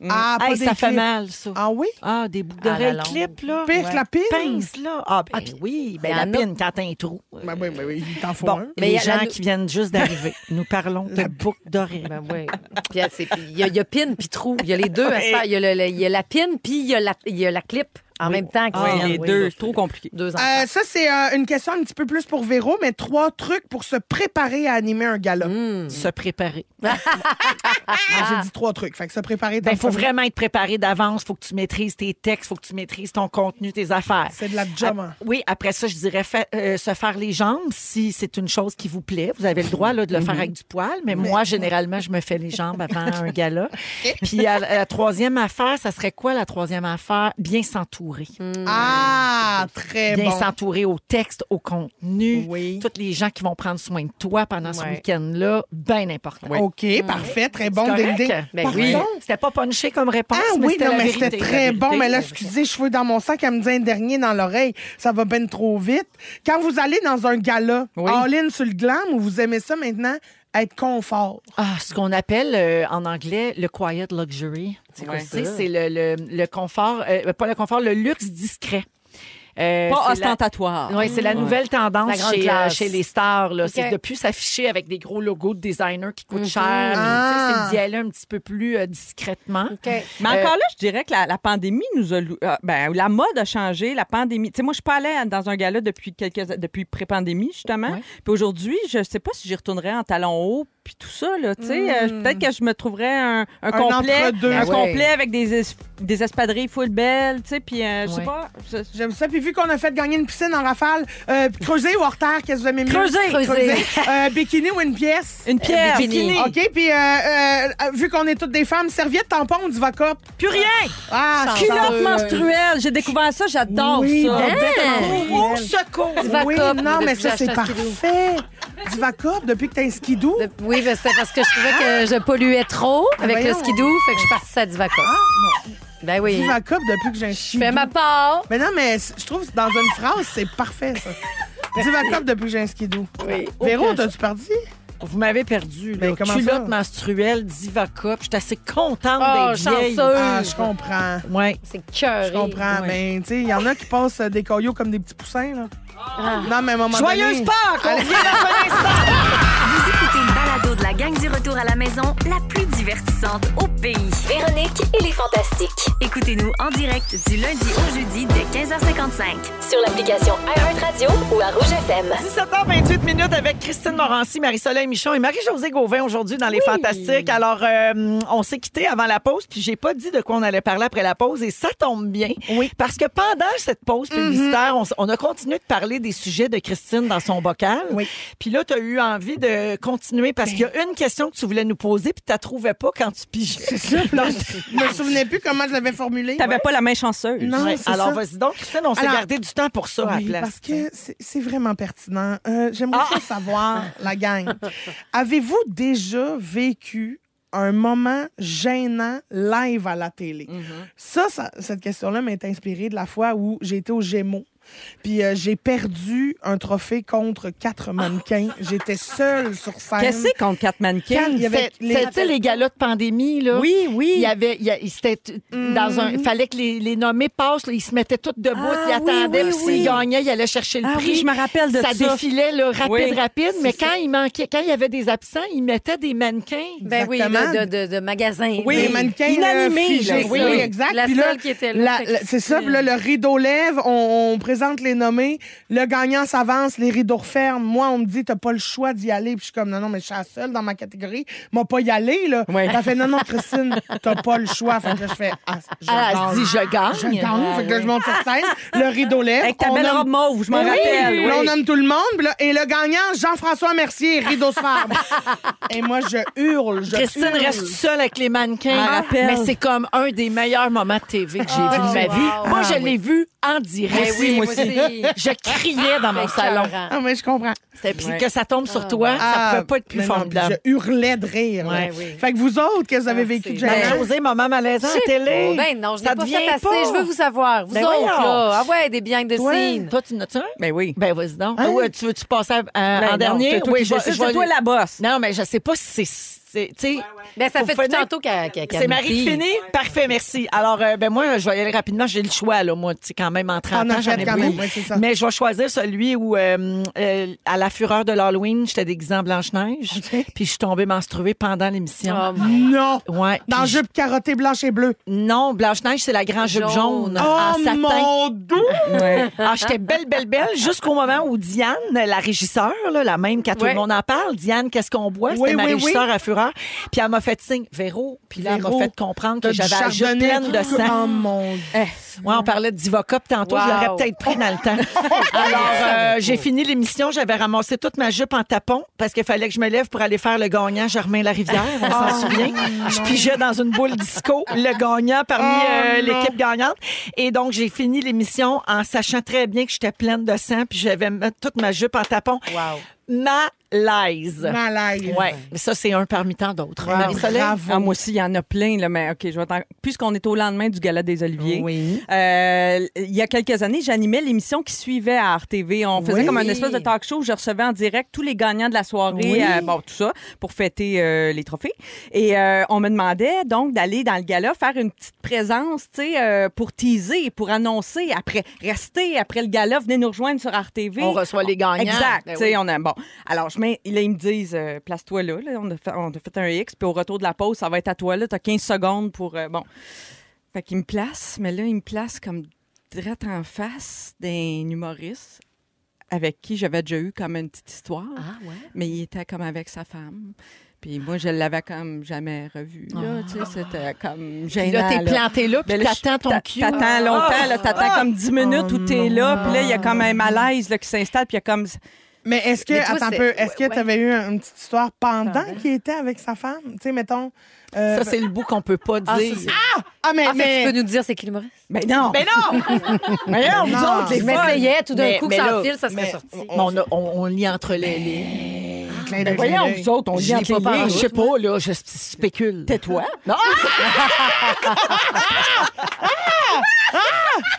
Speaker 3: Ah, pas
Speaker 4: Hey,
Speaker 3: des
Speaker 4: ça fait
Speaker 3: clips.
Speaker 4: mal, ça.
Speaker 3: Ah oui?
Speaker 4: Ah, des boucles
Speaker 5: la
Speaker 4: d'oreilles
Speaker 5: longue.
Speaker 4: clips, là.
Speaker 3: Pire que la pine?
Speaker 4: Pince, là. Ah, ben oui. Ben,
Speaker 5: Il y
Speaker 4: la pine, quand t'as un trou.
Speaker 3: Ben oui, ben oui, il t'en faut
Speaker 4: Bon,
Speaker 3: un.
Speaker 5: Mais
Speaker 4: les
Speaker 5: la
Speaker 4: gens
Speaker 5: nou-
Speaker 4: qui viennent juste d'arriver, nous parlons de boucles d'oreilles.
Speaker 5: Ben oui. Puis puis il y, y a pin puis trou. Il y a les deux à se faire. Il y a, la pin puis il y a la, il y a la clip en même temps. qui
Speaker 6: Oui,
Speaker 5: viennent.
Speaker 6: les deux, c'est trop compliqué.
Speaker 5: Deux.
Speaker 3: Euh, ça, c'est euh, une question un petit peu plus pour Véro, mais trois trucs pour se préparer à animer un gala.
Speaker 5: Hmm.
Speaker 4: Se préparer.
Speaker 3: Moi, J'ai dit trois trucs. Fait que se préparer,
Speaker 4: Ah. Ben, il faut vraiment être préparé d'avance. faut que tu maîtrises tes textes, faut que tu maîtrises ton contenu, tes affaires.
Speaker 3: C'est de la job. hein.
Speaker 4: Oui, après ça, je dirais fa- euh, se faire les jambes si c'est une chose qui vous plaît. Vous avez le droit là, de le faire avec du poil, mais moi, généralement, je me fais les jambes avant un gala. Puis à- à la troisième affaire, ça serait quoi la troisième affaire? Bien s'entourer.
Speaker 3: Ah, très
Speaker 4: Bien
Speaker 3: bon.
Speaker 4: s'entourer au texte, au contenu.
Speaker 3: Oui.
Speaker 4: Tous les gens qui vont prendre soin de toi pendant ce week-end-là, bien important.
Speaker 3: OK, parfait, très bon.
Speaker 5: Ben
Speaker 3: Pardon?
Speaker 5: oui.
Speaker 4: C'était pas punché comme réponse,
Speaker 3: Ah
Speaker 4: mais
Speaker 3: oui,
Speaker 4: c'était
Speaker 3: non,
Speaker 4: la
Speaker 3: mais c'était très bon. Mais là, excusez, cheveux dans mon sac, elle me dit un dernier dans l'oreille. Ça va ben trop vite. Quand vous allez dans un gala,
Speaker 6: Oui.
Speaker 3: all-in sur le glam, ou vous aimez ça maintenant, être confort?
Speaker 4: Ah, ce qu'on appelle euh, en anglais le quiet luxury. C'est quoi
Speaker 6: Ouais.
Speaker 4: ça? C'est le, le, le confort, euh, pas le confort, le luxe discret. Euh,
Speaker 6: Pas
Speaker 4: la-
Speaker 6: ostentatoire.
Speaker 4: Oui, c'est la nouvelle tendance
Speaker 5: La grande
Speaker 4: chez, euh, chez les stars. Là. C'est de plus s'afficher avec des gros logos de designers qui coûtent cher. mais,
Speaker 3: Ah.
Speaker 4: C'est d'y aller un petit peu plus euh, discrètement.
Speaker 5: OK.
Speaker 6: Mais
Speaker 4: Euh,
Speaker 6: encore là, je dirais que la, la pandémie nous a. euh, ben, la mode a changé, la pandémie. Tu sais, moi, je suis pas allée dans un gala depuis quelques depuis pré-pandémie, justement.
Speaker 4: Ouais.
Speaker 6: Puis aujourd'hui, je sais pas si j'y retournerais en talons hauts puis tout ça, là, tu sais. Euh, Peut-être que je me trouverais un, un complet, un
Speaker 4: Ouais.
Speaker 6: complet avec des, es- des espadrilles full belles, tu sais, puis euh, je sais
Speaker 4: Ouais.
Speaker 6: pas.
Speaker 3: J'aime ça. Puis vu qu'on a fait gagner une piscine en rafale, euh, creuser ou hors terre, qu'est-ce que vous aimez mieux?
Speaker 6: Creuser.
Speaker 5: Creuser.
Speaker 3: Euh, bikini ou une pièce?
Speaker 6: Une pierre.
Speaker 5: bikini.
Speaker 3: OK, puis euh, euh, vu qu'on est toutes des femmes, serviette, tampon ou Divacop?
Speaker 6: Plus rien.
Speaker 3: Ah,
Speaker 6: Culotte menstruelle. J'ai découvert ça, j'adore
Speaker 3: Oui,
Speaker 6: ça.
Speaker 3: ben,
Speaker 4: Au secours!
Speaker 3: Oui, non, mais ça, c'est
Speaker 5: acheté
Speaker 3: Divacop, depuis que t'as un skidoo?
Speaker 5: De- Oui, ben, c'était parce que je trouvais que je polluais trop avec le
Speaker 3: voyons.
Speaker 5: skidoo, fait que je suis partie à Divacop. Ben oui.
Speaker 3: Divacop, depuis que j'ai un
Speaker 5: Je
Speaker 3: skidoo.
Speaker 5: fais ma part.
Speaker 3: Mais non, mais c- je trouve que dans une phrase, c'est parfait, ça. Divacop depuis que j'ai un skidoo.
Speaker 4: Oui.
Speaker 3: Véro,
Speaker 4: Aucun-
Speaker 3: t'as-tu perdu?
Speaker 4: Vous m'avez perdu. Là.
Speaker 3: Ben, comment
Speaker 4: Culotte
Speaker 3: ça?
Speaker 4: menstruelle, Divacop. J'étais assez contente
Speaker 5: Oh,
Speaker 4: d'être vieille.
Speaker 3: Ah, je comprends.
Speaker 4: Ouais.
Speaker 5: C'est cœur.
Speaker 3: Je comprends.
Speaker 4: Ouais.
Speaker 3: Ben, tu sais, il y en a qui passent euh, des coyots comme des petits poussins, là.
Speaker 5: Ah.
Speaker 3: Non, mais à un moment
Speaker 4: Joyeuse
Speaker 3: donné...
Speaker 4: Pâques! On revient
Speaker 1: la gang du retour à la maison, la plus divertissante au pays.
Speaker 2: Véronique et les Fantastiques.
Speaker 1: Écoutez-nous en direct du lundi au jeudi dès 15h55.
Speaker 2: Sur l'application iHeartRadio ou à Rouge FM.
Speaker 4: 17h28 minutes avec Christine Morancy, Marie-Soleil Michon et Marie-Josée Gauvin aujourd'hui dans Les Fantastiques. Alors, euh, on s'est quitté avant la pause, puis j'ai pas dit de quoi on allait parler après la pause, et ça tombe bien.
Speaker 3: Oui.
Speaker 4: Parce que pendant cette pause publicitaire, on s- on, a continué de parler des sujets de Christine dans son bocal.
Speaker 3: Oui.
Speaker 4: Puis là, tu as eu envie de continuer parce qu'il y a une question que tu voulais nous poser, puis tu la trouvais pas quand tu pigeais.
Speaker 3: Je me souvenais plus comment je l'avais formulé.
Speaker 6: T'avais pas la main chanceuse.
Speaker 3: Non,
Speaker 4: Ouais.
Speaker 3: c'est
Speaker 4: Alors,
Speaker 3: ça.
Speaker 4: vas-y donc, Christine, on s'est
Speaker 3: Alors-
Speaker 4: gardé du temps pour ça à la
Speaker 3: Oui,
Speaker 4: place.
Speaker 3: parce que c'est- c'est vraiment pertinent. Euh, J'aimerais
Speaker 4: Ah!
Speaker 3: ça savoir, la gang. Avez-vous déjà vécu un moment gênant live à la télé? Ça, ça- cette question-là m'est inspirée de la fois où j'ai été au Gémeaux. Puis euh, j'ai perdu un trophée contre quatre mannequins. J'étais seule sur scène.
Speaker 6: Qu'est-ce que c'est contre quatre mannequins?
Speaker 3: Il y avait
Speaker 4: C'est-
Speaker 3: les-
Speaker 4: sais, les galas de pandémie, là.
Speaker 6: Oui, oui.
Speaker 4: Il y avait, il c'était dans un, il fallait que les, les nommés passent, là, ils se mettaient tous debout,
Speaker 6: Ah,
Speaker 4: ils attendaient,
Speaker 6: oui,
Speaker 4: puis
Speaker 6: oui,
Speaker 4: s'ils
Speaker 6: oui.
Speaker 4: gagnaient, ils allaient chercher le
Speaker 6: Ah
Speaker 4: prix.
Speaker 6: oui, je me rappelle de ça.
Speaker 4: défilait là, rapide,
Speaker 6: Oui.
Speaker 4: rapide, mais quand il manquait, quand il y avait des absents, ils mettaient des mannequins.
Speaker 5: Ben oui,
Speaker 3: Exactement.
Speaker 5: de, de, de, de magasin.
Speaker 3: Oui, les mannequins
Speaker 6: Inanimés,
Speaker 3: euh, figés.
Speaker 6: là,
Speaker 3: Oui,
Speaker 6: c'est
Speaker 3: oui,
Speaker 6: ça.
Speaker 3: exact.
Speaker 5: La
Speaker 3: Puis là,
Speaker 5: seule qui était là,
Speaker 3: la-
Speaker 5: c'était
Speaker 3: la- c'est ça. Puis là, le rideau lève, on, on présente les nommés. Le gagnant s'avance, les rideaux referment. Moi, on me dit, t'as pas le choix d'y aller. Puis je suis comme, non, non, mais je suis la seule dans ma catégorie. Moi, pas y aller, là.
Speaker 6: Ouais.
Speaker 3: Elle fait, non, non, Christine, t'as pas le choix. Fait que là, je fais, ah, je
Speaker 4: Ah, elle
Speaker 3: gagne.
Speaker 4: se dit, je gagne.
Speaker 3: Je gagne. Fait que là, je monte sur scène. Le rideau lève.
Speaker 6: Avec ta belle
Speaker 3: nomme-
Speaker 6: robe mauve, je m'en
Speaker 3: Oui,
Speaker 6: rappelle.
Speaker 3: Là, on
Speaker 6: oui.
Speaker 3: nomme tout le monde. là- et le gagnant, Jean-François Mercier, rideau se ferme. et moi, je hurle. Je
Speaker 4: Christine
Speaker 3: hurle.
Speaker 4: reste seule avec les mannequins.
Speaker 6: Je me rappelle.
Speaker 4: Mais c'est comme un des meilleurs moments de TV que j'ai
Speaker 3: Ah,
Speaker 4: vu de ma
Speaker 3: wow.
Speaker 4: vie. Moi, je
Speaker 3: Ah,
Speaker 4: l'ai vu en direct.
Speaker 5: Oui, moi aussi.
Speaker 4: Je criais dans mon salon.
Speaker 3: Ah, mais je comprends.
Speaker 4: C'était- Puis que ça tombe sur toi, ça
Speaker 3: Ah,
Speaker 4: pouvait pas être plus
Speaker 3: mais non,
Speaker 4: formidable.
Speaker 3: Je hurlais de rire. là.
Speaker 4: Ouais,
Speaker 5: oui.
Speaker 3: Fait que vous autres, qu'est-ce que vous avez vécu de?
Speaker 4: Ben, José, moment malaisant à la télé.
Speaker 5: Ben non, je n'ai
Speaker 4: Ça
Speaker 5: pas fait
Speaker 4: vient
Speaker 5: assez.
Speaker 4: pas.
Speaker 5: Je veux vous savoir. Vous
Speaker 4: Ben
Speaker 5: autres,
Speaker 4: voyons.
Speaker 5: là. Ah ouais, des behind the
Speaker 3: Toi,
Speaker 5: scenes.
Speaker 4: Toi, tu n'as-tu un?
Speaker 6: Ben oui.
Speaker 4: Ben, vas-y donc.
Speaker 3: Hein?
Speaker 4: Ouais, tu veux-tu passer à- à-
Speaker 6: Ben
Speaker 4: en
Speaker 6: non,
Speaker 4: dernier?
Speaker 6: c'est toi
Speaker 4: oui, je vais
Speaker 6: c'est toi la bosse.
Speaker 4: Non, mais je sais pas si c'est. C'est- tu sais,
Speaker 5: Ben, ça fait tout
Speaker 4: finir-
Speaker 5: tantôt qu'elle qu
Speaker 4: c'est Marie qui finit? Parfait, merci. Alors, euh, ben moi, je vais y aller rapidement. J'ai le choix, là, moi, tu sais, quand même, en 30
Speaker 3: T'en as
Speaker 4: ans, j'en ai
Speaker 3: quand même, ça.
Speaker 4: Mais je vais choisir celui où, euh, euh, à la fureur de l'Halloween, j'étais déguisée en Blanche-Neige, puis je suis tombée menstruée pendant l'émission.
Speaker 5: Oh,
Speaker 3: Non!
Speaker 4: Ouais.
Speaker 3: Dans
Speaker 4: puis
Speaker 3: jupe carottée blanche et bleue.
Speaker 4: Non, Blanche-Neige, c'est la grande jupe
Speaker 5: Jaune.
Speaker 4: jaune en
Speaker 3: Oh
Speaker 4: satin.
Speaker 3: mon!
Speaker 6: Ouais.
Speaker 4: Ah, j'étais belle, belle, belle, jusqu'au moment où Diane, la régisseur, là, la même qu'à tout le monde en parle, Diane, qu'est-ce qu'on boit? C'était ma régisseur à Fureur. Puis elle m'a fait signe, Véro. Puis là, elle m'a fait comprendre que j'avais la jupe
Speaker 3: chardonnay
Speaker 4: pleine de sang.
Speaker 3: Oh mon Dieu.
Speaker 4: Ouais, on parlait de Divocop tantôt,
Speaker 5: Wow.
Speaker 4: je l'aurais peut-être pris dans le temps. Alors, euh, j'ai fini l'émission, j'avais ramassé toute ma jupe en tapon parce qu'il fallait que je me lève pour aller faire le gagnant Germain Larivière, on s'en souvient. Je pigeais dans une boule disco, le gagnant parmi
Speaker 3: Oh,
Speaker 4: euh, l'équipe gagnante. Et donc, j'ai fini l'émission en sachant très bien que j'étais pleine de sang puis j'avais toute ma jupe en tapon.
Speaker 5: Wow.
Speaker 4: Malaise.
Speaker 3: Malaise.
Speaker 4: Ouais, mais ça, c'est un parmi tant d'autres.
Speaker 3: Wow, bravo.
Speaker 6: Ah, moi aussi, il y en a plein, là, mais OK, je vais Puisqu'on est au lendemain du Gala des Oliviers,
Speaker 4: Oui.
Speaker 6: euh, il y a quelques années, j'animais l'émission qui suivait à RTV. On faisait
Speaker 3: Oui.
Speaker 6: comme un espèce de talk show. où Je recevais en direct tous les gagnants de la soirée,
Speaker 3: Oui.
Speaker 6: euh, bon, tout ça, pour fêter euh, les trophées. Et euh, on me demandait donc d'aller dans le gala faire une petite présence, tu sais, euh, pour teaser, pour annoncer, après, rester après le gala, venez nous rejoindre sur RTV.
Speaker 4: On reçoit les gagnants.
Speaker 6: Exact.
Speaker 4: Ben
Speaker 6: tu sais,
Speaker 4: oui.
Speaker 6: on a, bon. Alors, je mets, là, ils me disent, euh, place-toi là, là. On, a fait, on a fait un X, puis au retour de la pause, ça va être à toi là. Tu as 15 secondes pour. euh, bon. Fait qu'ils me placent, mais là, ils me placent comme direct en face d'un humoriste avec qui j'avais déjà eu comme une petite histoire.
Speaker 5: Ah ouais.
Speaker 6: Mais il était comme avec sa femme. Puis moi, je l'avais comme jamais revu. Là, tu sais, c'était comme
Speaker 4: Puis
Speaker 6: gênant.
Speaker 4: là, t'es planté là, puis t'attends ton cul.
Speaker 6: T'attends longtemps, là, t'attends comme 10 minutes où t'es là, puis là, il y a comme un malaise là, qui s'installe, puis il y a comme...
Speaker 3: Mais est-ce que,
Speaker 5: Mais toi,
Speaker 3: attends un peu, est-ce que
Speaker 5: ouais,
Speaker 3: tu avais eu une petite histoire pendant qu'il était avec sa femme? Tu sais, mettons. euh,
Speaker 4: Ça, c'est le bout qu'on peut pas
Speaker 5: Ah, ça,
Speaker 4: dire.
Speaker 5: c'est-
Speaker 3: ah, mais.
Speaker 5: En fait,
Speaker 3: mais...
Speaker 5: tu peux nous dire c'est qui l'humoriste?
Speaker 6: Mais non!
Speaker 4: Mais non!
Speaker 6: Mais non, vous
Speaker 3: Non.
Speaker 6: autres, les
Speaker 5: Je m'essayais tout d'un coup que
Speaker 4: mais
Speaker 5: sans
Speaker 4: là,
Speaker 5: fil, ça serait
Speaker 3: mais-
Speaker 5: sorti.
Speaker 4: On, on- on lit entre les... les...
Speaker 3: Clin
Speaker 6: Ben
Speaker 3: d'œil,
Speaker 6: voyons,
Speaker 3: clin
Speaker 6: vous autres, on les
Speaker 4: pas,
Speaker 6: lignes.
Speaker 4: je sais pas, là, je spécule.
Speaker 6: Tais-toi.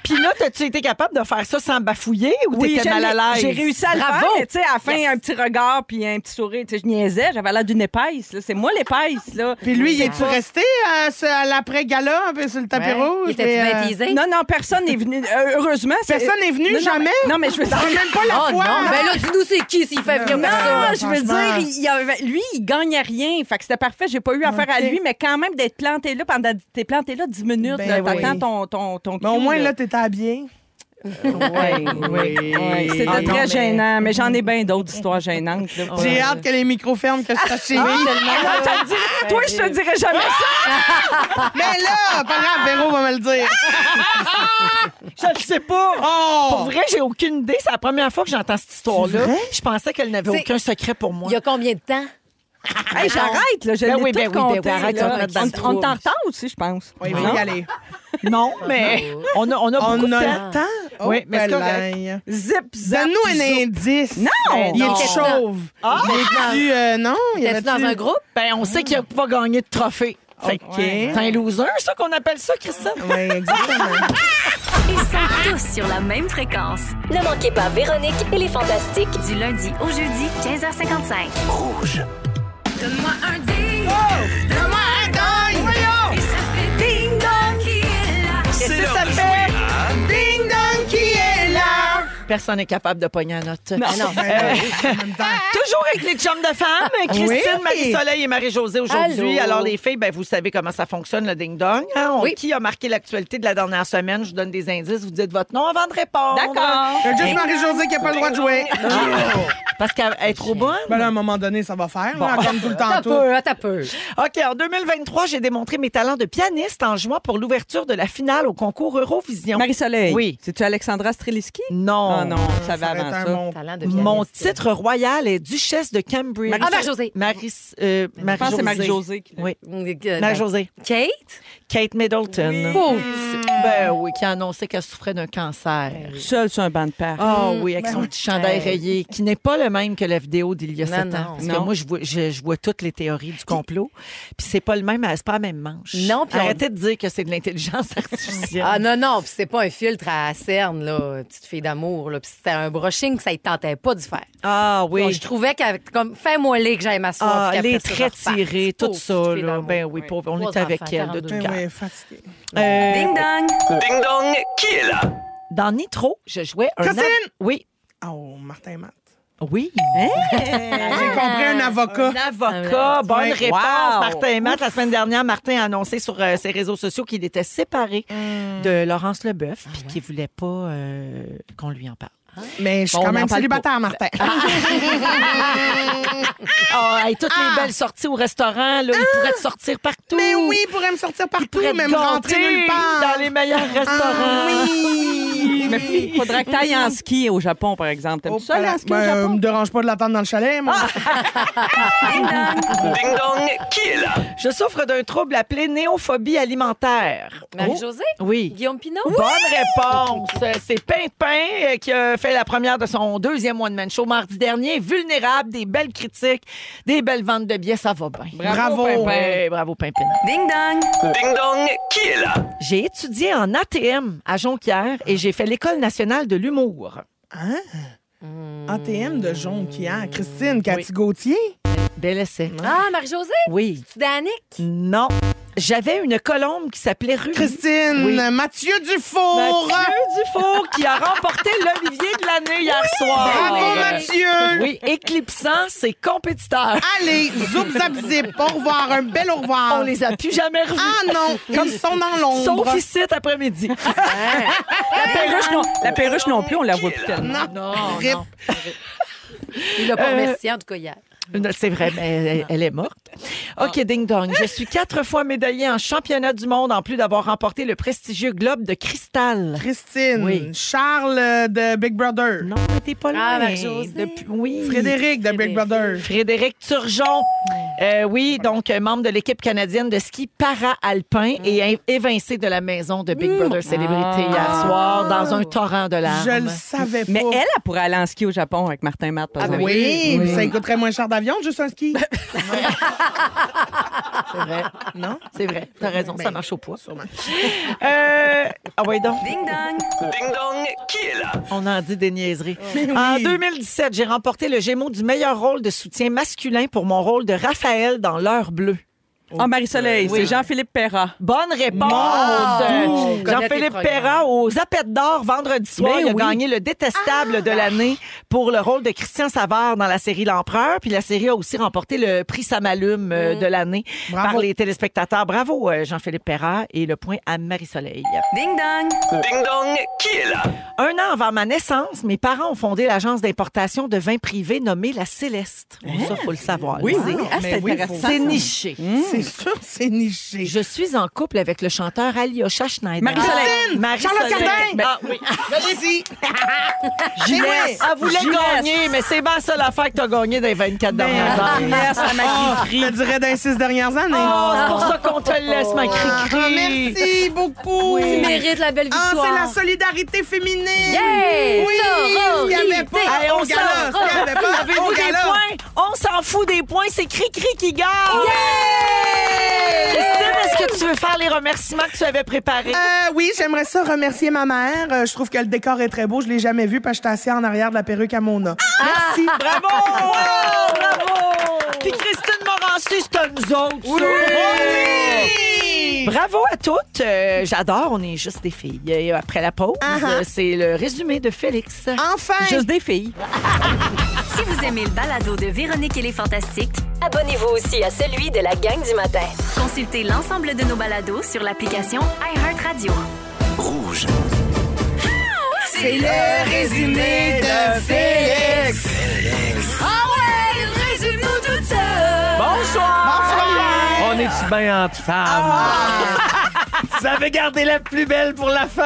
Speaker 4: Puis là, t'as-tu été capable de faire ça sans bafouiller ou
Speaker 6: Oui,
Speaker 4: t'étais mal à
Speaker 6: l'ai-
Speaker 4: l'aise?
Speaker 6: J'ai réussi à le
Speaker 5: Bravo!
Speaker 6: faire, mais tu sais, à la fin,
Speaker 5: Yes.
Speaker 6: un petit regard puis un petit sourire. Tu sais, je niaisais, j'avais l'air d'une épaisse. là. C'est moi l'épaisse, là.
Speaker 3: Puis lui, il est-tu resté à, l'après-gala, un peu sur le tapis
Speaker 5: Ouais.
Speaker 3: rouge?
Speaker 5: Il bien
Speaker 3: euh?
Speaker 6: Non, non, personne n'est venu. euh, heureusement. c'est-
Speaker 3: Personne n'est venu,
Speaker 6: Non, non,
Speaker 3: jamais?
Speaker 6: mais- Non, mais je veux dire.
Speaker 3: Même pas la
Speaker 5: Oh
Speaker 3: fois.
Speaker 5: non, ben là, dis-nous c'est qui s'il fait venir
Speaker 3: Non,
Speaker 6: je veux
Speaker 3: franchement.
Speaker 6: Dire, il avait- lui, il gagnait rien. Fait que c'était parfait. J'ai pas eu affaire à lui, mais quand même d'être planté là pendant. T'es planté là 10 minutes.
Speaker 3: Ben
Speaker 6: là,
Speaker 3: oui.
Speaker 6: T'attends ton, ton, ton
Speaker 3: Mais au moins, là, t'étais habillé.
Speaker 6: Oui, oui. oui. C'était
Speaker 4: Ah
Speaker 6: très
Speaker 4: mais-
Speaker 6: gênant, mais j'en ai bien d'autres histoires gênantes. là.
Speaker 3: J'ai
Speaker 6: Ouais.
Speaker 3: hâte que les micros ferment, que je fasse chez
Speaker 6: Ah,
Speaker 3: lui.
Speaker 6: ah, Toi, je te dirais jamais ça.
Speaker 3: Mais là, pas grave, Véro va me le dire.
Speaker 4: Je le sais pas. Pour
Speaker 3: Oh!
Speaker 4: vrai, j'ai aucune idée. C'est la première fois que j'entends cette histoire-là. Je pensais qu'elle n'avait
Speaker 5: C'est-
Speaker 4: aucun secret pour moi.
Speaker 5: Il y a combien de temps?
Speaker 6: Hey, j'arrête, là. Je
Speaker 4: Ben
Speaker 6: l'ai
Speaker 4: oui,
Speaker 6: tout
Speaker 4: ben oui, ben oui, arrête
Speaker 6: là. On- est retard aussi, je pense.
Speaker 3: Oui, faut y aller.
Speaker 4: Non, mais on a, on a beaucoup
Speaker 3: On
Speaker 4: de
Speaker 3: a
Speaker 4: temps.
Speaker 3: temps?
Speaker 4: Oui, mais c'est.
Speaker 6: Zip, zap.
Speaker 3: Donne-nous un indice.
Speaker 6: Non!
Speaker 3: Il est chauve.
Speaker 4: Ah!
Speaker 3: Il est-tu, euh, non? il y
Speaker 5: T'es-tu dans un groupe?
Speaker 4: Ben, on sait qu'il n'a pas gagné de trophée. Fait que
Speaker 3: OK.
Speaker 4: c'est un loser, ça qu'on appelle ça, Christine?
Speaker 3: Oui, exactement.
Speaker 1: Ils sont tous sur la même fréquence.
Speaker 2: Ne manquez pas Véronique et les Fantastiques.
Speaker 1: Du lundi au jeudi, 15h55.
Speaker 8: Donne-moi un ding. Donne-moi
Speaker 4: Personne n'est capable de pogner la note.
Speaker 3: Ben oui, en même temps.
Speaker 4: Toujours avec les chums de femmes, Christine,
Speaker 3: Oui.
Speaker 4: Marie-Soleil et Marie-Josée aujourd'hui. Alors, les filles, ben, vous savez comment ça fonctionne, le ding-dong. hein? On-
Speaker 5: Oui.
Speaker 4: Qui a marqué l'actualité de la dernière semaine? Je vous donne des indices. Vous dites votre nom avant de répondre.
Speaker 6: D'accord.
Speaker 3: Il y a juste Marie-Josée qui n'a pas le droit de jouer.
Speaker 4: Parce qu'elle est trop bonne.
Speaker 3: Ben là, à un moment donné, ça va faire, là, comme tout le temps.
Speaker 5: T'as
Speaker 3: tout.
Speaker 5: peu, t'as peu.
Speaker 4: OK, en 2023, j'ai démontré mes talents de pianiste en jouant pour l'ouverture de la finale au concours Eurovision.
Speaker 6: Marie-Soleil.
Speaker 4: Oui.
Speaker 6: C'est-tu Alexandra Streliski?
Speaker 4: Non.
Speaker 6: Ah non, ça va avant ça.
Speaker 3: bon-
Speaker 5: Talent de
Speaker 4: Mon titre royal est Duchesse de Cambridge.
Speaker 5: Ah, Marie-Josée.
Speaker 4: Marie, euh,
Speaker 6: Je pense que c'est Marie-Josée. qui l'a-
Speaker 4: Oui.
Speaker 5: Euh,
Speaker 4: Marie-Josée.
Speaker 5: Kate?
Speaker 4: Kate Middleton.
Speaker 5: Pauvre.
Speaker 4: Ben oui, qui a annoncé qu'elle souffrait d'un cancer.
Speaker 6: Seule sur un banc de parc.
Speaker 4: Ah oui, avec
Speaker 3: Ben
Speaker 4: son petit chandail rayé, qui n'est pas le même que la vidéo d'il y a
Speaker 5: Non,
Speaker 4: sept
Speaker 5: non.
Speaker 4: ans. Parce que
Speaker 6: Non.
Speaker 4: moi, je vois, je, je vois toutes les théories du complot. Puis c'est pas le même, c'est pas la même manche.
Speaker 5: Non, puis on-
Speaker 4: Arrêtez de dire que c'est de l'intelligence artificielle.
Speaker 5: Ah non, non, puis c'est pas un filtre à cerne, là, petite fille d'amour. Là. Puis c'était un brushing que ça ne tentait pas de faire.
Speaker 4: Ah oui.
Speaker 5: Donc, je trouvais qu'avec comme fais-moi les que j'aille m'asseoir.
Speaker 4: Ah, les traits tirés, tout ça, là. Ben oui, pauvre, on
Speaker 5: Trois
Speaker 4: est avec
Speaker 5: enfants,
Speaker 4: elle de
Speaker 5: 42
Speaker 4: tout cœur.
Speaker 3: oui, fatigué.
Speaker 4: Euh,
Speaker 5: Ding dong!
Speaker 9: Ding dong, qui est là?
Speaker 4: dans Nitro, je jouais un...
Speaker 3: Christine!
Speaker 4: av- Oui.
Speaker 3: Oh, Martin Matt.
Speaker 4: Oui.
Speaker 3: J'ai compris un avocat.
Speaker 4: Un avocat. Bonne
Speaker 3: Ouais.
Speaker 4: réponse,
Speaker 6: Wow.
Speaker 4: Martin et Matt. La semaine dernière, Martin a annoncé sur euh, ses réseaux sociaux qu'il était séparé de Laurence Leboeuf puis qu'il voulait pas euh, qu'on lui en parle.
Speaker 3: Mais je suis
Speaker 4: Bon,
Speaker 3: quand
Speaker 4: on en
Speaker 3: même célibataire, Martin.
Speaker 4: Ah, hey, toutes les belles sorties au restaurant, là, il pourrait te sortir partout.
Speaker 3: Mais oui, il pourrait me sortir partout, même rentrer nulle part.
Speaker 4: dans les meilleurs restaurants.
Speaker 3: Ah, oui.
Speaker 6: Mais il faudrait que tu ailles en ski au Japon, par exemple. T'aimes
Speaker 3: Oh,
Speaker 6: ça, aller en ski au
Speaker 3: ben, euh,
Speaker 6: Japon?
Speaker 3: me dérange pas de l'attendre dans le chalet, moi.
Speaker 9: Ding dong, qui est là?
Speaker 4: Je souffre d'un trouble appelé néophobie alimentaire.
Speaker 5: Marie-Josée?
Speaker 4: Oui.
Speaker 5: Guillaume Pinot?
Speaker 4: Bonne réponse. C'est Pimpin euh, qui a fait la première de son deuxième One Man Show mardi dernier. Vulnérable, des belles critiques, des belles ventes de billets, ça va bien.
Speaker 3: Bravo.
Speaker 6: Pimpin.
Speaker 4: Ouais, bravo, Pimpin.
Speaker 5: Ding dong!
Speaker 9: Ding dong, qui est là?
Speaker 4: J'ai étudié en ATM à Jonquière et j'ai fait l'École nationale de l'humour.
Speaker 3: ATM de Jonquière. Christine, Cathy Gauthier?
Speaker 4: Bel essai.
Speaker 5: Ah, Marie-Josée?
Speaker 4: Oui.
Speaker 5: Tu Danick?
Speaker 4: Non. J'avais une colombe qui s'appelait Ruby.
Speaker 3: Christine,
Speaker 4: Oui.
Speaker 3: Mathieu Dufour.
Speaker 4: Mathieu Dufour qui a remporté l'Olivier de l'année hier soir.
Speaker 3: Bravo,
Speaker 4: Oui.
Speaker 3: Mathieu.
Speaker 4: Oui, éclipsant ses compétiteurs.
Speaker 3: Allez, zoup, zap, zip. Au revoir. Un bel au revoir.
Speaker 4: On les a plus jamais revus.
Speaker 3: Ah non, ils sont dans l'ombre.
Speaker 4: Sauf ici cet après-midi.
Speaker 6: La perruche, non, la perruche non plus, on la voit plus tellement.
Speaker 3: Non.
Speaker 4: Non.
Speaker 5: Il l'a pas
Speaker 4: Euh,
Speaker 5: remercié, en tout cas, hier.
Speaker 4: C'est vrai, mais elle, elle est morte. OK, ding dong. Je suis quatre fois médaillée en championnat du monde, en plus d'avoir remporté le prestigieux Globe de cristal.
Speaker 3: Christine.
Speaker 4: Oui.
Speaker 3: Charles euh, de Big Brother.
Speaker 4: Non, mais t'es pas loin.
Speaker 5: Ah, Marie-Josée.
Speaker 4: Depuis- Oui.
Speaker 3: Frédéric de Big Brother.
Speaker 4: Frédéric Turgeon. Euh, oui, donc euh, membre de l'équipe canadienne de ski para-alpin et in- évincé de la maison de Big Brother Célébrité hier soir dans un torrent de larmes.
Speaker 3: Je le savais pas.
Speaker 6: Mais elle, elle pourrait aller en ski au Japon avec Martin Matt, par
Speaker 3: Ah
Speaker 6: exemple.
Speaker 3: oui, ça coûterait moins cher d'avion, juste un ski?
Speaker 4: C'est vrai.
Speaker 3: non?
Speaker 4: C'est vrai. T'as raison, ça
Speaker 3: Ben,
Speaker 4: marche au poids.
Speaker 3: Sûrement.
Speaker 4: Euh, ah ouais, donc.
Speaker 1: Ding dong.
Speaker 9: Ding dong, qui est là?
Speaker 4: On en dit des niaiseries.
Speaker 3: oui.
Speaker 4: En 2017, j'ai remporté le Gémeaux du meilleur rôle de soutien masculin pour mon rôle de Raphaël dans L'heure bleue.
Speaker 6: Ah, Marie-Soleil,
Speaker 4: Oui.
Speaker 6: c'est Jean-Philippe Perra.
Speaker 4: Bonne réponse! Jean-Philippe Perra au Zapette d'or vendredi soir. Il a
Speaker 6: oui.
Speaker 4: gagné le détestable de l'année pour le rôle de Christian Savard dans la série L'Empereur. Puis la série a aussi remporté le prix Samalume euh, de l'année par les téléspectateurs. Bravo, euh, Jean-Philippe Perra. Et le point à Marie-Soleil.
Speaker 1: Ding dong.
Speaker 9: Ding dong, qui est là?
Speaker 4: Un an avant ma naissance, mes parents ont fondé l'agence d'importation de vins privés nommée La Céleste. Ça, faut le savoir.
Speaker 6: Oui. Ah. C'est
Speaker 4: niché.
Speaker 3: C'est sûr, c'est niché.
Speaker 4: Je suis en couple avec le chanteur Alyosha Schneider.
Speaker 6: Marie-Soleil.
Speaker 4: Marie-Soleil.
Speaker 3: Charlotte Cardin.
Speaker 4: Ah, oui.
Speaker 3: Allez-y.
Speaker 4: Elle voulait gagner, mais c'est bien ça l'affaire que t'as gagné dans les 24 dernières heures.
Speaker 6: Yes, ça m'a
Speaker 3: Je te dirais dans les six dernières années.
Speaker 4: Oh, c'est pour ça qu'on te laisse, ma
Speaker 3: Ah,
Speaker 4: cri-cri.
Speaker 3: merci beaucoup.
Speaker 5: Tu mérites la belle
Speaker 3: Ah,
Speaker 5: victoire.
Speaker 3: c'est la solidarité féminine.
Speaker 5: Yeah!
Speaker 3: Oui, il n'y avait pas
Speaker 4: on s'en-
Speaker 3: Il n'y avait pas
Speaker 4: Avez-vous
Speaker 3: au
Speaker 4: des points? On s'en fout des points, c'est cri-cri qui gagne. Christine, est-ce que tu veux faire les remerciements que tu avais préparés?
Speaker 3: Euh, oui, j'aimerais ça remercier ma mère. Euh, je trouve que le décor est très beau. Je l'ai jamais vu parce que j'étais assis en arrière de la perruque à Mona. Merci.
Speaker 4: Bravo! Bravo! Puis Christine C'est à nous autres. ça.
Speaker 3: Oui!
Speaker 4: Bravo à toutes. Euh, J'adore, on est juste des filles. Et après la pause,
Speaker 3: Ah ah.
Speaker 4: euh, c'est le résumé de Félix.
Speaker 3: Enfin!
Speaker 6: Juste des filles.
Speaker 1: Si vous aimez le balado de Véronique et les Fantastiques,
Speaker 2: Abonnez-vous aussi à celui de la gang du matin.
Speaker 1: consultez l'ensemble de nos balados sur l'application iHeartRadio.
Speaker 9: Rouge.
Speaker 3: C'est le résumé de Félix.
Speaker 11: Bonsoir! On est-tu bien entre femmes? Vous avez gardé la plus belle pour la fin!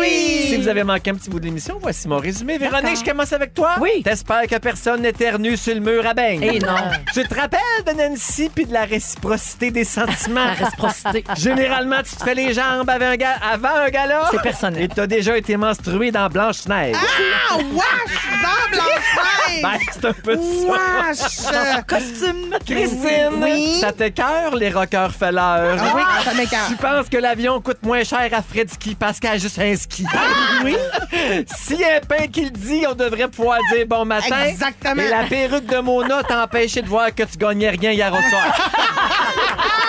Speaker 3: Oui!
Speaker 11: Si vous avez manqué un petit bout de l'émission, voici mon résumé. Véronique, je commence avec toi.
Speaker 4: Oui.
Speaker 11: T'espères que personne n'éternue sur le mur à beigne.
Speaker 4: Et non.
Speaker 11: Tu te rappelles de Nancy puis de la réciprocité des sentiments?
Speaker 4: La réciprocité.
Speaker 11: Généralement, tu te fais les jambes avant un, ga- avant un gala?
Speaker 4: C'est personnel.
Speaker 11: Et t'as déjà été menstrué dans Blanche-Neige.
Speaker 3: Ah, wesh! Dans Blanche-Neige!
Speaker 11: Ben, c'est un peu ça.
Speaker 3: Wesh!
Speaker 4: Costume.
Speaker 11: Christine,
Speaker 3: Oui.
Speaker 11: ça t'écœure, les rockers felleurs?
Speaker 3: Ah oui, ça m'écarte.
Speaker 11: Tu penses que l'avion coûte moins cher à Fred Ski parce qu'elle a juste un ski?
Speaker 3: Oui.
Speaker 11: S'il y a un pain qui le dit, on devrait pouvoir dire bon matin.
Speaker 3: Exactement.
Speaker 11: Et la perruque de Mona t'a empêché de voir que tu gagnais rien hier au soir.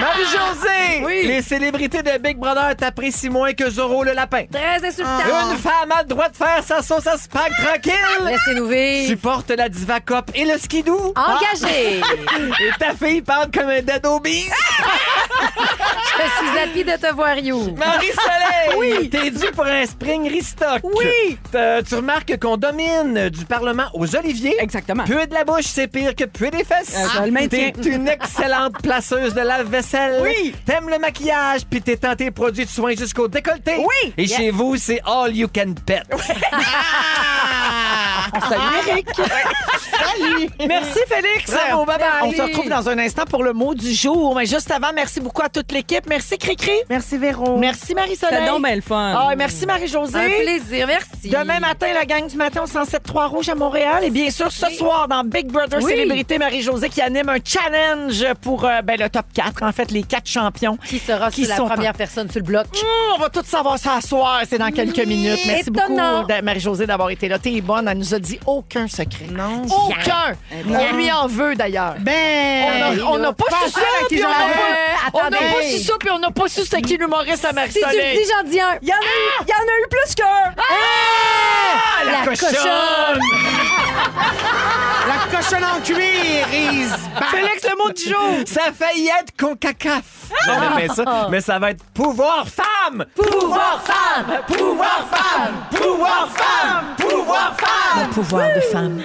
Speaker 11: Marie-Josée! Les célébrités de Big Brother t'apprécient moins que Zoro le lapin.
Speaker 5: Très insultant.
Speaker 11: Une femme a le droit de faire sa sauce à spag tranquille.
Speaker 5: Laissez-nous vivre.
Speaker 11: Tu portes la diva cop et le skidoo.
Speaker 5: Engagé.
Speaker 11: Et ta fille parle comme un dead obese.
Speaker 5: Je suis happy de te voir, You.
Speaker 11: Marie-Soleil! Oui! T'es dû pour un spring restock.
Speaker 6: Oui.
Speaker 11: Tu remarques qu'on domine du Parlement aux oliviers.
Speaker 6: Exactement.
Speaker 11: Puer de la bouche, c'est pire que puer des fesses.
Speaker 6: Euh, je le maintiens.
Speaker 11: T'es une excellente placeuse de
Speaker 6: Oui.
Speaker 11: T'aimes le maquillage, puis t'es tenté produits de soins jusqu'au décolleté.
Speaker 6: Oui.
Speaker 11: Et chez vous, c'est all you can pet.
Speaker 4: Salut, Eric. Merci, Félix.
Speaker 11: Bravo, bye-bye.
Speaker 4: On se retrouve dans un instant pour le mot du jour. Mais juste avant, merci beaucoup à toute l'équipe. Merci, Cricri.
Speaker 3: Merci, Véro.
Speaker 4: Merci, Marie-Soleil.
Speaker 6: C'est donc bien le fun.
Speaker 4: Ah, et merci, Marie-Josée.
Speaker 5: Un plaisir, merci.
Speaker 4: Demain matin, la gang du matin au 107.3 Rouge à Montréal. Et bien sûr, ce soir, dans Big Brother
Speaker 5: Oui.
Speaker 4: Célébrité, Marie-Josée qui anime un challenge pour euh, ben, le top 4. En fait, les quatre champions.
Speaker 5: Qui sera
Speaker 4: Qui
Speaker 5: sur la
Speaker 4: sont
Speaker 5: première personne sur le bloc?
Speaker 4: Mmh, on va tout savoir ça à soir. C'est dans quelques minutes. Merci
Speaker 5: Étonnant.
Speaker 4: beaucoup, Marie-Josée, d'avoir été là. T'es bonne. Elle nous a dit aucun secret.
Speaker 3: Non.
Speaker 4: Aucun. On lui en veut, d'ailleurs.
Speaker 3: Ben.
Speaker 4: On a- n'a pas
Speaker 3: Pas
Speaker 4: su ça, puis on n'a pas- on n'a
Speaker 5: attendez.
Speaker 4: pas su ça, puis on n'a pas su c'était qui l'humoriste à
Speaker 5: Si tu le dis, j'en dis un?
Speaker 6: Il y en a eu, il y en a eu plus qu'un.
Speaker 11: Ah, la,
Speaker 5: La
Speaker 11: cochonne!
Speaker 3: La cochonne en cuir back.
Speaker 4: Félix, le mot du jour.
Speaker 11: Ça a failli être concacaf. J'aurais aimé ça, mais ça va être pouvoir femme!
Speaker 4: Pouvoir femme.
Speaker 11: Pouvoir femme! Pouvoir femme! Pouvoir femme!
Speaker 4: Pouvoir de femme.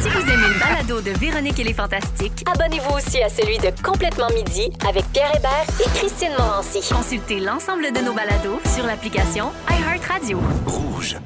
Speaker 1: Si vous aimez le balado de Véronique et les Fantastiques,
Speaker 2: Abonnez-vous aussi à celui de Complètement Midi avec Pierre Hébert et Christine Morancy.
Speaker 1: consultez l'ensemble de nos balados sur l'application iHeartRadio.
Speaker 9: Rouge.